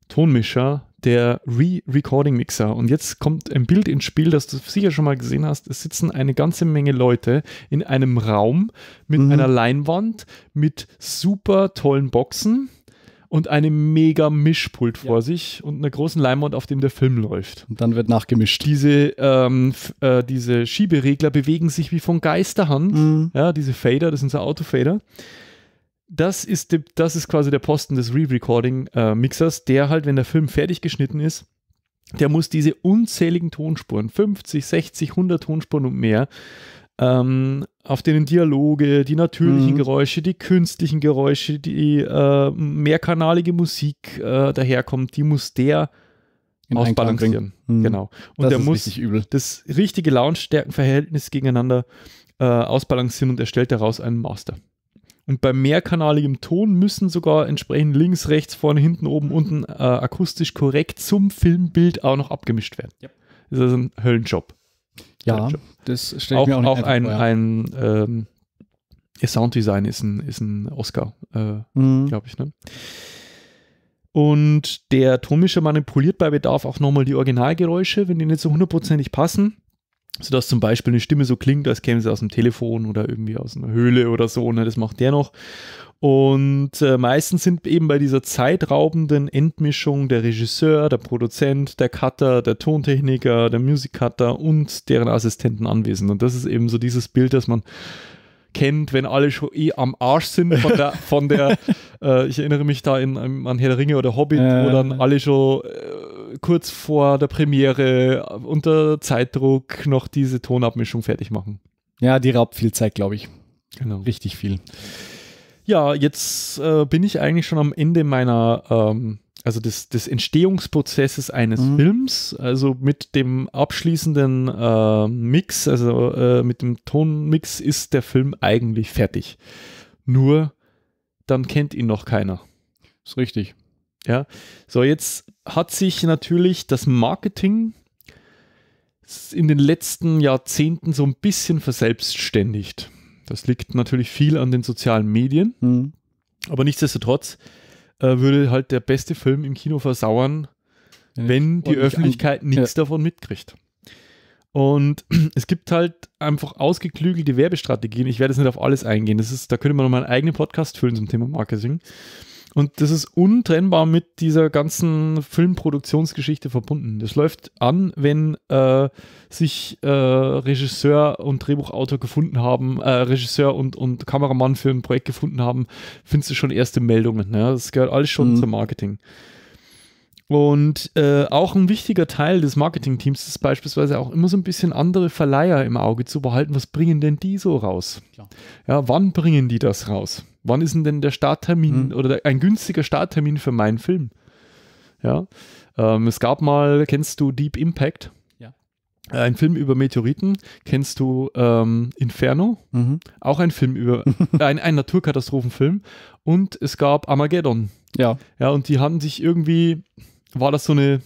Tonmischer, der Re-Recording-Mixer. Und jetzt kommt ein Bild ins Spiel, das du sicher schon mal gesehen hast. Es sitzen eine ganze Menge Leute in einem Raum mit Mhm. einer Leinwand, mit super tollen Boxen und einem mega Mischpult vor sich und einer großen Leinwand, auf dem der Film läuft. Und dann wird nachgemischt. Diese, ähm, äh, diese Schieberegler bewegen sich wie von Geisterhand. Mhm. Ja, diese Fader, das sind so Autofader. Das ist, die, das ist quasi der Posten des Re-Recording-Mixers, der halt, wenn der Film fertig geschnitten ist, der muss diese unzähligen Tonspuren, 50, 60, 100 Tonspuren und mehr, ähm, auf denen Dialoge, die natürlichen Mhm. Geräusche, die künstlichen Geräusche, die äh, mehrkanalige Musik äh, daherkommt, die muss der In ausbalancieren. Mhm. Genau. Und das der ist muss richtig übel. das richtige Lautstärkenverhältnis gegeneinander äh, ausbalancieren und erstellt daraus einen Master. Und bei mehrkanaligem Ton müssen sogar entsprechend links, rechts, vorne, hinten, oben, unten äh, akustisch korrekt zum Filmbild auch noch abgemischt werden. Yep. Das ist also ein Höllenjob. Ja, das stelle ich Auch, mir auch nicht auch ein, vor, ja. ein ähm, ihr Sounddesign ist ein, ist ein Oscar, äh, Mhm. glaube ich. Ne? Und der Tonmischer manipuliert bei Bedarf auch nochmal die Originalgeräusche, wenn die nicht so hundertprozentig passen. Sodass zum Beispiel eine Stimme so klingt, als käme sie aus dem Telefon oder irgendwie aus einer Höhle oder so. Ne? Das macht der noch. Und äh, meistens sind eben bei dieser zeitraubenden Endmischung der Regisseur, der Produzent, der Cutter, der Tontechniker, der Music Cutter und deren Assistenten anwesend. Und das ist eben so dieses Bild, das man kennt, wenn alle schon eh am Arsch sind von der, von der äh, ich erinnere mich da in, an Herr der Ringe oder Hobbit, Äh. wo dann alle schon äh, kurz vor der Premiere äh, unter Zeitdruck noch diese Tonabmischung fertig machen. ja, die raubt viel Zeit, glaube ich. Genau. Richtig viel. Ja, jetzt äh, bin ich eigentlich schon am Ende meiner, ähm, also des, des Entstehungsprozesses eines Mhm. Films, also mit dem abschließenden äh, Mix, also äh, mit dem Tonmix ist der Film eigentlich fertig. Nur dann kennt ihn noch keiner. Ist richtig. So, jetzt hat sich natürlich das Marketing in den letzten Jahrzehnten so ein bisschen verselbstständigt. Das liegt natürlich viel an den sozialen Medien. Mhm. Aber nichtsdestotrotz äh, würde halt der beste Film im Kino versauern, wenn die Öffentlichkeit nichts davon mitkriegt. Und es gibt halt einfach ausgeklügelte Werbestrategien. Ich werde jetzt nicht auf alles eingehen. Das ist, da könnte man noch mal einen eigenen Podcast füllen zum Thema Marketing. Und das ist untrennbar mit dieser ganzen Filmproduktionsgeschichte verbunden. Das läuft an, wenn äh, sich äh, Regisseur und Drehbuchautor gefunden haben, äh, Regisseur und, und Kameramann für ein Projekt gefunden haben, findest du schon erste Meldungen. Ja? Das gehört alles schon Mhm. zum Marketing. Und äh, auch ein wichtiger Teil des Marketingteams ist beispielsweise auch immer so ein bisschen andere Verleiher im Auge zu behalten. Was bringen denn die so raus? Klar. Ja, wann bringen die das raus? Wann ist denn, denn der Starttermin Mhm. oder der, ein günstiger Starttermin für meinen Film? Ja, ähm, es gab mal, kennst du Deep Impact? Ja. Äh, Ein Film über Meteoriten. Kennst du ähm, Inferno? Mhm. Auch ein Film über, ein, ein Naturkatastrophenfilm. Und es gab Armageddon. Ja. Ja, und die haben sich irgendwie, war das so eine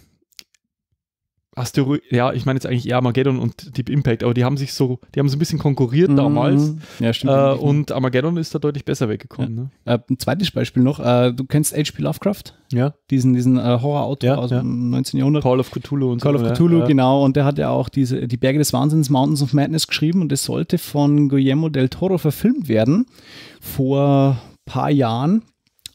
Asteroid, ja, ich meine jetzt eigentlich eher Armageddon und Deep Impact, aber die haben sich so, die haben so ein bisschen konkurriert damals. Mhm. Ja, stimmt. Äh, und Armageddon ist da deutlich besser weggekommen. Ne? äh, ein zweites Beispiel noch. Äh, du kennst H.P. Lovecraft? Ja. Diesen, diesen äh, Horrorautor Ja, aus ja. dem 19. Jahrhundert. Call of Cthulhu und Call so. of Cthulhu, ja. genau. Und der hat ja auch diese, die Berge des Wahnsinns, Mountains of Madness geschrieben und es sollte von Guillermo del Toro verfilmt werden vor ein paar Jahren.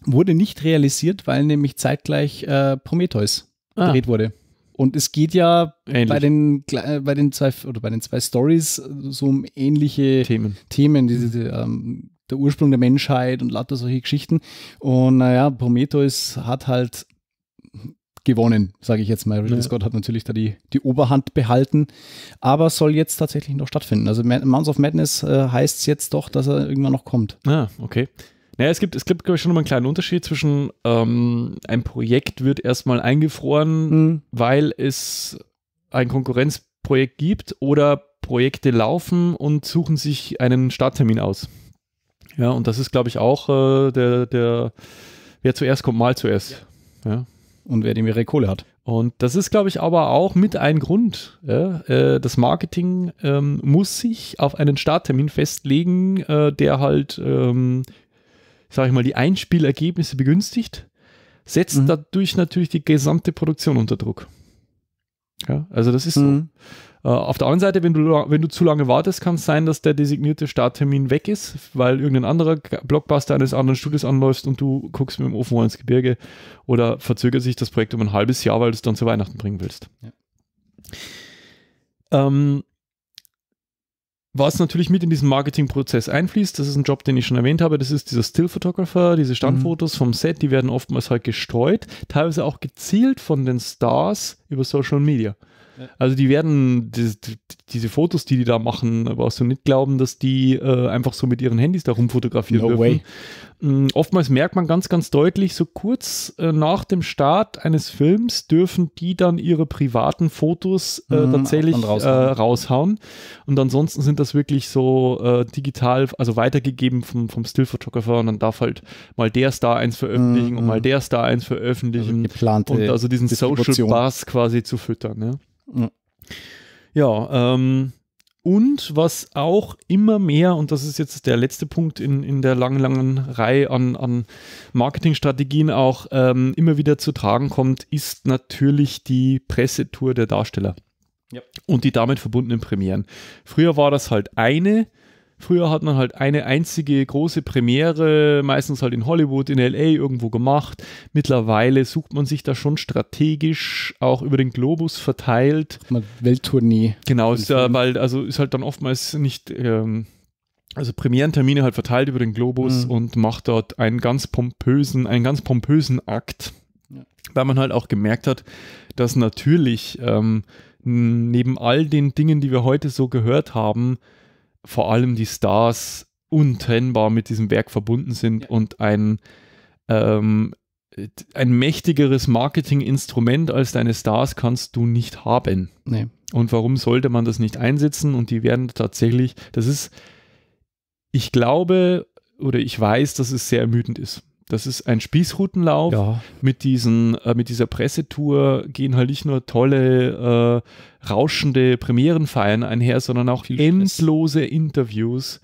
Wurde nicht realisiert, weil nämlich zeitgleich äh, Prometheus Ah, gedreht wurde. Und es geht ja ähnlich. bei den, äh, bei den zwei oder bei den zwei Stories so um ähnliche Themen. Themen, diese, diese, ähm, der Ursprung der Menschheit und lauter solche Geschichten. Und naja, Prometheus hat halt gewonnen, sage ich jetzt mal. Ridley Ja. Scott hat natürlich da die, die Oberhand behalten, aber soll jetzt tatsächlich noch stattfinden. Also Mounds of Madness äh, heißt es jetzt doch, dass er irgendwann noch kommt. Ah, okay. Naja, es gibt, es gibt, glaube ich, schon mal einen kleinen Unterschied zwischen ähm, ein Projekt wird erstmal eingefroren, Mhm. weil es ein Konkurrenzprojekt gibt oder Projekte laufen und suchen sich einen Starttermin aus. Ja, und das ist, glaube ich, auch äh, der, der, wer zuerst kommt, mal zuerst. Ja. Und wer die mehrere Kohle hat. Und das ist, glaube ich, aber auch mit ein Grund. Ja? Äh, das Marketing ähm, muss sich auf einen Starttermin festlegen, äh, der halt, ähm, sage ich mal, die Einspielergebnisse begünstigt, setzt Mhm. dadurch natürlich die gesamte Produktion unter Druck. Ja, also das ist so. Mhm. Äh, auf der anderen Seite, wenn du, wenn du zu lange wartest, kann es sein, dass der designierte Starttermin weg ist, weil irgendein anderer Blockbuster eines anderen Studios anläuft und du guckst mit dem Ofen ins Gebirge oder verzögert sich das Projekt um ein halbes Jahr, weil du es dann zu Weihnachten bringen willst. Ja. Ähm, was natürlich mit in diesen Marketingprozess einfließt, das ist ein Job, den ich schon erwähnt habe, das ist dieser Still-Photographer, diese Standfotos vom Set, die werden oftmals halt gestreut, teilweise auch gezielt von den Stars über Social Media. Also die werden, die, die, diese Fotos, die die da machen, brauchst du nicht glauben, dass die äh, einfach so mit ihren Handys da rumfotografieren No dürfen. way. Mm, Oftmals merkt man ganz, ganz deutlich, so kurz äh, nach dem Start eines Films dürfen die dann ihre privaten Fotos äh, Mhm, tatsächlich äh, raushauen. raushauen. Und ansonsten sind das wirklich so äh, digital, also weitergegeben vom, vom Still-Photographer und dann darf halt mal der Star eins veröffentlichen Mhm. und mal der Star eins Also veröffentlichen. geplante und also diesen Social. Buzz quasi zu füttern. Ne? Ja. Ähm, und was auch immer mehr, und das ist jetzt der letzte Punkt in, in der langen, langen Reihe an, an Marketingstrategien auch ähm, immer wieder zu tragen kommt, ist natürlich die Pressetour der Darsteller. Ja. Und die damit verbundenen Premieren. Früher war das halt eine. Früher hat man halt eine einzige große Premiere, meistens halt in Hollywood, in LA irgendwo gemacht. Mittlerweile sucht man sich da schon strategisch auch über den Globus verteilt Mal Welttournee. Genau, ist ja, weil, also ist halt dann oftmals nicht, ähm, also Premierentermine halt verteilt über den Globus Mhm. und macht dort einen ganz pompösen, einen ganz pompösen Akt. Ja. Weil man halt auch gemerkt hat, dass natürlich ähm, neben all den Dingen, die wir heute so gehört haben, vor allem die Stars untrennbar mit diesem Werk verbunden sind Ja. und ein ähm, ein mächtigeres Marketinginstrument als deine Stars kannst du nicht haben. Nee. Und warum sollte man das nicht einsetzen? Und die werden tatsächlich, das ist, ich glaube oder ich weiß, dass es sehr ermüdend ist. Das ist ein Spießrutenlauf. Ja. Mit, diesen, äh, mit dieser Pressetour gehen halt nicht nur tolle, äh, rauschende Premierenfeiern einher, sondern auch Viel Stress. endlose Interviews.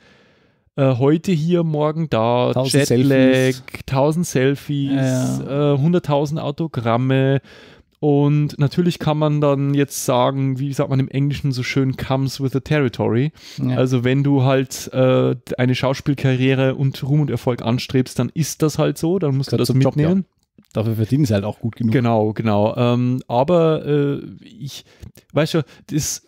Äh, heute hier, morgen da, Tausend Jetlag, Selfies. tausend Selfies, Ja, äh, hunderttausend Autogramme. Und natürlich kann man dann jetzt sagen, wie sagt man im Englischen so schön, comes with the territory. ja. Also wenn du halt äh, eine Schauspielkarriere und Ruhm und Erfolg anstrebst, dann ist das halt so, dann musst Gehört du das zum Job, mitnehmen. Dafür verdienen sie halt auch gut genug. Genau, genau. Ähm, aber äh, ich, weißt du, das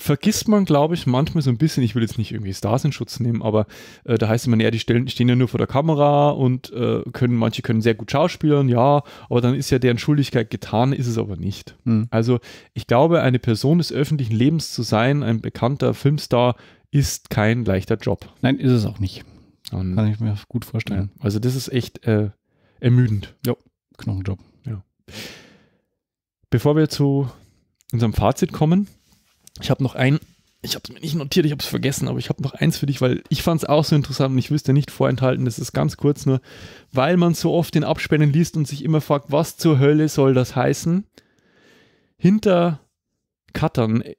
vergisst man, glaube ich, manchmal so ein bisschen. Ich will jetzt nicht irgendwie Stars in Schutz nehmen, aber äh, da heißt es immer, ja, die stellen, stehen ja nur vor der Kamera und äh, können, manche können sehr gut schauspielern, ja, aber dann ist ja deren Schuldigkeit getan, ist es aber nicht. Hm. Also ich glaube, eine Person des öffentlichen Lebens zu sein, ein bekannter Filmstar, ist kein leichter Job. Nein, ist es auch nicht. Und, Kann ich mir gut ja, vorstellen. also das ist echt äh, ermüdend. Knochenjob. Bevor wir zu unserem Fazit kommen, ich habe noch ein, ich habe es mir nicht notiert, ich habe es vergessen, aber ich habe noch eins für dich, weil ich fand es auch so interessant und ich wüsste nicht vorenthalten, das ist ganz kurz nur, weil man so oft den Abspänen liest und sich immer fragt, was zur Hölle soll das heißen? Hinter Cuttern, äh,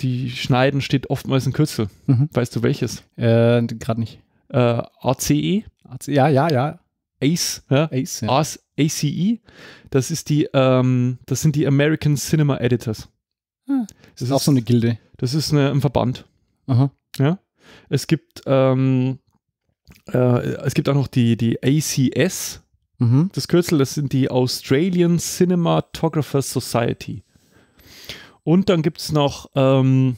die schneiden, steht oftmals ein Kürzel. Mhm. Weißt du welches? Äh, gerade nicht. Äh, ACE, Ja, ja, ja. ACE, ja? Ace. Ja. ACE, das ist die, ähm, das sind die American Cinema Editors. Ah, Das ist auch so eine Gilde. Das ist eine, ein Verband. Aha. Ja. Es gibt, ähm, äh, es gibt auch noch die, die ACS, Mhm. das Kürzel, das sind die Australian Cinematographers Society. Und dann gibt es noch, ähm,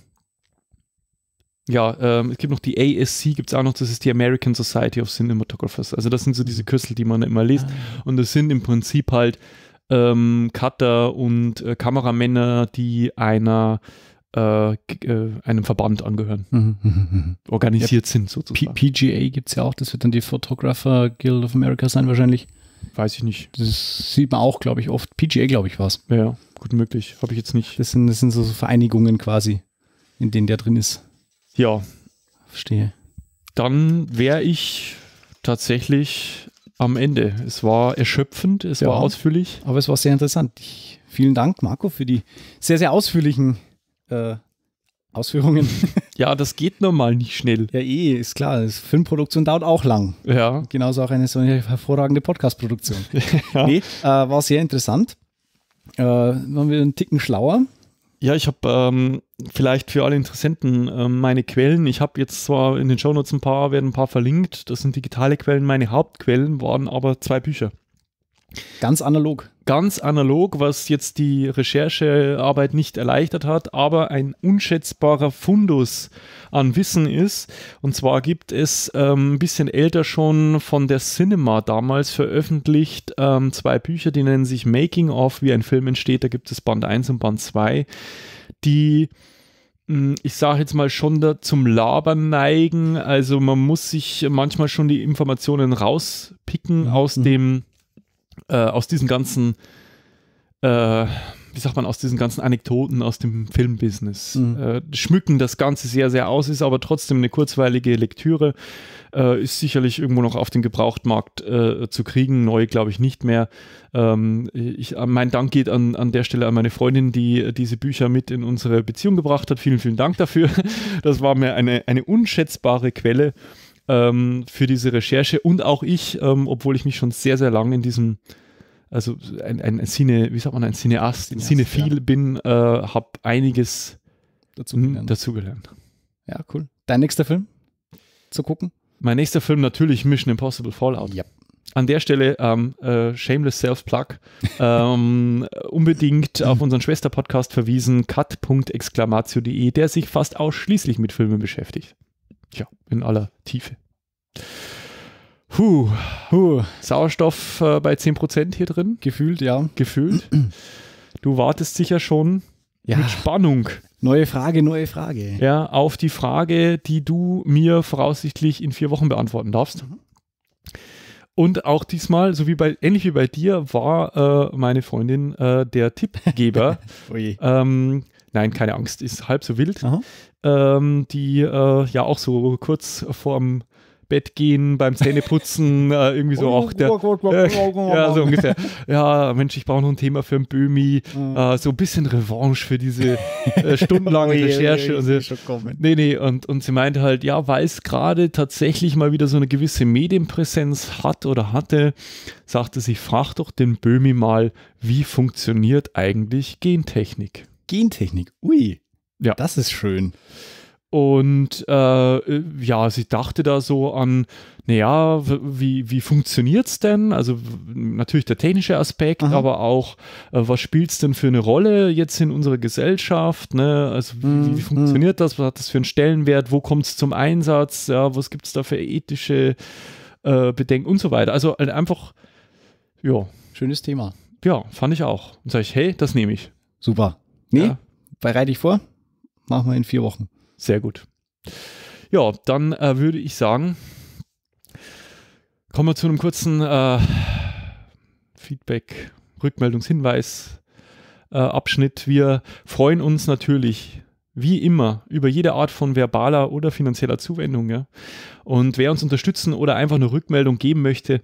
ja, ähm, es gibt noch die ASC, gibt es auch noch, das ist die American Society of Cinematographers. Also das sind so diese Kürzel, die man immer liest. Und das sind im Prinzip halt ähm, Cutter und äh, Kameramänner, die einer äh, äh, einem Verband angehören, Mhm, mhm, mhm. organisiert sind P sozusagen. PGA gibt es ja auch, das wird dann die Photographer Guild of America sein wahrscheinlich. Weiß ich nicht. Das sieht man auch, glaube ich, oft. PGA, glaube ich, war es. Ja, gut möglich. Habe ich jetzt nicht. Das sind, das sind so Vereinigungen quasi, in denen der drin ist. Ja, Verstehe. dann wäre ich tatsächlich am Ende. Es war erschöpfend, es Ja. war ausführlich. Aber es war sehr interessant. Ich, vielen Dank, Marco, für die sehr, sehr ausführlichen äh, Ausführungen. Ja, das geht normal nicht schnell. ja, eh, ist klar. Das Filmproduktion dauert auch lang. Ja, Genauso auch eine so eine hervorragende Podcast-Produktion. Ja. Nee, äh, war sehr interessant. Äh, waren wir einen Ticken schlauer. ja ich habe ähm, vielleicht für alle Interessenten ähm, meine Quellen. Ich habe jetzt zwar in den Shownotes ein paar, werden ein paar verlinkt. Das sind digitale Quellen. Meine Hauptquellen waren aber zwei Bücher. Ganz analog. Ganz analog, was jetzt die Recherchearbeit nicht erleichtert hat, aber ein unschätzbarer Fundus an Wissen ist. Und zwar gibt es ähm, ein bisschen älter schon von der Cinema damals veröffentlicht ähm, zwei Bücher, die nennen sich Making of, wie ein Film entsteht. Da gibt es Band 1 und Band 2, die ich sage jetzt mal schon da zum Labern neigen. Also man muss sich manchmal schon die Informationen rauspicken Mhm. aus dem äh, aus diesen ganzen, äh, wie sagt man, aus diesen ganzen Anekdoten aus dem Filmbusiness. Mhm. Äh, schmücken das Ganze sehr, sehr aus, ist aber trotzdem eine kurzweilige Lektüre, äh, ist sicherlich irgendwo noch auf den Gebrauchtmarkt äh, zu kriegen, neu glaube ich nicht mehr. Ähm, ich, äh, mein Dank geht an, an der Stelle an meine Freundin, die diese Bücher mit in unsere Beziehung gebracht hat. Vielen, vielen Dank dafür. Das war mir eine, eine unschätzbare Quelle ähm, für diese Recherche und auch ich, ähm, obwohl ich mich schon sehr, sehr lange in diesem, also ein, ein Cine, wie sagt man, ein Cineast, ein Cinephil bin, äh, habe einiges Dazu hm, gelernt. dazugelernt. Ja, cool. Dein nächster Film zu gucken? Mein nächster Film natürlich Mission Impossible Fallout. Ja. An der Stelle ähm, äh, Shameless Self-Plug. ähm, unbedingt auf unseren Schwester-Podcast verwiesen, cut.exclamatio.de, der sich fast ausschließlich mit Filmen beschäftigt. Tja, in aller Tiefe. Puh, Huh, Sauerstoff äh, bei 10% hier drin, gefühlt, ja. gefühlt. Du wartest sicher schon Ja. mit Spannung Neue Frage, neue Frage. ja, auf die Frage, die du mir voraussichtlich in vier Wochen beantworten darfst. Und auch diesmal, so wie bei, ähnlich wie bei dir, war äh, meine Freundin äh, der Tippgeber. Oje. ähm, nein, keine Angst, ist halb so wild. Ähm, die äh, ja auch so kurz vorm Bett gehen, beim Zähneputzen, äh, irgendwie so auch der. ja, so ungefähr. Ja, Mensch, ich brauche noch ein Thema für ein Böhmi. Äh, so ein bisschen Revanche für diese äh, stundenlange Recherche. und so. Nee, nee, und, und sie meinte halt, ja, weil es gerade tatsächlich mal wieder so eine gewisse Medienpräsenz hat oder hatte, sagte sie, frag doch den Böhmi mal, wie funktioniert eigentlich Gentechnik? Gentechnik. Ui. Ja. Das ist schön. Und äh, ja, sie dachte da so an, naja, wie, wie funktioniert es denn? Also natürlich der technische Aspekt, Aha. aber auch, äh, was spielt es denn für eine Rolle jetzt in unserer Gesellschaft? Ne? Also wie, Mhm, wie funktioniert das? Was hat das für einen Stellenwert? Wo kommt es zum Einsatz? Ja, was gibt es da für ethische äh, Bedenken und so weiter? Also halt einfach, ja, Schönes Thema. ja, fand ich auch. Und sage ich, hey, das nehme ich. Super. Nee, Ja. bereite ich vor. Machen wir in vier Wochen. Sehr gut. Ja, dann äh, würde ich sagen, kommen wir zu einem kurzen äh, Feedback, Rückmeldungshinweis, äh, Abschnitt. Wir freuen uns natürlich wie immer über jede Art von verbaler oder finanzieller Zuwendung. Ja? Und wer uns unterstützen oder einfach eine Rückmeldung geben möchte,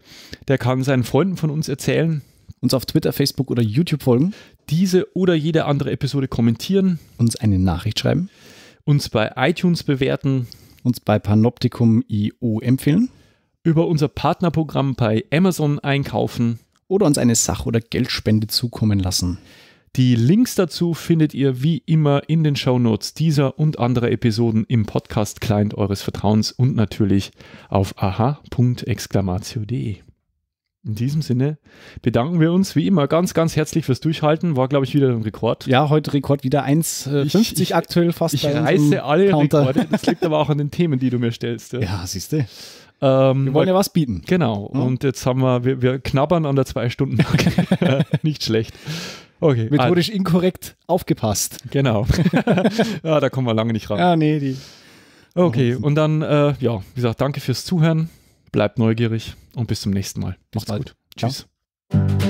der kann seinen Freunden von uns erzählen, Uns auf Twitter, Facebook oder YouTube folgen. diese oder jede andere Episode kommentieren, Uns eine Nachricht schreiben. Uns bei iTunes bewerten, Uns bei Panoptikum IO empfehlen. über unser Partnerprogramm bei Amazon einkaufen. Oder uns eine Sach- oder Geldspende zukommen lassen. Die Links dazu findet ihr wie immer in den Shownotes dieser und anderer Episoden im Podcast-Client eures Vertrauens und natürlich auf aha.exclamatio.de. In diesem Sinne bedanken wir uns wie immer ganz, ganz herzlich fürs Durchhalten. War, glaube ich, wieder ein Rekord. Ja, heute Rekord wieder 1,50 Ich- ich- aktuell fast. Ich reiße alle Counter. Rekorde. Das liegt aber auch an den Themen, die du mir stellst. Ja. Ja, siehst du. Ähm, Wir wollen ja was bieten. Genau, Ja. und jetzt haben wir, wir, wir knabbern an der Zwei-Stunden-Marke. Nicht schlecht. Okay, Methodisch inkorrekt aufgepasst. genau. ja, da kommen wir lange nicht ran. Ja, nee, die. Okay, und dann, äh, ja, wie gesagt, danke fürs Zuhören. Bleibt neugierig und bis zum nächsten Mal. Macht's gut. Ciao. Tschüss.